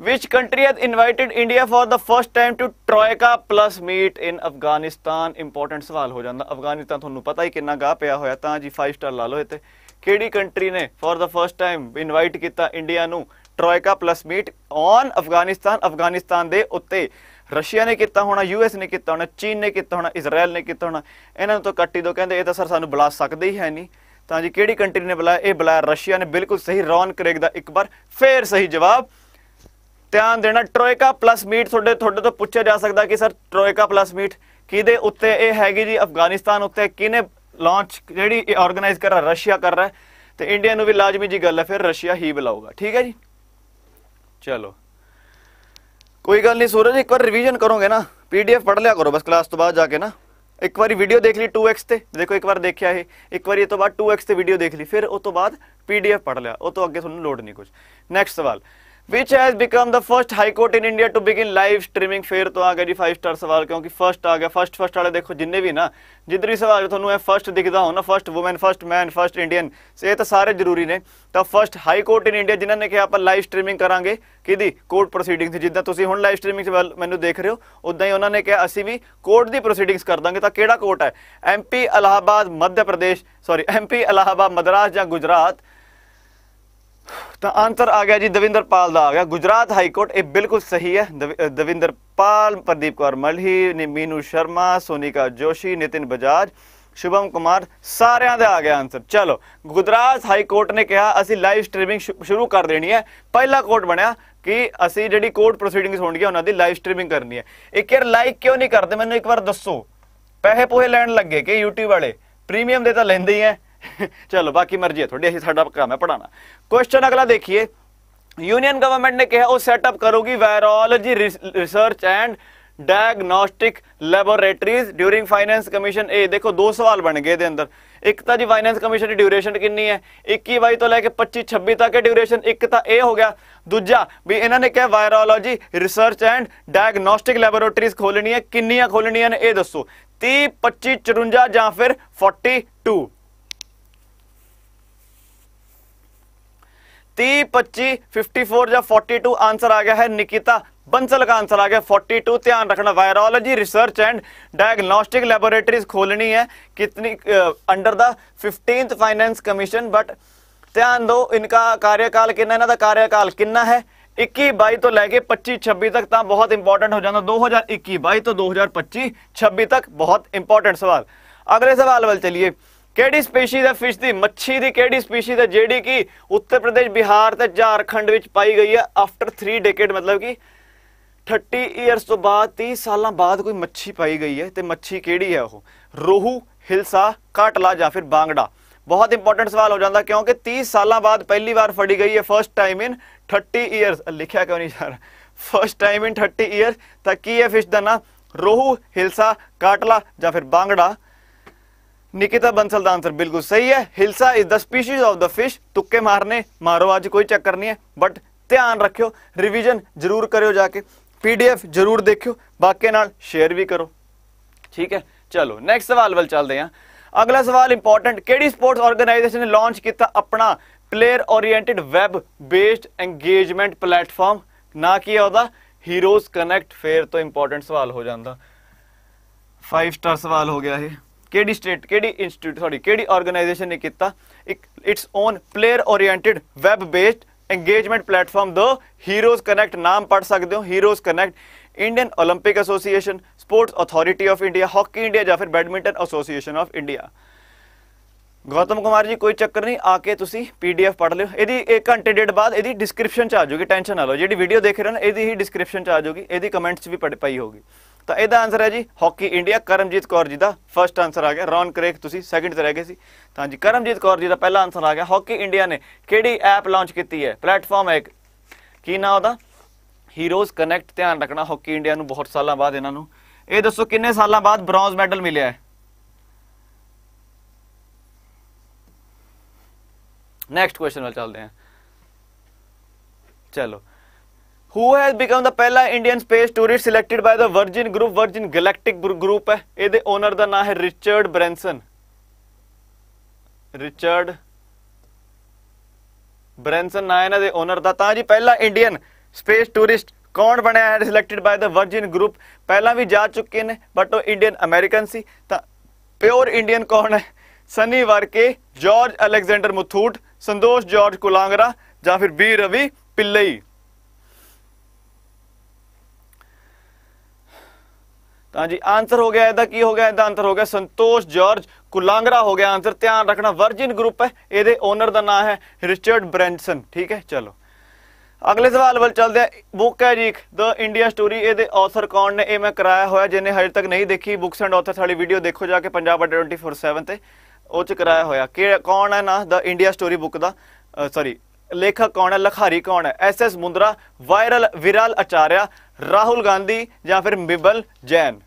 Which country has invited India for the first time to Troika plus meet in Afghanistan? Important ਸਵਾਲ ਹੋ ਜਾਂਦਾ। ਅਫਗਾਨਿਸਤਾਨ ਤੁਹਾਨੂੰ ਪਤਾ ਹੀ ਕਿੰਨਾ ਗਾਹ ਪਿਆ ਹੋਇਆ, ਤਾਂ ਜੀ 5 ਸਟਾਰ ਲਾ ਲਓ ਇੱਥੇ ਕਿਹੜੀ ਕੰਟਰੀ ਨੇ for the first time invite ਕੀਤਾ ਇੰਡੀਆ ਨੂੰ troika plus meet on Afghanistan Afghanistan ਦੇ ਉੱਤੇ ਰਸ਼ੀਆ ਨੇ ਕੀਤਾ ਹੋਣਾ ਯੂਐਸ ਨੇ ਕੀਤਾ ਹੋਣਾ ਚੀਨ ਨੇ ਕੀਤਾ ਹੋਣਾ ਇਜ਼ਰਾਈਲ ਨੇ ਕੀਤਾ ਹੋਣਾ। ਇਹਨਾਂ ਨੂੰ ਤਾਂ ਕੱਟੀ ਦੋ ਕਹਿੰਦੇ ਇਹ ਤਾਂ ਸਰ ਸਾਨੂੰ ਬੁਲਾ ਸਕਦੇ ਹੀ ਹੈ ਨਹੀਂ। ਤਾਂ ਜੀ ਕਿਹੜੀ ਕੰਟਰੀ ਨੇ ਬੁਲਾਇਆ? ਇਹ ਬੁਲਾਇਆ ਰਸ਼ੀਆ ਨੇ ਬਿਲਕੁਲ ਸਹੀ। ਰੌਨ ਕਰੇਗ ਦਾ ਇੱਕ ਵਾਰ ਫੇਰ ਸਹੀ ਜਵਾਬ। ਧਿਆਨ ਦੇਣਾ ਟਰੋਇਕਾ ਪਲੱਸ ਮੀਟ ਤੁਹਾਡੇ ਤੁਹਾਡੇ ਤੋਂ ਪੁੱਛਿਆ ਜਾ ਸਕਦਾ ਕਿ ਸਰ ਟਰੋਇਕਾ ਪਲੱਸ ਮੀਟ ਕਿਹਦੇ ਉੱਤੇ ਇਹ ਹੈਗੀ ਜੀ? ਅਫਗਾਨਿਸਤਾਨ ਉੱਤੇ ਕਿਹਨੇ ਲਾਂਚ ਜਿਹੜੀ ਆਰਗੇਨਾਈਜ਼ ਕਰ ਰਿਹਾ? ਰਸ਼ੀਆ ਕਰ ਰਿਹਾ। ਹੈ, ਤੇ ਇੰਡੀਆ ਨੂੰ ਵੀ ਲਾਜ਼ਮੀ ਜੀ ਗੱਲ ਹੈ ਫਿਰ ਰਸ਼ੀਆ ਹੀ ਬੁਲਾਊਗਾ। ਠੀਕ ਹੈ ਜੀ? ਚਲੋ। ਕੋਈ ਗੱਲ ਨਹੀਂ ਸੂਰਜ, ਇੱਕ ਵਾਰ ਰਿਵੀਜ਼ਨ ਕਰੋਗੇ ਨਾ ਪੀਡੀਐਫ ਪੜ੍ਹ ਲਿਆ ਕਰੋ ਬਸ ਕਲਾਸ ਤੋਂ ਬਾਅਦ ਜਾ ਕੇ ਨਾ। ਇੱਕ ਵਾਰੀ ਵੀਡੀਓ ਦੇਖ ਲਈ 2x ਤੇ, ਦੇਖੋ ਇੱਕ ਵਾਰ ਦੇਖਿਆ ਇਹ, ਇੱਕ ਵਾਰੀ ਇਹ ਤੋਂ ਬਾਅਦ 2x ਤੇ ਵੀਡੀਓ ਦੇਖ ਲਈ, ਫਿਰ ਉਸ ਤੋਂ ਬਾਅਦ ਪੀਡੀਐਫ ਪੜ੍ਹ ਲਿਆ, ਉਹ ਤੋਂ ਅੱਗੇ ਤੁਹਾਨੂੰ ਲੋਡ ਨਹੀਂ ਕੁਝ ਨੈਕਸਟ ਸਵਾਲ which has become the first high court in India to begin live streaming? ਫੇਰ ਤੋਂ ਆ ਗਿਆ ਜੀ 5 ਸਟਾਰ ਸਵਾਲ, ਕਿਉਂਕਿ ਫਰਸਟ ਆ ਗਿਆ। ਫਰਸਟ ਫਰਸਟ ਵਾਲੇ ਦੇਖੋ, ਜਿੰਨੇ ਵੀ ਨਾ, ਜਿੱਧਰ ਵੀ ਸਵਾਲ ਤੁਹਾਨੂੰ ਇਹ ਫਰਸਟ ਦਿਖਦਾ ਹੋ ਨਾ first women first man first Indian ਇਹ ਤਾਂ ਸਾਰੇ ਜ਼ਰੂਰੀ ਨੇ। ਤਾਂ first high court in India ਜਿਨ੍ਹਾਂ ਨੇ ਕਿਹਾ ਆਪਾਂ ਲਾਈਵ ਸਟ੍ਰੀਮਿੰਗ ਕਰਾਂਗੇ, ਕਿਹਦੀ? ਕੋਰਟ ਪ੍ਰੋਸੀਡਿੰਗਸ ਜਿੱਦਾਂ ਤੁਸੀਂ ਹੁਣ ਲਾਈਵ ਸਟ੍ਰੀਮਿੰਗ ਵੱਲ ਮੈਨੂੰ ਦੇਖ ਰਹੇ ਹੋ ਉਦਾਂ ਹੀ ਉਹਨਾਂ ਨੇ ਕਿਹਾ, ਅਸੀਂ ਵੀ ਕੋਰਟ ਦੀ ਪ੍ਰੋਸੀਡਿੰਗਸ ਕਰ ਦਾਂਗੇ। ਤਾਂ ਕਿਹੜਾ ਕੋਰਟ ਹੈ? MP Allahabad Madhya Pradesh sorry MP Allahabad Madras ਜਾਂ ਗੁਜਰਾਤ ਤਾਂ ਆਨਸਰ ਆ ਗਿਆ ਜੀ ਦਵਿੰਦਰ ਪਾਲ ਦਾ ਆ ਗਿਆ। ਗੁਜਰਾਤ ਹਾਈ ਕੋਰਟ, ਇਹ ਬਿਲਕੁਲ ਸਹੀ ਹੈ। ਦਵਿ- ਦਵਿੰਦਰ ਪਾਲ ਪ੍ਰਦੀਪ ਕੌਰ ਮਲਹੀ, ਨੀ- ਮੀਨੂ ਸ਼ਰਮਾ, ਸੋਨੀਕਾ ਜੋਸ਼ੀ, ਨਿਤਿਨ ਬਜਾਜ, ਸ਼ੁਭਮ ਕੁਮਾਰ, ਸਾਰਿਆਂ ਦਾ ਆ ਗਿਆ ਆਨਸਰ ਚਲੋ, ਗੁਜਰਾਤ ਹਾਈ ਕੋਰਟ ਨੇ ਕਿਹਾ, ਅਸੀਂ ਲਾਈਵ ਸਟ੍ਰੀਮਿੰਗ ਸ਼ੁਰੂ ਕਰ ਦੇਣੀ ਹੈ। ਪਹਿਲਾ ਕੋਰਟ ਬਣਿਆ ਕਿ ਅਸੀਂ ਜਿਹੜੀ ਕੋਰਟ ਪ੍ਰੋਸੀਡਿੰਗਸ ਹੋਣਗੀਆਂ, ਉਹਨਾਂ ਦੀ ਲਾਈਵ ਸਟ੍ਰੀਮਿੰਗ ਕਰਨੀ ਹੈ। ਇੱਕ ਯਾਰ ਲਾਈਕ ਕਿਉਂ ਨਹੀਂ ਕਰਦੇ? ਮੈਨੂੰ ਇੱਕ ਵਾਰ ਦੱਸੋ। ਪੈਸੇ ਪੋਹੇ ਲੈਣ ਲੱਗੇ ਕਿ YouTube ਵਾਲੇ? ਪ੍ਰੀਮੀਅਮ ਦੇ ਤਾਂ ਲੈਂਦੇ ਹੀ ਐ ਚਲੋ, ਬਾਕੀ ਮਰਜ਼ੀ ਹੈ। ਤੁਹਾਡੀ, ਅਸੀਂ ਸਾਡਾ ਕੰਮ ਹੈ ਪੜਾਣਾ ਕੁਐਸਚਨ ਅਗਲਾ ਦੇਖੀਏ ਯੂਨੀਅਨ ਗਵਰਨਮੈਂਟ ਨੇ ਕਿਹਾ ਉਹ ਸੈਟਅਪ ਕਰੂਗੀ virology research and diagnostic laboratories during finance commission ਇਹ ਦੇਖੋ ਦੋ ਸਵਾਲ ਬਣ ਗਏ ਇਹਦੇ ਅੰਦਰ ਇੱਕ ਤਾਂ ਜੀ ਫਾਈਨੈਂਸ ਕਮਿਸ਼ਨ ਦੀ ਡਿਊਰੇਸ਼ਨ ਕਿੰਨੀ ਹੈ 21 22 ਤੋਂ ਲੈ ਕੇ 25 26 ਤੱਕ ਹੈ ਡਿਊਰੇਸ਼ਨ ਇੱਕ ਤਾਂ ਇਹ ਹੋ ਗਿਆ ਦੂਜਾ ਵੀ ਇਹਨਾਂ ਨੇ ਕਿਹਾ virology research and diagnostic laboratories ਖੋਲਣੀ ਹੈ ਕਿੰਨੀਆਂ ਖੋਲਣੀਆਂ ਨੇ ਇਹ ਦੱਸੋ 30 25 54 ਜਾਂ ती पच्ची फिफ्टी फोर या फोर्टी टू आंसर आ गया है। निकिता बंसल का आंसर आ गया। 42 ध्यान रखना। Virology research and diagnostic laboratories खोलनी है। कितनी under the fifteenth finance commission but ध्यान दो, इनका कार्यकाल किन्ना इन्हों का कार्यकाल किन्ना है? इक्की बाई तो लैके पच्ची छब्बी तक तो बहुत इंपॉर्टेंट हो जाता दो हज़ार इक्की बाई तो दो हज़ार पच्ची छब्बी तक बहुत इंपॉर्टेंट सवाल। अगले सवाल वाल चलिए। ਕਿਹੜੀ ਸਪੀਸੀਜ਼ ਹੈ ਫਿਸ਼ ਦੀ ਮੱਛੀ ਦੀ ਕਿਹੜੀ ਸਪੀਸੀਜ਼ ਹੈ ਜਿਹੜੀ ਕਿ ਉੱਤਰ ਪ੍ਰਦੇਸ਼, ਬਿਹਾਰ ਤੇ ਝਾਰਖੰਡ ਵਿੱਚ ਪਾਈ ਗਈ ਹੈ ਆਫਟਰ 3 ਡੈਕੇਡ ਮਤਲਬ ਕਿ 30 ਇਅਰਸ ਤੋਂ ਬਾਅਦ 30 ਸਾਲਾਂ ਬਾਅਦ ਕੋਈ ਮੱਛੀ ਪਾਈ ਗਈ ਹੈ ਤੇ ਮੱਛੀ ਕਿਹੜੀ ਹੈ ਉਹ? ਰੋਹੂ, ਹਿਲਸਾ, ਕਾਟਲਾ ਜਾਂ ਫਿਰ ਬਾਂਗੜਾ? ਬਹੁਤ ਇੰਪੋਰਟੈਂਟ ਸਵਾਲ ਹੋ ਜਾਂਦਾ ਕਿਉਂਕਿ 30 ਸਾਲਾਂ ਬਾਅਦ ਪਹਿਲੀ ਵਾਰ ਫੜੀ ਗਈ ਹੈ ਫਰਸਟ ਟਾਈਮ ਇਨ 30 ਇਅਰਸ ਲਿਖਿਆ ਕਿਉਂ ਨਹੀਂ sir first time in 30 years ਤਾਂ ਕੀ ਹੈ ਫਿਸ਼ ਦਾ ਨਾਂ? ਰੋਹੂ, ਹਿਲਸਾ, ਕਾਟਲਾ ਜਾਂ ਫਿਰ ਬਾਂਗੜਾ? ਨਿਕਿਤਾ ਬੰਸਲ ਦਾ ਆਨਸਰ ਬਿਲਕੁਲ ਸਹੀ ਹੈ। Hilsa is the species of the fish ਤੁੱਕੇ ਮਾਰਨੇ, ਮਾਰੋ, ਅੱਜ ਕੋਈ ਚੱਕਰ ਨਹੀਂ ਹੈ। ਬਟ ਧਿਆਨ ਰੱਖਿਓ ਰਿਵੀਜ਼ਨ ਜ਼ਰੂਰ ਕਰਿਓ ਜਾ ਕੇ। ਪੀਡੀਐਫ ਜ਼ਰੂਰ ਦੇਖਿਓ ਬਾਕੀ ਨਾਲ ਸ਼ੇਅਰ ਵੀ ਕਰੋ। ਠੀਕ ਹੈ? ਚਲੋ ਨੈਕਸਟ ਸਵਾਲ ਵੱਲ ਚੱਲਦੇ ਹਾਂ। ਅਗਲਾ ਸਵਾਲ ਇੰਪੋਰਟੈਂਟ ਕਿਹੜੀ ਸਪੋਰਟਸ ਆਰਗੇਨਾਈਜੇਸ਼ਨ ਨੇ ਲਾਂਚ ਕੀਤਾ ਆਪਣਾ player oriented web based engagement platform ਨਾ ਕੀ ਹੈ ਉਹਦਾ? ਹੀਰੋਜ਼ ਕਨੈਕਟ ਫੇਰ ਤੋਂ ਇੰਪੋਰਟੈਂਟ ਸਵਾਲ ਹੋ ਜਾਂਦਾ। 5 ਸਟਾਰ ਸਵਾਲ ਹੋ ਗਿਆ ਇਹ। ਕਿਹੜੀ ਸਟੇਟ ਕਿਹੜੀ ਇੰਸਟੀਟਿਊਟ ਸੌਰੀ ਕਿਹੜੀ ਆਰਗੇਨਾਈਜੇਸ਼ਨ ਨੇ ਕੀਤਾ ਇੱਕ its own player oriented web based engagement platform ਦੋ ਹੀਰੋਜ਼ ਕਨੈਕਟ ਨਾਮ ਪੜ ਸਕਦੇ ਹੋ Heroes Connect Indian 올림픽 Association Sports Authority of India Hockey India ਜਾਂ ਫਿਰ Badminton Association of India Gautam Kumar ji ਕੋਈ ਚੱਕਰ ਨਹੀਂ ਆ ਕੇ ਤੁਸੀਂ ਪੀਡੀਐਫ ਪੜ੍ਹ ਲਿਓ ਇਹਦੀ 1 ਘੰਟੇ ਡੇਢ ਬਾਅਦ ਇਹਦੀ ਡਿਸਕ੍ਰਿਪਸ਼ਨ ਚ ਆ ਜਾਊਗੀ ਟੈਨਸ਼ਨ ਨਾ ਲਓ ਜਿਹੜੀ ਵੀਡੀਓ ਦੇਖ ਰਹੇ ਹੋ ਨਾ ਇਹਦੀ ਹੀ ਡਿਸਕ੍ਰਿਪਸ਼ਨ ਚ ਆ ਜਾਊਗੀ ਇਹਦੀ ਕਮੈਂਟਸ ਵੀ ਪੜ੍ਹ ਪਈ ਹੋਗੀ ਤਾਂ ਇਹਦਾ ਆਨਸਰ ਹੈ ਜੀ ਹਾਕੀ ਇੰਡੀਆ ਕਰਮਜੀਤ ਕੌਰ ਜੀ ਦਾ ਫਰਸਟ ਆਨਸਰ ਆ ਗਿਆ। ਰੌਨ ਕਰੇਕ ਤੁਸੀਂ ਸੈਕਿੰਡ ਤੇ ਰਹਿ ਗਏ ਸੀ। ਤਾਂ ਜੀ, ਕਰਮਜੀਤ ਕੌਰ ਜੀ ਦਾ ਪਹਿਲਾ ਆਨਸਰ ਆ ਗਿਆ। ਹਾਕੀ ਇੰਡੀਆ ਨੇ ਕਿਹੜੀ ਐਪ ਲਾਂਚ ਕੀਤੀ ਹੈ? ਪਲੇਟਫਾਰਮ ਹੈ ਇੱਕ। ਕੀ ਨਾਮ ਉਹਦਾ? ਹੀਰੋਜ਼ ਕਨੈਕਟ ਧਿਆਨ ਰੱਖਣਾ ਹਾਕੀ ਇੰਡੀਆ ਨੂੰ ਬਹੁਤ ਸਾਲਾਂ ਬਾਅਦ ਇਹਨਾਂ ਨੂੰ। ਇਹ ਦੱਸੋ, ਕਿੰਨੇ ਸਾਲਾਂ ਬਾਅਦ ਬ੍ਰੌਂਜ਼ ਮੈਡਲ ਮਿਲਿਆ ਹੈ? ਨੈਕਸਟ ਕੁਐਸਚਨ ਵੱਲ ਚੱਲਦੇ ਹਾਂ। ਚਲੋ। ਹੂ ਹੈਜ਼ ਬਿਕਮ ਦਾ ਪਹਿਲਾ Indian space tourist selected by the Virgin group Virgin Galactic group ਹੈ। ਇਹਦੇ ਓਨਰ ਦਾ ਨਾਮ ਹੈ ਰਿਚਰਡ ਬ੍ਰੈਂਸਨ ਰਿਚਰਡ ਬ੍ਰੈਂਸਨ ਨਾਮ ਇਹਨਾਂ ਦੇ ਓਨਰ ਦਾ। ਤਾਂ ਜੀ ਪਹਿਲਾ ਇੰਡੀਅਨ ਸਪੇਸ ਟੂਰਿਸਟ ਕੌਣ ਬਣਿਆ ਹੈ? Selected by the Virgin group ਪਹਿਲਾਂ ਵੀ ਜਾ ਚੁੱਕੇ ਨੇ ਬਟ ਉਹ ਇੰਡੀਅਨ ਅਮਰੀਕਨ ਸੀ। ਤਾਂ ਪਿਓਰ ਇੰਡੀਅਨ ਕੌਣ ਹੈ? ਸਨੀ ਵਰਕੇ ਜਾਰਜ ਅਲੈਗਜ਼ੈਂਡਰ ਮੁਥੂਟ ਸੰਤੋਸ਼ ਜਾਰਜ ਕੁਲਾਂਗਰਾ ਜਾਂ ਫਿਰ ਬੀ ਰਵੀ ਪਿੱਲਈ ਤਾਂ ਜੀ ਆਨਸਰ ਹੋ ਗਿਆ ਇਹਦਾ, ਕੀ ਹੋ ਗਿਆ ਇਹਦਾ ਆਨਸਰ ਹੋ ਗਿਆ? ਸੰਤੋਸ਼ ਜਾਰਜ ਕੁਲਾਂਗਰਾ ਹੋ ਗਿਆ ਆਨਸਰ ਧਿਆਨ ਰੱਖਣਾ ਵਰਜਿਨ ਗਰੁੱਪ ਹੈ, ਇਹਦੇ ਓਨਰ ਦਾ ਨਾਮ ਹੈ ਰਿਚਰਡ ਬ੍ਰੈਂਸਨ ਠੀਕ ਹੈ, ਚਲੋ। ਅਗਲੇ ਸਵਾਲ ਵੱਲ ਚੱਲਦੇ ਆ ਬੁੱਕ ਹੈ ਜੀ ਦ ਇੰਡੀਆ ਸਟੋਰੀ ਇਹਦੇ ਆਥਰ ਕੌਣ ਨੇ? ਇਹ ਮੈਂ ਕਰਾਇਆ ਹੋਇਆ, ਜਿਹਨੇ ਹਜੇ ਤੱਕ ਨਹੀਂ ਦੇਖੀ ਬੁੱਕਸ ਐਂਡ ਆਥਰਸ ਵਾਲੀ ਵੀਡੀਓ ਦੇਖੋ ਜਾ ਕੇ ਪੰਜਾਬ 24/7 ਤੇ, ਉਹ ਚ ਕਰਾਇਆ ਹੋਇਆ। ਕਿ ਕੌਣ ਹੈ ਨਾ ਦ ਇੰਡੀਆ ਸਟੋਰੀ ਬੁੱਕ ਦਾ ਸੌਰੀ ਲੇਖਕ ਕੌਣ ਹੈ, ਲਖਾਰੀ ਕੌਣ ਹੈ? ਐਸ ਐਸ ਮੁੰਦਰਾ ਵਾਇਰਲ ਵਿਰਲ ਅਚਾਰਿਆ ਰਾਹੁਲ ਗਾਂਧੀ ਜਾਂ ਫਿਰ ਬਿਬਲ ਜੈਨ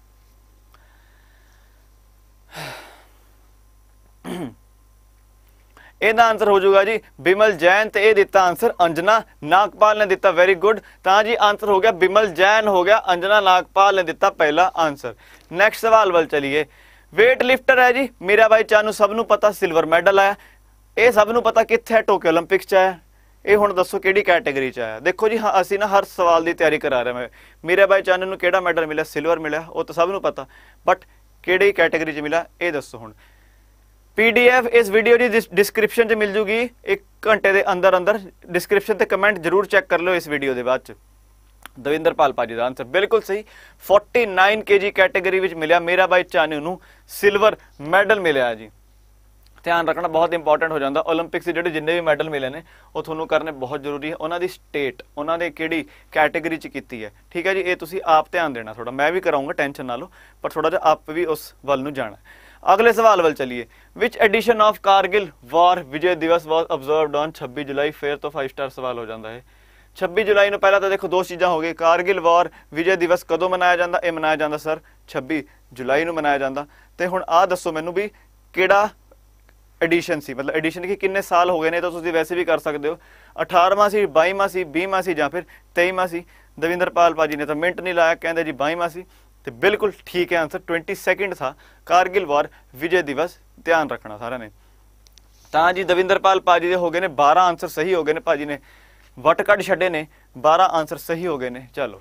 ਇਹਦਾ ਆਨਸਰ ਹੋ ਜਾਊਗਾ ਜੀ ਬਿਮਲ ਜੈਨ ਤੇ ਇਹ ਦਿੱਤਾ ਆਨਸਰ ਅੰਜਨਾ ਨਾਗਪਾਲ ਨੇ ਦਿੱਤਾ ਵੈਰੀ ਗੁੱਡ ਤਾਂ ਜੀ ਆਨਸਰ ਹੋ ਗਿਆ ਬਿਮਲ ਜੈਨ ਹੋ ਗਿਆ ਅੰਜਨਾ ਨਾਗਪਾਲ ਨੇ ਦਿੱਤਾ ਪਹਿਲਾ ਆਨਸਰ ਨੈਕਸਟ ਸਵਾਲ ਵੱਲ ਚਲੀਏ weight ਲਿਫਟਰ ਹੈ ਜੀ ਮੇਰਾ ਬਾਈ ਚਾਨੂ ਸਭ ਨੂੰ ਪਤਾ ਸਿਲਵਰ ਮੈਡਲ ਆਇਆ ਇਹ ਸਭ ਨੂੰ ਪਤਾ ਕਿੱਥੇ ਹੈ ਟੋਕੀਓ 올림픽 ਚ ਆਇਆ ਇਹ ਹੁਣ ਦੱਸੋ ਕਿਹੜੀ ਕੈਟਾਗਰੀ ਚ ਆਇਆ? ਦੇਖੋ ਜੀ, ਹਾਂ, ਅਸੀਂ ਨਾ ਹਰ ਸਵਾਲ ਦੀ ਤਿਆਰੀ ਕਰਾ ਰਹੇ ਮੈਂ ਮੇਰੇ ਬਾਈ ਚਾਨੂ ਨੂੰ ਕਿਹੜਾ ਮੈਡਲ ਮਿਲਿਆ? ਸਿਲਵਰ ਮਿਲਿਆ, ਉਹ ਤਾਂ ਸਭ ਨੂੰ ਪਤਾ। ਬਟ ਕਿਹੜੀ ਕੈਟਾਗਰੀ ਚ ਮਿਲਿਆ? ਇਹ ਦੱਸੋ ਹੁਣ। ਪੀਡੀਐਫ ਇਸ ਵੀਡੀਓ ਦੀ ਡਿਸਕ੍ਰਿਪਸ਼ਨ 'ਚ ਮਿਲ ਜੂਗੀ। 1 ਘੰਟੇ ਦੇ ਅੰਦਰ ਅੰਦਰ ਡਿਸਕ੍ਰਿਪਸ਼ਨ ਤੇ ਕਮੈਂਟ ਜਰੂਰ ਚੈੱਕ ਕਰ ਲਿਓ ਇਸ ਵੀਡੀਓ ਦੇ ਬਾਅਦ 'ਚ। ਦਵਿੰਦਰ ਪਾਲ ਪਾਜੀ ਦਾ ਆਨਸਰ ਬਿਲਕੁਲ ਸਹੀ। 49 ਕੇਜੀ ਕੈਟਾਗਰੀ ਵਿੱਚ ਮਿਲਿਆ। ਮੇਰਾ ਬਾਈ ਚਾਨੂ ਨੂੰ ਸਿਲਵਰ ਮੈਡਲ ਮਿਲਿਆ ਜੀ। ਧਿਆਨ ਰੱਖਣਾ ਬਹੁਤ ਇੰਪੋਰਟੈਂਟ ਹੋ ਜਾਂਦਾ। 올림픽ਸ ਦੇ ਜਿਹੜੇ ਜਿੰਨੇ ਵੀ ਮੈਡਲ ਮਿਲੇ ਨੇ, ਉਹ ਤੁਹਾਨੂੰ ਕਰਨੇ ਬਹੁਤ ਜ਼ਰੂਰੀ ਹੈ। ਉਹਨਾਂ ਦੀ ਸਟੇਟ ਉਹਨਾਂ ਨੇ ਕਿਹੜੀ ਕੈਟਾਗਰੀ 'ਚ ਕੀਤੀ ਹੈ। ਠੀਕ ਹੈ ਜੀ? ਇਹ ਤੁਸੀਂ ਆਪ ਧਿਆਨ ਦੇਣਾ ਥੋੜਾ ਮੈਂ ਵੀ ਕਰਾਉਂਗਾ ਟੈਨਸ਼ਨ ਨਾ ਲਓ, ਪਰ ਥੋੜਾ ਜਿਹਾ ਆਪ ਵੀ ਉਸ ਵੱਲ ਨੂੰ ਜਾਣਾ ਅਗਲੇ ਸਵਾਲ ਵੱਲ ਚਲੀਏ। Which edition of Kargil war Vijay Diwas was observed on 26 ਜੁਲਾਈ? ਫੇਰ ਤੋਂ 5 ਸਟਾਰ ਸਵਾਲ ਹੋ ਜਾਂਦਾ ਹੈ 26 ਜੁਲਾਈ ਨੂੰ ਪਹਿਲਾਂ ਤਾਂ ਦੇਖੋ, ਦੋ ਚੀਜ਼ਾਂ ਹੋ ਗਈ ਕਾਰਗਿਲ ਵਾਰ ਵਿਜੇ ਦਿਵਸ ਕਦੋਂ ਮਨਾਇਆ ਜਾਂਦਾ? ਇਹ ਮਨਾਇਆ ਜਾਂਦਾ, ਸਰ 26 ਜੁਲਾਈ ਨੂੰ ਮਨਾਇਆ ਜਾਂਦਾ। ਤੇ ਹੁਣ ਆਹ ਦੱਸੋ ਮੈਨੂੰ ਵੀ ਕਿਹੜਾ ਐਡੀਸ਼ਨ ਸੀ ਮਤਲਬ ਐਡੀਸ਼ਨ ਕੀ ਕਿੰਨੇ ਸਾਲ ਹੋ ਗਏ ਨੇ ਤਾਂ ਤੁਸੀਂ ਵੈਸੇ ਵੀ ਕਰ ਸਕਦੇ ਹੋ 18ਵਾਂ ਸੀ 22ਵਾਂ ਸੀ 20ਵਾਂ ਸੀ ਜਾਂ ਫਿਰ 23ਵਾਂ ਸੀ ਦਵਿੰਦਰਪਾਲ ਪਾਜੀ ਨੇ ਤਾਂ ਮਿੰਟ ਨਹੀਂ ਲਾਇਆ ਕਹਿੰਦੇ ਜੀ 22ਵਾਂ ਸੀ ਤੇ ਬਿਲਕੁਲ ਠੀਕ ਹੈ ਆਨਸਰ 22 ਸੈਕਿੰਡ ਥਾ ਕਾਰਗਿਲ ਵਾਰ ਵਿਜੇ ਦਿਵਸ ਧਿਆਨ ਰੱਖਣਾ ਸਾਰਿਆਂ ਨੇ ਤਾਂ ਜੀ ਦਵਿੰਦਰਪਾਲ ਪਾਜੀ ਦੇ ਹੋ ਗਏ ਨੇ 12 ਆਨਸਰ ਸਹੀ ਹੋ ਗਏ ਨੇ ਪਾਜੀ ਨੇ ਵਟ ਕੱਢ ਛੱਡੇ ਨੇ 12 ਆਨਸਰ ਸਹੀ ਹੋ ਗਏ ਨੇ ਚਲੋ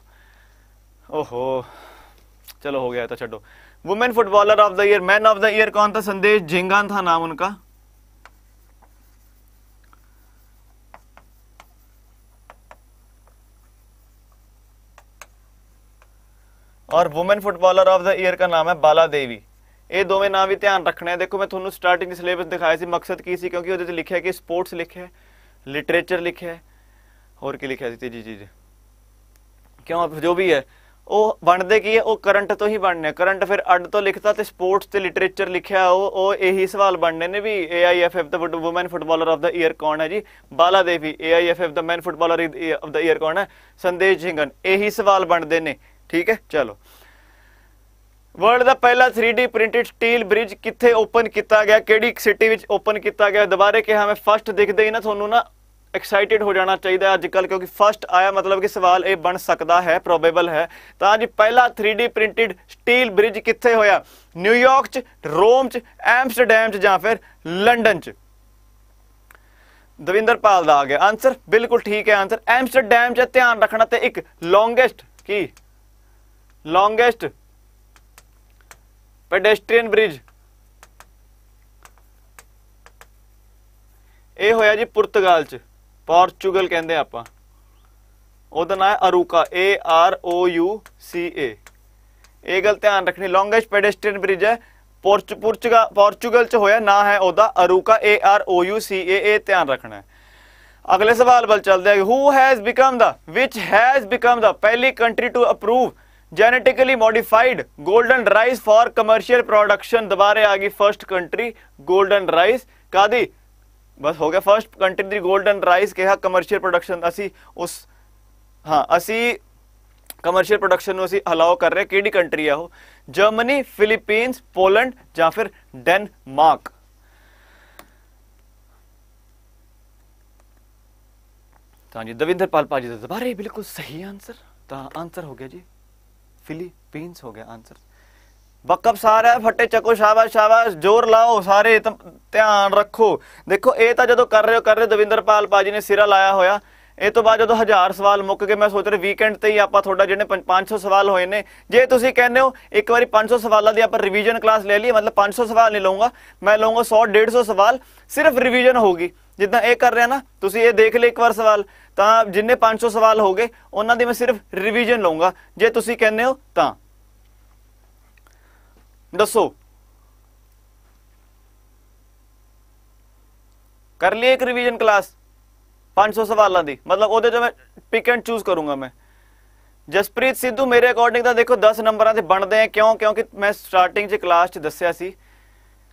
ਓਹੋ चलो हो गया तो छो women footballer of the year man of the year कौन था संदेश झिंगान था नाम उनका ਔਰ women footballer of the year ਦਾ ਨਾਮ ਹੈ ਬਾਲਾ ਦੇਵੀ। ਇਹ ਦੋਵੇਂ ਨਾਮ ਵੀ ਧਿਆਨ ਰੱਖਣੇ ਆ। ਦੇਖੋ, ਮੈਂ ਤੁਹਾਨੂੰ ਸਟਾਰਟਿੰਗ ਸਿਲੇਬਸ ਦਿਖਾਇਆ ਸੀ। ਮਕਸਦ ਕੀ ਸੀ? ਕਿਉਂਕਿ ਉਹਦੇ ਤੇ ਲਿਖਿਆ ਕਿ ਸਪੋਰਟਸ ਲਿਖਿਆ ਲਿਟਰੇਚਰ ਲਿਖਿਆ ਹੋਰ ਕੀ ਲਿਖਿਆ ਸੀ? ਤੀਜੀ ਚੀਜ਼ ਕਿਉਂ? ਜੋ ਵੀ ਹੈ, ਉਹ ਬਣਦੇ ਕੀ ਹੈ? ਉਹ ਕਰੰਟ ਤੋਂ ਹੀ ਬਣਨੇ ਕਰੰਟ ਫਿਰ ਅੱਡ ਤੋਂ ਲਿਖਤਾ ਤੇ ਸਪੋਰਟਸ ਤੇ ਲਿਟਰੇਚਰ ਲਿਖਿਆ, ਉਹ ਉਹ ਇਹੀ ਸਵਾਲ ਬਣਨੇ ਨੇ ਵੀ AIFF the women footballer of the year ਕੌਣ ਹੈ ਜੀ? Bala Devi. AIFF the man footballer of the year ਕੌਣ ਹੈ? ਸੰਦੇਸ਼ ਜਿੰਗਨ ਇਹੀ ਸਵਾਲ ਬਣਦੇ ਨੇ। ਠੀਕ ਹੈ? ਚਲੋ। ਵਰਲਡ ਦਾ ਪਹਿਲਾ 3D ਪ੍ਰਿੰਟਡ ਸਟੀਲ ਬ੍ਰਿਜ ਕਿੱਥੇ ਓਪਨ ਕੀਤਾ ਗਿਆ? ਕਿਹੜੀ ਸਿਟੀ ਵਿੱਚ ਓਪਨ ਕੀਤਾ ਗਿਆ? ਦੁਬਾਰੇ ਕਿਹਾ ਮੈਂ ਫਸਟ ਦਿਖਦੇ ਹੀ ਨਾ, ਤੁਹਾਨੂੰ ਨਾ ਐਕਸਾਈਟਿਡ ਹੋ ਜਾਣਾ ਚਾਹੀਦਾ ਅੱਜ ਕੱਲ ਕਿਉਂਕਿ ਫਸਟ ਆਇਆ ਮਤਲਬ ਕਿ ਸਵਾਲ ਇਹ ਬਣ ਸਕਦਾ ਹੈ ਪ੍ਰੋਬੇਬਲ ਹੈ। ਤਾਂ ਜੀ ਪਹਿਲਾ 3D ਪ੍ਰਿੰਟਡ ਸਟੀਲ ਬ੍ਰਿਜ ਕਿੱਥੇ ਹੋਇਆ? ਨਿਊਯਾਰਕ 'ਚ ਰੋਮ 'ਚ ਐਮਸਟਰਡਮ 'ਚ ਜਾਂ ਫਿਰ ਲੰਡਨ 'ਚ? ਦਵਿੰਦਰ ਪਾਲ ਦਾ ਆ ਗਿਆ ਆਨਸਰ ਬਿਲਕੁਲ ਠੀਕ ਹੈ ਆਨਸਰ ਐਮਸਟਰਡਮ 'ਚ ਧਿਆਨ ਰੱਖਣਾ ਤੇ ਇੱਕ ਲੌਂਗੇਸਟ ਕੀ? ਲੌਂਗੇਸਟ ਪੈਡੈਸਟਰੀਅਨ ਬ੍ਰਿਜ ਇਹ ਹੋਇਆ ਜੀ ਪੁਰਤਗਾਲ 'ਚ ਪੋਰਚੁਗਲ ਕਹਿੰਦੇ ਆਪਾਂ। ਉਹਦਾ ਨਾਮ ਹੈ ਅਰੂਕਾ A R O U C A ਇਹ ਗੱਲ ਧਿਆਨ ਰੱਖਣੀ ਲੌਂਗੇਸਟ ਪੈਡੈਸਟਰੀਅਨ ਬ੍ਰਿਜ ਹੈ। ਪੋਰਚੁਗਲ ਪੋਰਚੁਗਲ 'ਚ ਹੋਇਆ ਨਾ ਹੈ ਉਹਦਾ ਅਰੂਕਾ A R O U C A, ਇਹ ਧਿਆਨ ਰੱਖਣਾ ਹੈ। ਅਗਲੇ ਸਵਾਲ ਵੱਲ ਚੱਲਦੇ ਹਾਂ who has become the which has become the ਪਹਿਲੀ country to approve genetically modified golden rice for commercial production दोबारे आ गई फ़र्स्ट कंट्री गोल्डन राइस का दी बस हो गया फ़र्स्ट कंट्री दी गोल्डन राइस के कमर्शियल प्रोडक्शन असी उस हाँ असी कमर्शियल प्रोडक्शन असी अलाउ कर रहे ਰਹੇ ਕਿਹੜੀ ਕੰਟਰੀ ਆ ਉਹ ਜਰਮਨੀ ਫਿਲੀਪੀਨਸ ਪੋਲੈਂਡ ਜਾਂ ਫਿਰ ਡੈਨਮਾਰਕ ਤਾਂ ਜੀ ਦਵਿੰਦਰ ਪਾਲ ਪਾਜੀ ਦਾ ਦੁਬਾਰੇ ਬਿਲਕੁਲ ਸਹੀ आंसर ਤਾਂ ਆਨਸਰ ਹੋ ਫਿਲੀਪੀਨਸ ਹੋ ਗਿਆ ਆਨਸਰ ਬਕਪ ਸਾਰਾ ਫੱਟੇ ਚੱਕੋ ਸ਼ਾਬਾਸ਼ ਸ਼ਾਬਾਸ਼ ਜ਼ੋਰ ਲਾਓ ਸਾਰੇ ਧਿਆਨ ਰੱਖੋ ਦੇਖੋ ਇਹ ਤਾਂ ਜਦੋਂ ਕਰ ਰਹੇ ਹੋ ਕਰ ਰਹੇ ਦਵਿੰਦਰਪਾਲ ਪਾਜੀ ਨੇ ਸਿਰਾ ਲਾਇਆ ਹੋਇਆ ਇਹ ਤੋਂ ਬਾਅਦ ਜਦੋਂ 1000 ਸਵਾਲ ਮੁੱਕ ਗਏ ਮੈਂ ਸੋਚ ਰਿਹਾ ਵੀਕਐਂਡ ਤੇ ਹੀ ਆਪਾਂ ਤੁਹਾਡਾ ਜਿਹੜੇ 500 ਸਵਾਲ ਹੋਏ ਨੇ ਜੇ ਤੁਸੀਂ ਕਹਿੰਦੇ ਹੋ ਇੱਕ ਵਾਰੀ 500 ਸਵਾਲਾਂ ਦੀ ਆਪਾਂ ਰਿਵੀਜ਼ਨ ਕਲਾਸ ਲੈ ਲਈਏ ਮਤਲਬ 500 ਸਵਾਲ ਨਹੀਂ ਲਵਾਂਗਾ ਮੈਂ ਲਵਾਂਗਾ 100 150 ਸਵਾਲ ਸਿਰਫ ਰਿਵੀਜ਼ਨ ਹੋਗੀ ਜਿੱਦਾਂ ਇਹ ਕਰ ਰਿਹਾ ਨਾ ਤੁਸੀਂ ਇਹ ਦੇਖ ਲਏ ਇੱਕ ਵਾਰ ਸਵਾਲ ਤਾਂ ਜਿੰਨੇ 500 ਸਵਾਲ ਹੋ ਗਏ, ਉਹਨਾਂ ਦੀ ਮੈਂ ਸਿਰਫ ਰਿਵੀਜ਼ਨ ਲਵਾਂਗਾ ਜੇ ਤੁਸੀਂ ਕਹਿੰਦੇ ਹੋ, ਤਾਂ। ਦੱਸੋ। ਕਰ ਲਈ ਇੱਕ ਰਿਵੀਜ਼ਨ ਕਲਾਸ 500 ਸਵਾਲਾਂ ਦੀ। ਮਤਲਬ ਉਹਦੇ ਤੋਂ ਮੈਂ ਪਿਕ ਐਂਡ ਚੂਜ਼ ਕਰੂੰਗਾ ਮੈਂ। ਜਸਪ੍ਰੀਤ ਸਿੱਧੂ, ਮੇਰੇ ਅਕੋਰਡਿੰਗ ਤਾਂ ਦੇਖੋ 10 ਨੰਬਰਾਂ ਤੇ ਬਣਦੇ ਆ। ਕਿਉਂ? ਕਿਉਂਕਿ ਮੈਂ ਸਟਾਰਟਿੰਗ 'ਚ ਕਲਾਸ 'ਚ ਦੱਸਿਆ ਸੀ।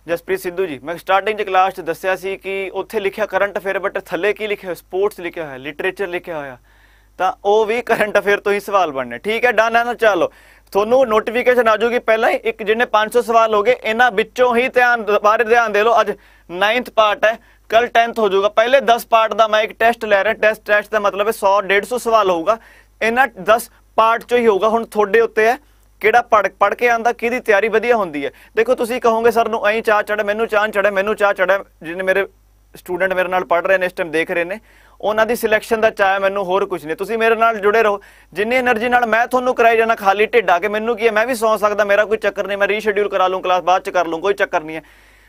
ਜਸਪ੍ਰੀਤ ਸਿੱਧੂ ਜੀ, ਮੈਂ ਸਟਾਰਟਿੰਗ 'ਚ ਕਲਾਸ 'ਚ ਦੱਸਿਆ ਸੀ ਕਿ ਉੱਥੇ ਲਿਖਿਆ ਕਰੰਟ ਅਫੇਅਰ ਬਟ ਥੱਲੇ ਕੀ ਲਿਖਿਆ ਹੋਇਆ? ਸਪੋਰਟਸ ਲਿਖਿਆ ਹੋਇਆ ਲਿਟਰੇਚਰ ਲਿਖਿਆ ਹੋਇਆ। ਤਾਂ ਉਹ ਵੀ ਕਰੰਟ ਅਫੇਅਰ ਤੋਂ ਹੀ ਸਵਾਲ ਬਣਨੇ। ਠੀਕ ਹੈ ਡਨ ਹੈ ਨਾ ਚਲੋ। ਤੁਹਾਨੂੰ ਨੋਟੀਫਿਕੇਸ਼ਨ ਆ ਜੂਗੀ ਪਹਿਲਾਂ ਹੀ, ਇੱਕ ਜਿਹਨੇ 500 ਸਵਾਲ ਹੋ ਗਏ, ਇਹਨਾਂ ਵਿੱਚੋਂ ਹੀ ਧਿਆਨ ਦੁਬਾਰੇ ਧਿਆਨ ਦੇ ਲਓ। ਅੱਜ 9th ਪਾਰਟ ਹੈ ਕੱਲ 10th ਹੋ ਜਾਊਗਾ। ਪਹਿਲੇ 10 ਪਾਰਟ ਦਾ ਮੈਂ ਇੱਕ ਟੈਸਟ ਲੈ ਰਿਹਾ ਟੈਸਟ ਟੈਸਟ ਦਾ ਮਤਲਬ ਹੈ 100 150 ਸਵਾਲ ਹੋਊਗਾ। ਇਹਨਾਂ 10 ਪਾਰਟ ਚੋਂ ਹੀ ਹੋਊਗਾ, ਹੁਣ ਤੁਹਾਡੇ ਉੱਤੇ ਹੈ। ਕਿਹੜਾ ਪੜ ਪੜ ਕੇ ਆਂਦਾ ਕਿਹਦੀ ਤਿਆਰੀ ਵਧੀਆ ਹੁੰਦੀ ਹੈ। ਦੇਖੋ, ਤੁਸੀਂ ਕਹੋਗੇ, ਸਰ, ਨੂੰ ਐਂ ਚਾਹ ਚੜ੍ਹ ਮੈਨੂੰ ਚਾਹ ਚੜ੍ਹ ਮੈਨੂੰ ਚਾਹ ਚੜ੍ਹ ਜਿਹਨੇ ਮੇਰੇ ਸਟੂਡੈਂਟ ਮੇਰੇ ਨਾਲ ਪੜ ਰਹੇ ਨੇ, ਇਸ ਟਾਈਮ ਦੇਖ ਰਹੇ ਨੇ, ਉਹਨਾਂ ਦੀ ਸਿਲੈਕਸ਼ਨ ਦਾ ਚਾਹ ਮੈਨੂੰ ਹੋਰ ਕੁਝ ਨਹੀਂ। ਤੁਸੀਂ ਮੇਰੇ ਨਾਲ ਜੁੜੇ ਰਹੋ। ਜਿੰਨੀ એનર્ਜੀ ਨਾਲ ਮੈਂ ਤੁਹਾਨੂੰ ਕਰਾਈ ਜਾਣਾ ਖਾਲੀ ਢਿੱਡਾ ਕੇ ਮੈਨੂੰ ਕੀ ਹੈ? ਮੈਂ ਵੀ ਸੌਂ ਸਕਦਾ, ਮੇਰਾ ਕੋਈ ਚੱਕਰ ਨਹੀਂ, ਮੈਂ ਰੀਸ਼ੈਡਿਊਲ ਕਰਾ ਲੂੰ ਕਲਾਸ ਬਾਅਦ ਚ ਕਰ ਲੂੰ ਕੋਈ ਚੱਕਰ ਨਹੀਂ ਹੈ।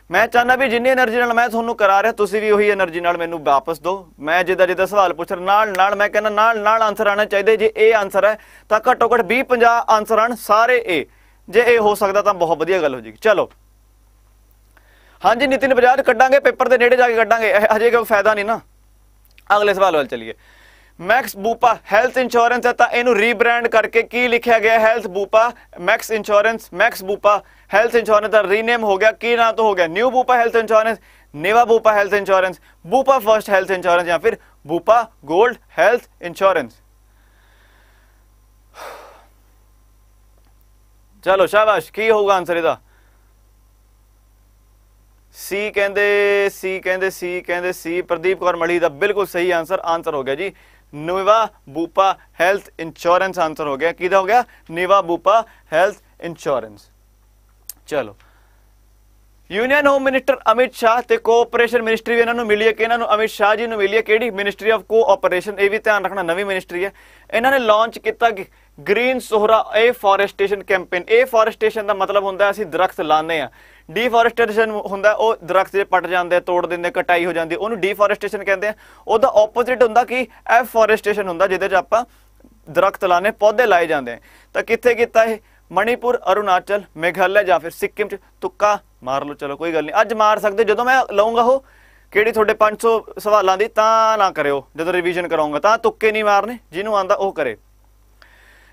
ਮੈਂ ਚਾਹਨਾ ਵੀ ਜਿੰਨੀ એનર્ਜੀ ਨਾਲ ਮੈਂ ਤੁਹਾਨੂੰ ਕਰਾ ਰਿਹਾ, ਤੁਸੀਂ ਵੀ ਉਹੀ એનર્ਜੀ ਨਾਲ ਮੈਨੂੰ ਵਾਪਸ ਦਿਓ। ਮੈਂ ਜਿੱਦਾਂ ਜਿੱਦਾਂ ਸਵਾਲ ਪੁੱਛ ਰਿਹਾ, ਨਾਲ ਨਾਲ ਮੈਂ ਕਹਿੰਦਾ, ਨਾਲ ਨਾਲ ਆਨਸਰ ਆਣਾ ਚਾਹੀਦੇ। ਜੇ ਇਹ ਆਨਸਰ ਹੈ, ਤਾਂ ਘੱਟੋ ਘੱਟ 20 50 ਆਨਸਰ ਆਣ ਸਾਰੇ ਇਹ ਜੇ ਇਹ ਹੋ ਸਕਦਾ ਤਾਂ ਬਹੁਤ ਵਧੀਆ ਗੱਲ ਹੋ ਜੇਗੀ। ਚਲੋ। ਹਾਂਜੀ, ਨਿਤਿਨ ਬਜਾਜ ਕੱਢਾਂਗੇ, ਪੇਪਰ ਦੇ ਨੇੜੇ ਜਾ ਕੇ ਕੱਢਾਂਗੇ। ਹਜੇ ਕੋਈ ਫਾਇਦਾ ਨਹੀਂ ਨਾ। ਅਗਲੇ ਸਵਾਲ ਵੱਲ ਚੱਲੀਏ। ਮੈਕਸ ਬੂਪਾ ਹੈਲਥ ਇੰਸ਼ੋਰੈਂਸ ਹੈ ਤਾਂ ਇਹਨੂੰ ਰੀਬ੍ਰਾਂਡ ਕਰਕੇ ਕੀ ਲਿਖਿਆ ਗਿਆ health Bupa Max insurance Max Bupa health insurance ਦਾ ਰੀਨੇਮ ਹੋ ਗਿਆ ਕੀ ਨਾਂ ਤੋਂ ਹੋ ਗਿਆ new Bupa health insurance Niva Bupa health insurance Bupa first health insurance ਜਾਂ ਫਿਰ ਬੂਪਾ 골ਡ ਹੈਲਥ ਇੰਸ਼ੋਰੈਂਸ ਚਲੋ ਸ਼ਾਬਾਸ਼ ਕੀ ਹੋਊਗਾ ਆਨਸਰ ਇਹਦਾ ਸੀ ਕਹਿੰਦੇ ਸੀ ਕਹਿੰਦੇ ਸੀ ਕਹਿੰਦੇ ਸੀ ਪ੍ਰਦੀਪ ਕੌਰ ਮੜੀ ਦਾ ਬਿਲਕੁਲ ਸਹੀ ਆਨਸਰ ਆਨਸਰ ਹੋ ਗਿਆ ਜੀ Niva Bupa health insurance answer ਹੋ ਗਿਆ ਕਿਹਦਾ ਹੋ ਗਿਆ ਨਿਵਾ ਬੂਪਾ ਹੈਲਥ ਇੰਸ਼ੋਰੈਂਸ ਚਲੋ। Union home minister Amit Shah ਤੇ ਕੋਆਪਰੇਸ਼ਨ ਮਿਨਿਸਟਰੀ ਵੀ ਇਹਨਾਂ ਨੂੰ ਮਿਲੀ ਹੈ ਕਿ ਇਹਨਾਂ ਨੂੰ ਅਮਿਤ ਸ਼ਾਹ ਜੀ ਨੂੰ ਮਿਲੀ ਹੈ। ਕਿਹੜੀ? ਮਿਨਿਸਟਰੀ ਆਫ ਕੋਆਪਰੇਸ਼ਨ ਇਹ ਵੀ ਧਿਆਨ ਰੱਖਣਾ, ਨਵੀਂ ਮਿਨਿਸਟਰੀ ਹੈ। ਇਹਨਾਂ ਨੇ ਲਾਂਚ ਕੀਤਾ ਗ੍ਰੀਨ ਸੋਹਰਾ ਏ ਫੋਰੈਸਟੇਸ਼ਨ ਕੈਂਪੇਨ ਇਹ ਫੋਰੈਸਟੇਸ਼ਨ ਦਾ ਮਤਲਬ ਹੁੰਦਾ ਅਸੀਂ ਦਰਖਤ ਲਾਉਂਦੇ ਆ ਡੀਫੋਰੈਸਟੇਸ਼ਨ ਹੁੰਦਾ ਉਹ ਦਰਖਤ ਜੇ ਪਟ ਜਾਂਦੇ, ਤੋੜ ਦਿੰਦੇ, ਕਟਾਈ ਹੋ ਜਾਂਦੀ, ਉਹਨੂੰ ਡੀਫੋਰੈਸਟੇਸ਼ਨ ਕਹਿੰਦੇ ਆ। ਉਹਦਾ ਆਪੋਜ਼ਿਟ ਹੁੰਦਾ ਕਿ ਐਫੋਰੈਸਟੇਸ਼ਨ ਹੁੰਦਾ, ਜਿਹਦੇ 'ਚ ਆਪਾਂ ਦਰਖਤ ਲਾਣੇ ਪੌਦੇ ਲਾਏ ਜਾਂਦੇ ਆ। ਤਾਂ ਕਿੱਥੇ ਕੀਤਾ ਇਹ? ਮਣੀਪੁਰ, ਅਰੁਣਾਚਲ, ਮੇਘਾਲਿਆ ਜਾਂ ਫਿਰ ਸਿੱਕਿਮ 'ਚ ਤੁੱਕਾ ਮਾਰ ਲਓ, ਚਲੋ ਕੋਈ ਗੱਲ ਨਹੀਂ। ਅੱਜ ਮਾਰ ਸਕਦੇ, ਜਦੋਂ ਮੈਂ ਲਵਾਂਗਾ ਉਹ ਕਿਹੜੀ ਤੁਹਾਡੇ 500 ਸਵਾਲਾਂ ਦੀ, ਤਾਂ ਨਾ ਕਰਿਓ। ਜਦੋਂ ਰਿਵੀਜ਼ਨ ਕਰਾਉਂਗਾ, ਤਾਂ ਤੁੱਕੇ ਨਹੀਂ ਮਾਰਨੇ, ਜਿਹਨੂੰ ਆਂਦਾ ਉਹ ਕਰੇ।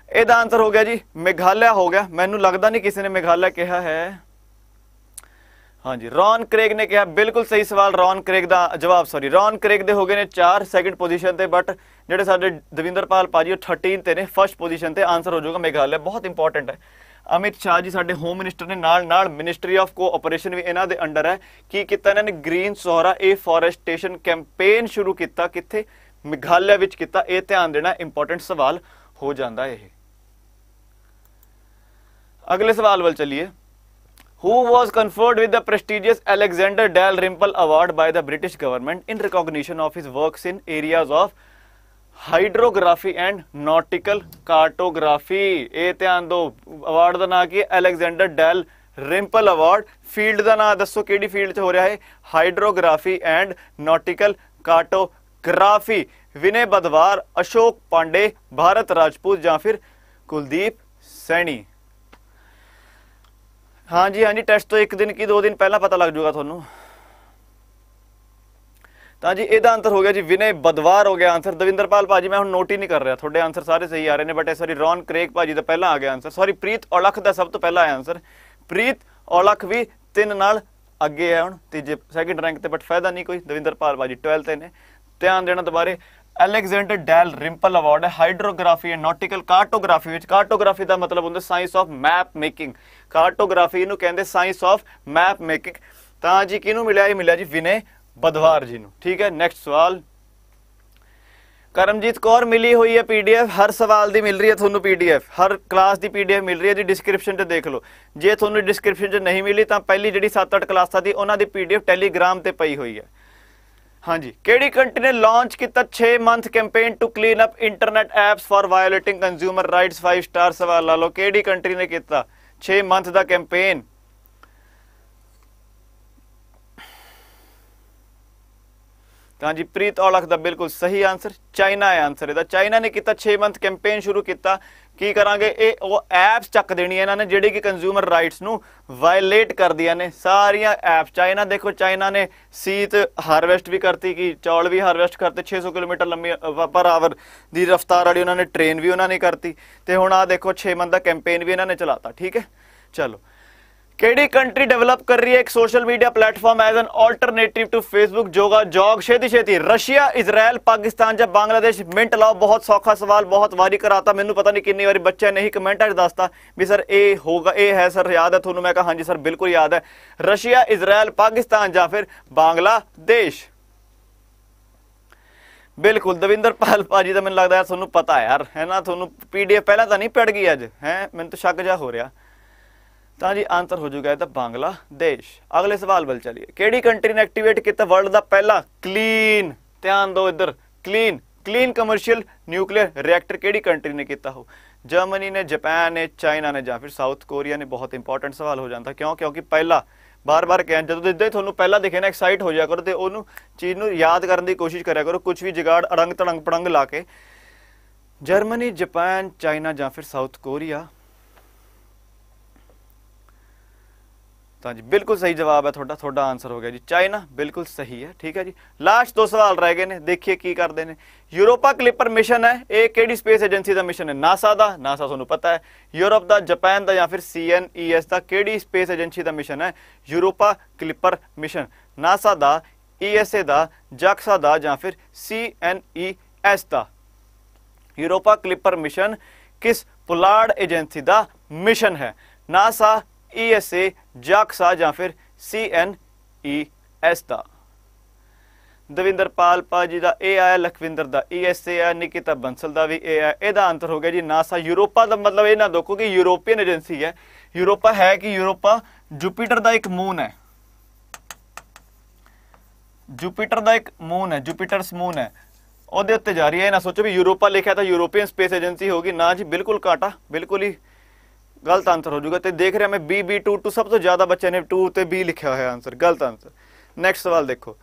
ਇਹਦਾ ਆਨਸਰ ਹੋ ਗਿਆ ਜੀ, ਮੇਘਾਲਿਆ ਹੋ ਗਿਆ। ਮੈਨੂੰ ਲੱਗਦਾ ਨਹੀਂ ਕਿਸੇ ਨੇ ਮੇਘਾਲਿਆ ਕਿਹਾ ਹੈ। ਹਾਂਜੀ, ਰੌਨ ਕ੍ਰੇਗ ਨੇ ਕਿਹਾ, ਬਿਲਕੁਲ ਸਹੀ ਸਵਾਲ, ਰੌਨ ਕ੍ਰੇਗ ਦਾ ਜਵਾਬ ਸੌਰੀ ਰੌਨ ਕ੍ਰੇਗ ਦੇ ਹੋ ਗਏ ਨੇ 4 ਸੈਕਿੰਡ ਪੋਜੀਸ਼ਨ ਤੇ ਬਟ ਜਿਹੜੇ ਸਾਡੇ ਦਵਿੰਦਰਪਾਲ ਪਾਜੀ ਉਹ 13 ਤੇ ਨੇ ਫਰਸਟ ਪੋਜੀਸ਼ਨ ਤੇ ਆਨਸਰ ਹੋ ਜਾਊਗਾ, ਮੇਘਾਲਿਆ, ਬਹੁਤ ਇੰਪੋਰਟੈਂਟ ਹੈ। ਅਮਿਤ ਸ਼ਾਹ ਜੀ, ਸਾਡੇ ਹੋਮ ਮਿਨਿਸਟਰ ਨੇ ਨਾਲ ਨਾਲ ਮਿਨਿਸਟਰੀ ਆਫ ਕੋਆਪਰੇਸ਼ਨ ਵੀ ਇਹਨਾਂ ਦੇ ਅੰਡਰ ਹੈ। ਕੀ ਕੀਤਾ ਇਹਨਾਂ ਨੇ? ਗ੍ਰੀਨ ਸੋਹਰਾ ਏ ਫੋਰੈਸਟੇਸ਼ਨ ਕੈਂਪੇਨ ਸ਼ੁਰੂ ਕੀਤਾ, ਕਿੱਥੇ? ਮੇਘਾਲਿਆ ਵਿੱਚ ਕੀਤਾ। ਇਹ ਧਿਆਨ ਦੇਣਾ ਇੰਪੋਰਟੈਂਟ ਸਵਾਲ ਹੋ ਜਾਂਦਾ ਇਹ। ਅਗਲੇ ਸਵਾਲ ਵੱਲ ਚੱਲੀਏ। Who was conferred with the prestigious Alexander Dalrymple Award by the British government in recognition of his works in areas of hydrography and nautical cartography ਇਹ ਧਿਆਨ ਦਿਓ ਅਵਾਰਡ ਦਾ ਨਾਮ ਕੀ ਹੈ? Alexander Dalrymple award field ਦਾ ਨਾਮ ਦੱਸੋ, ਕਿਹੜੀ ਫੀਲਡ 'ਚ ਹੋ ਰਿਹਾ ਹੈ hydrography and nautical cartography Vinay Badwar Ashok Pandey, Bharat Rajput ਜਾਂ ਫਿਰ ਕੁਲਦੀਪ ਸੈਣੀ। ਹਾਂਜੀ ਹਾਂਜੀ ਟੈਸਟ ਤੋਂ ਇੱਕ ਦਿਨ ਕੀ ਦੋ ਦਿਨ ਪਹਿਲਾਂ ਪਤਾ ਲੱਗ ਜਾਊਗਾ ਤੁਹਾਨੂੰ। ਤਾਂ ਜੀ, ਇਹਦਾ ਆਨਸਰ ਹੋ ਗਿਆ ਜੀ, ਵਿਨੇ ਬਦਵਾਰ ਹੋ ਗਿਆ ਆਨਸਰ ਦਵਿੰਦਰਪਾਲ ਭਾਜੀ ਮੈਂ ਹੁਣ ਨੋਟ ਹੀ ਨਹੀਂ ਕਰ ਰਿਹਾ, ਤੁਹਾਡੇ ਆਨਸਰ ਸਾਰੇ ਸਹੀ ਆ ਰਹੇ ਨੇ ਬਟ ਇਸ ਵਾਰੀ ਰੌਨ ਕ੍ਰੇਕ ਭਾਜੀ ਦਾ ਪਹਿਲਾਂ ਆ ਗਿਆ ਆਨਸਰ ਸੌਰੀ ਪ੍ਰੀਤ ਔਲਖ ਦਾ ਸਭ ਤੋਂ ਪਹਿਲਾਂ ਆਇਆ ਆਨਸਰ ਪ੍ਰੀਤ ਔਲਖ ਵੀ ਤਿੰਨ ਨਾਲ ਅੱਗੇ ਹੈ ਹੁਣ, ਤੀਜੇ ਸੈਕਿੰਡ ਰੈਂਕ ਤੇ ਬਟ ਫਾਇਦਾ ਨਹੀਂ ਕੋਈ। ਦਵਿੰਦਰਪਾਲ ਭਾਜੀ 12 ਤੇ ਨੇ। ਧਿਆਨ ਦੇਣਾ ਦੁਬਾਰੇ। ਅਲੈਗਜ਼ੈਂਡਰ ਡੈਲ ਰਿੰਪਲ ਅਵਾਰਡ ਹੈ। ਹਾਈਡਰੋਗ੍ਰਾਫੀ ਐਂਡ ਨਾਟਿਕਲ ਕਾਰਟੋਗ੍ਰਾਫੀ ਵਿੱਚ। ਕਾਰਟੋਗ੍ਰਾਫੀ ਦਾ ਮਤਲਬ ਹੁੰਦਾ science of map making cartography ਨੂੰ ਕਹਿੰਦੇ ਸਾਇੰਸ ਆਫ ਮੈਪ ਮੇਕਿੰਗ ਤਾਂ ਜੀ ਕਿਹਨੂੰ ਮਿਲਿਆ? ਇਹ ਮਿਲਿਆ ਜੀ ਵਿਨੇ ਬਦਵਾਰ ਜੀ ਨੂੰ। ਠੀਕ ਹੈ ਨੈਕਸਟ ਸਵਾਲ। ਕਰਮਜੀਤ ਕੌਰ ਮਿਲੀ ਹੋਈ ਹੈ ਪੀਡੀਐਫ ਹਰ ਸਵਾਲ ਦੀ ਮਿਲ ਰਹੀ ਹੈ ਤੁਹਾਨੂੰ ਪੀਡੀਐਫ ਹਰ ਕਲਾਸ ਦੀ ਪੀਡੀਐਫ ਮਿਲ ਰਹੀ ਹੈ ਜੀ। ਡਿਸਕ੍ਰਿਪਸ਼ਨ 'ਚ ਦੇਖ ਲਓ। ਜੇ ਤੁਹਾਨੂੰ ਡਿਸਕ੍ਰਿਪਸ਼ਨ 'ਚ ਨਹੀਂ ਮਿਲੀ ਤਾਂ ਪਹਿਲੀ ਜਿਹੜੀ 7-8 ਕਲਾਸਾਂ ਦੀ ਉਹਨਾਂ ਦੀ ਪੀਡੀਐਫ ਟੈਲੀਗ੍ਰਾਮ ਤੇ ਪਈ ਹੋਈ ਹੈ। ਹਾਂਜੀ। ਕਿਹੜੀ ਕੰਟਰੀ ਨੇ ਲਾਂਚ ਕੀਤਾ 6 month campaign to clean up internet apps for violating consumer rights 5 star ਸਵਾਲ ਲਾ ਲਓ। ਕਿਹੜੀ ਕੰਟਰੀ ਨੇ ਕੀਤਾ 6 ਮੰਥ ਦਾ ਕੈਂਪੇਨ ਤਾਂ ਜੀ ਪ੍ਰੀਤ ਔਲਖ ਦਾ ਬਿਲਕੁਲ ਸਹੀ ਆਨਸਰ ਚਾਈਨਾ ਹੈ ਆਨਸਰ ਇਹਦਾ। ਚਾਈਨਾ ਨੇ ਕੀਤਾ 6 ਮੰਥ ਕੈਂਪੇਨ ਸ਼ੁਰੂ ਕੀਤਾ। ਕੀ ਕਰਾਂਗੇ? ਇਹ ਉਹ ਐਪਸ ਚੱਕ ਦੇਣੀ ਇਹਨਾਂ ਨੇ, ਜਿਹੜੀ ਕਿ ਕੰਜ਼ਿਊਮਰ ਰਾਈਟਸ ਨੂੰ ਵਾਇਲੇਟ ਕਰਦੀਆਂ ਨੇ। ਸਾਰੀਆਂ ਐਪ ਚਾਈਨਾ ਦੇਖੋ, ਚਾਈਨਾ ਨੇ ਸੀਤ ਹਾਰਵੈਸਟ ਵੀ ਕਰਤੀ, ਕਿ ਚੌਲ ਵੀ ਹਾਰਵੈਸਟ ਕਰਤੇ 600 ਕਿਲੋਮੀਟਰ ਲੰਮੀ ਪਰ ਆਵਰ ਦੀ ਰਫ਼ਤਾਰ ਵਾਲੀ ਉਹਨਾਂ ਨੇ ਟ੍ਰੇਨ ਵੀ ਉਹਨਾਂ ਨੇ ਕਰਤੀ। ਤੇ ਹੁਣ ਆ ਦੇਖੋ 6 ਮੰਥ ਦਾ ਕੈਂਪੇਨ ਵੀ ਇਹਨਾਂ ਨੇ ਚਲਾਤਾ, ਠੀਕ ਹੈ? ਚਲੋ। ਕਿਹੜੀ ਕੰਟਰੀ ਡਿਵੈਲਪ ਕਰ ਰਹੀ ਹੈ ਇੱਕ social media platform as an alternative to Facebook? ਜੋਗਾ ਜੋਗ, ਛੇਤੀ ਛੇਤੀ। ਰਸ਼ੀਆ ਇਜ਼ਰਾਈਲ ਪਾਕਿਸਤਾਨ ਜਾਂ ਬੰਗਲਾਦੇਸ਼? ਮਿੰਟ ਲਾਓ, ਬਹੁਤ ਸੌਖਾ ਸਵਾਲ, ਬਹੁਤ ਵਾਰੀ ਕਰਾਤਾ। ਮੈਨੂੰ ਪਤਾ ਨਹੀਂ ਕਿੰਨੀ ਵਾਰੀ ਬੱਚਿਆਂ ਨੇ ਹੀ ਕਮੈਂਟਾਂ 'ਚ ਦੱਸਤਾ ਵੀ ਸਰ ਇਹ ਹੋਗਾ ਇਹ ਹੈ ਸਰ, ਯਾਦ ਹੈ ਤੁਹਾਨੂੰ? ਮੈਂ ਕਹਾ ਹਾਂਜੀ ਸਰ, ਬਿਲਕੁਲ ਯਾਦ ਹੈ। ਰਸ਼ੀਆ ਇਜ਼ਰਾਈਲ ਪਾਕਿਸਤਾਨ ਜਾਂ ਫਿਰ ਬੰਗਲਾਦੇਸ਼? ਬਿਲਕੁਲ, ਦਵਿੰਦਰ ਪਾਲ ਭਾਜੀ ਦਾ ਮੈਨੂੰ ਲੱਗਦਾ ਯਾਰ ਤੁਹਾਨੂੰ ਪਤਾ ਹੈ ਯਾਰ, ਹੈ ਨਾ? ਤੁਹਾਨੂੰ ਪੀਡੀਐਫ ਪਹਿਲਾਂ ਤਾਂ ਨਹੀਂ ਪੜ ਗਈ ਅੱਜ, ਹੈ? ਮੈਨੂੰ ਤਾਂ ਸ਼ੱਕ ਜਾ ਹੋ ਰਿਹਾ। ਤਾਂ ਜੀ ਆਨਸਰ ਹੋ ਜਾਊਗਾ ਇਹਦਾ ਬੰਗਲਾਦੇਸ਼। ਅਗਲੇ ਸਵਾਲ ਵੱਲ ਚਲੀਏ। ਕਿਹੜੀ ਕੰਟਰੀ ਨੇ ਐਕਟੀਵੇਟ ਕੀਤਾ ਵਰਲਡ ਦਾ ਪਹਿਲਾ ਕਲੀਨ? ਧਿਆਨ ਦਿਓ ਇੱਧਰ, clean. Clean commercial nuclear reactor ਕਿਹੜੀ ਕੰਟਰੀ ਨੇ ਕੀਤਾ ਹੋ ਜਰਮਨੀ ਨੇ, ਜਾਪਾਨ ਨੇ, ਚਾਈਨਾ ਨੇ ਜਾਂ ਫਿਰ ਸਾਊਥ ਕੋਰੀਆ ਨੇ? ਬਹੁਤ ਇੰਪੋਰਟੈਂਟ ਸਵਾਲ ਹੋ ਜਾਂਦਾ ਕਿਉਂ? ਕਿਉਂਕਿ ਪਹਿਲਾ, ਬਾਰ-ਬਾਰ ਕਹਿ ਜਦੋਂ ਜਿੱਦਾਂ ਹੀ ਤੁਹਾਨੂੰ ਪਹਿਲਾਂ ਦਿਖੇ ਨਾ ਐਕਸਾਈਟ ਹੋ ਜਾਇਆ ਕਰੋ ਤੇ ਉਹਨੂੰ ਚੀਜ਼ ਨੂੰ ਯਾਦ ਕਰਨ ਦੀ ਕੋਸ਼ਿਸ਼ ਕਰਿਆ ਕਰੋ। ਕੁਝ ਵੀ ਜਗਾੜ ਅੜੰਗ ਤੜੰਗ ਪੜੰਗ ਲਾ ਕੇ। ਜਰਮਨੀ, ਜਾਪਾਨ, ਚਾਈਨਾ ਜਾਂ ਫਿਰ ਸਾਊਥ ਕੋਰੀਆ? ਤਾਂ ਜੀ, ਬਿਲਕੁਲ ਸਹੀ ਜਵਾਬ ਹੈ ਤੁਹਾਡਾ ਤੁਹਾਡਾ ਆਨਸਰ ਹੋ ਗਿਆ ਜੀ। ਚਾਈਨਾ ਬਿਲਕੁਲ ਸਹੀ ਹੈ, ਠੀਕ ਹੈ ਜੀ। ਲਾਸਟ ਦੋ ਸਵਾਲ ਰਹਿ ਗਏ ਨੇ, ਦੇਖੀਏ ਕੀ ਕਰਦੇ ਨੇ। ਯੂਰੋਪਾ ਕਲਿਪਰ ਮਿਸ਼ਨ ਹੈ, ਇਹ ਕਿਹੜੀ ਸਪੇਸ ਏਜੰਸੀ ਦਾ ਮਿਸ਼ਨ ਹੈ? ਨਾਸਾ ਦਾ ਨਾਸਾ ਤੁਹਾਨੂੰ ਪਤਾ ਹੈ। ਯੂਰਪ ਦਾ ਜਾਪਾਨ ਦਾ ਜਾਂ ਫਿਰ ਸੀਐਨਈਐਸ ਦਾ ਕਿਹੜੀ ਸਪੇਸ ਏਜੰਸੀ ਦਾ ਮਿਸ਼ਨ ਹੈ? ਯੂਰੋਪਾ ਕਲਿਪਰ ਮਿਸ਼ਨ ਨਾਸਾ ਦਾ ਈਐਸਏ ਦਾ ਜਾਕਸਾ ਦਾ ਜਾਂ ਫਿਰ ਸੀਐਨਈਐਸ ਦਾ। ਯੂਰੋਪਾ ਕਲਿਪਰ ਮਿਸ਼ਨ ਕਿਸ ਪੁਲਾੜ ਏਜੰਸੀ ਦਾ ਮਿਸ਼ਨ ਹੈ? ਨਾਸਾ ਈਐਸਏ ਜਾਕਸਾ ਜਾਂ ਫਿਰ ਸੀਐਨਈਐਸ ਦਾ। ਦਵਿੰਦਰ ਪਾਲ ਪਾਜੀ ਦਾ ਇਹ ਆਇਆ, ਲਖਵਿੰਦਰ ਦਾ ਈਐਸਏ ਆ ਨਿਕਿਤਾ ਬੰਸਲ ਦਾ ਵੀ ਇਹ ਆ ਇਹਦਾ ਅੰਤਰ ਹੋ ਗਿਆ ਜੀ ਨਾਸਾ। ਯੂਰੋਪਾ ਦਾ ਮਤਲਬ ਇਹ ਨਾ ਦੇਖੋ ਕਿ ਯੂਰੋਪੀਅਨ ਏਜੰਸੀ ਹੈ। ਯੂਰੋਪਾ ਹੈ ਕਿ ਯੂਰੋਪਾ? ਜੁਪੀਟਰ ਦਾ ਇੱਕ ਮੂਨ ਹੈ। ਜੁਪੀਟਰ ਦਾ ਇੱਕ ਮੂਨ ਹੈ, ਜੁਪੀਟਰਸ ਮੂਨ ਹੈ। ਉਹਦੇ ਉੱਤੇ ਜਾ ਰਹੀ ਹੈ। ਇਹ ਨਾ ਸੋਚੋ ਵੀ ਯੂਰੋਪਾ ਲਿਖਿਆ ਤਾਂ ਯੂਰੋਪੀਅਨ ਸਪੇਸ ਏਜੰਸੀ ਹੋਗੀ ਨਾ ਜੀ, ਬਿਲਕੁਲ ਘਾਟਾ, ਬਿਲਕੁਲ ਹੀ ਗਲਤ ਆਨਸਰ ਹੋ ਜਾਊਗਾ ਤੇ ਦੇਖ ਰਿਹਾ ਮੈਂ BB22 ਸਭ ਤੋਂ ਜ਼ਿਆਦਾ ਬੱਚਿਆਂ ਨੇ 2 ਤੇ B ਲਿਖਿਆ ਹੋਇਆ ਆਨਸਰ ਗਲਤ ਆਨਸਰ ਨੈਕਸਟ ਸਵਾਲ ਦੇਖੋ।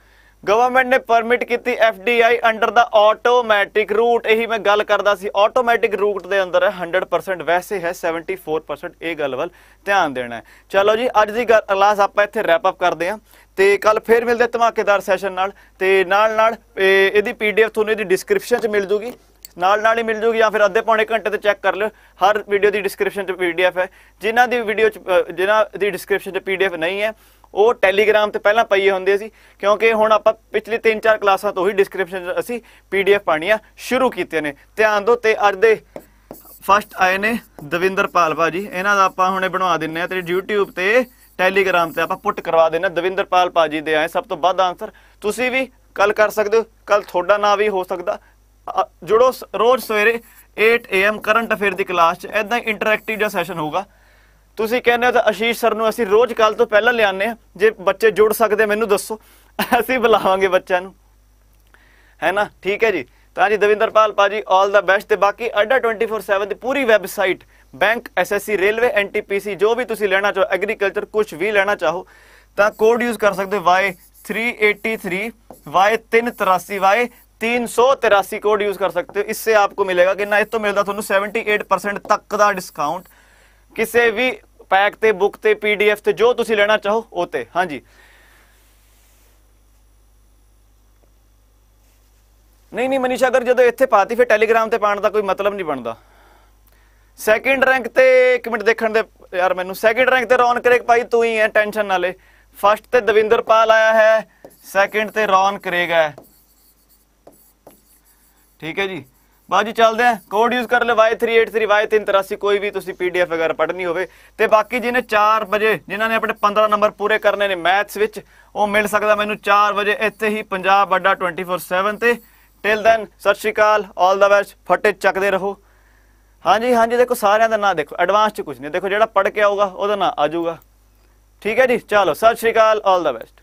ਗਵਰਨਮੈਂਟ ਨੇ ਪਰਮਿਟ ਕੀਤੀ FDI under the automatic route ਇਹੀ ਮੈਂ ਗੱਲ ਕਰਦਾ ਸੀ ਆਟੋਮੈਟਿਕ ਰੂਟ ਦੇ ਅੰਦਰ ਹੈ 100% ਵੈਸੇ ਹੈ 74% ਇਹ ਗੱਲ ਵੱਲ ਧਿਆਨ ਦੇਣਾ ਹੈ। ਚਲੋ ਜੀ, ਅੱਜ ਦੀ ਕਲਾਸ ਆਪਾਂ ਇੱਥੇ ਰੈਪ ਅਪ ਕਰਦੇ ਹਾਂ। ਤੇ ਕੱਲ ਫੇਰ ਮਿਲਦੇ ਧਮਾਕੇਦਾਰ ਸੈਸ਼ਨ ਨਾਲ। ਤੇ ਨਾਲ ਨਾਲ, ਇਹ- ਇਹਦੀ ਪੀਡੀਐਫ ਤੁਹਾਨੂੰ ਇਹਦੀ ਡਿਸਕ੍ਰਿਪਸ਼ਨ 'ਚ ਮਿਲ ਜੂਗੀ। ਨਾਲ ਨਾਲ ਹੀ ਮਿਲ ਜੂਗੀ ਜਾਂ ਫਿਰ ਅੱਧੇ ਪੌਣੇ ਘੰਟੇ ਤੇ ਚੈੱਕ ਕਰ ਲਿਓ। ਹਰ ਵੀਡੀਓ ਦੀ ਡਿਸਕ੍ਰਿਪਸ਼ਨ 'ਚ ਪੀਡੀਐਫ ਹੈ। ਜਿਨ੍ਹਾਂ ਦੀ ਵੀਡੀਓ 'ਚ ਅ, ਜਿਨ੍ਹਾਂ ਦੀ ਡਿਸਕ੍ਰਿਪਸ਼ਨ 'ਚ ਪੀਡੀਐਫ ਨਹੀਂ ਹੈ ਉਹ ਟੈਲੀਗ੍ਰਾਮ ਤੇ ਪਹਿਲਾਂ ਪਈਏ ਹੁੰਦੇ ਸੀ ਕਿਉਂਕਿ ਹੁਣ ਆਪਾਂ ਪਿਛਲੀ 3-4 ਕਲਾਸਾਂ ਤੋਂ ਹੀ ਡਿਸਕ੍ਰਿਪਸ਼ਨ 'ਚ ਅਸੀਂ ਪੀਡੀਐਫ ਪਾਣੀਆਂ ਸ਼ੁਰੂ ਕੀਤੀਆਂ ਨੇ। ਧਿਆਨ ਦਿਓ ਤੇ ਅੱਜ ਦੇ ਫਸਟ ਆਏ ਨੇ ਦਵਿੰਦਰ ਪਾਲ ਭਾਜੀ ਇਹਨਾਂ ਦਾ ਆਪਾਂ ਹੁਣੇ ਬਣਵਾ ਦਿੰਨੇ ਆ ਤੇ YouTube ਤੇ ਟੈਲੀਗ੍ਰਾਮ ਤੇ ਆਪਾਂ ਪੁੱਟ ਕਰਵਾ ਦੇਣਾ ਦਵਿੰਦਰ ਪਾਲ ਭਾਜੀ ਦੇ ਆਏ ਸਭ ਤੋਂ ਵੱਧ ਆਨਸਰ ਤੁਸੀਂ ਵੀ ਕੱਲ ਕਰ ਸਕਦੇ ਹੋ। ਕੱਲ ਤੁਹਾਡਾ ਨਾਂ ਵੀ ਹੋ ਸਕਦਾ। ਜੁੜੋ ਰੋਜ਼ ਸਵੇਰੇ 8 AM ਕਰੰਟ ਅਫੇਅਰ ਦੀ ਕਲਾਸ 'ਚ ਐਦਾਂ ਹੀ ਇੰਟਰੈਕਟਿਵ ਜਿਹਾ ਸੈਸ਼ਨ ਹੋਊਗਾ। ਤੁਸੀਂ ਕਹਿੰਦੇ ਹੋ ਤਾਂ ਅਸ਼ੀਸ਼ ਸਰ ਨੂੰ ਅਸੀਂ ਰੋਜ਼ ਕੱਲ ਤੋਂ ਪਹਿਲਾਂ ਲਿਆਨੇ ਆ ਜੇ ਬੱਚੇ ਜੁੜ ਸਕਦੇ, ਮੈਨੂੰ ਦੱਸੋ। ਅਸੀਂ ਬੁਲਾਵਾਂਗੇ ਬੱਚਿਆਂ ਨੂੰ। ਹੈ ਨਾ? ਠੀਕ ਹੈ ਜੀ। ਤਾਂ ਜੀ ਦਵਿੰਦਰਪਾਲ ਪਾਜੀ ਆਲ ਦਾ ਬੈਸਟ ਤੇ ਬਾਕੀ ਅੱਡਾ 24/7 ਦੀ ਪੂਰੀ website bank SSC railway NTPC ਜੋ ਵੀ ਤੁਸੀਂ ਲੈਣਾ ਚਾਹੋ ਐਗਰੀਕਲਚਰ ਕੁਝ ਵੀ ਲੈਣਾ ਚਾਹੋ, ਤਾਂ ਕੋਡ ਯੂਜ਼ ਕਰ ਸਕਦੇ Y383 Y383 Y 383 code use ਕਰ ਸਕਦੇ ਹੋ ਇਸੇ ਆਪ ਕੋ ਮਿਲੇਗਾ ਕਿੰਨਾ ਇਸ ਤੋਂ ਮਿਲਦਾ ਤੁਹਾਨੂੰ 78% ਤੱਕ ਦਾ ਡਿਸਕਾਊਂਟ ਕਿਸੇ ਵੀ ਪੈਕ ਤੇ ਬੁੱਕ ਤੇ ਪੀਡੀਐਫ ਤੇ ਜੋ ਤੁਸੀਂ ਲੈਣਾ ਚਾਹੋ ਉਹ ਤੇ ਹਾਂਜੀ ਨਹੀਂ ਨਹੀਂ ਮਨੀਸ਼ਾ ਅਗਰ ਜਦੋਂ ਇੱਥੇ ਪਾਤੀ ਫਿਰ ਟੈਲੀਗ੍ਰਾਮ ਤੇ ਪਾਣ ਦਾ ਕੋਈ ਮਤਲਬ ਨਹੀਂ ਬਣਦਾ ਸੈਕਿੰਡ ਰੈਂਕ ਤੇ ਇੱਕ ਮਿੰਟ ਦੇਖਣ ਦੇ ਯਾਰ ਮੈਨੂੰ ਸੈਕਿੰਡ ਰੈਂਕ ਤੇ ਰੌਨ ਕਰੇਗ ਭਾਈ ਤੂੰ ਹੀ ਹੈ ਟੈਨਸ਼ਨ ਨਾਲੇ ਲੈ ਫਸਟ ਤੇ ਦਵਿੰਦਰ ਪਾਲ ਆਇਆ ਹੈ ਸੈਕਿੰਡ ਤੇ ਰੌਨ ਕਰੇਗਾ ਹੈ ਠੀਕ ਹੈ ਜੀ। ਬਾਜੀ ਚੱਲਦੇ ਆ ਕੋਡ ਯੂਜ਼ ਕਰ ਲੈ Y383 Y383 ਕੋਈ ਵੀ ਤੁਸੀਂ PDF ਵਗੈਰਾ ਪੜ੍ਹਨੀ ਹੋਵੇ। ਤੇ ਬਾਕੀ ਜਿਹਨੇ 4 ਵਜੇ ਜਿਨ੍ਹਾਂ ਨੇ ਆਪਣੇ 15 ਨੰਬਰ ਪੂਰੇ ਕਰਨੇ ਨੇ ਮੈਥਸ ਵਿੱਚ, ਉਹ ਮਿਲ ਸਕਦਾ ਮੈਨੂੰ 4 ਵਜੇ ਇੱਥੇ ਹੀ ਪੰਜਾਬ ਅੱਡਾ 24/7 ਤੇ। ਟਿਲ ਦੈਨ ਸਤਿ ਸ਼੍ਰੀ ਅਕਾਲ। 올 ਦਾ ਬੈਸਟ ਫਟੇ ਚੱਕਦੇ ਰਹੋ। ਹਾਂਜੀ ਹਾਂਜੀ, ਦੇਖੋ ਸਾਰਿਆਂ ਦਾ ਨਾਂ ਦੇਖੋ। ਐਡਵਾਂਸ ਚ ਕੁਝ ਨਹੀਂ। ਦੇਖੋ ਜਿਹੜਾ ਪੜ੍ਹ ਕੇ ਆਊਗਾ, ਉਹਦਾ ਨਾਂ ਆ ਜਾਊਗਾ ਠੀਕ ਹੈ ਜੀ? ਚਲੋ, ਸਤਿ ਸ਼੍ਰੀ ਅਕਾਲ। 올 ਦਾ ਬੈਸਟ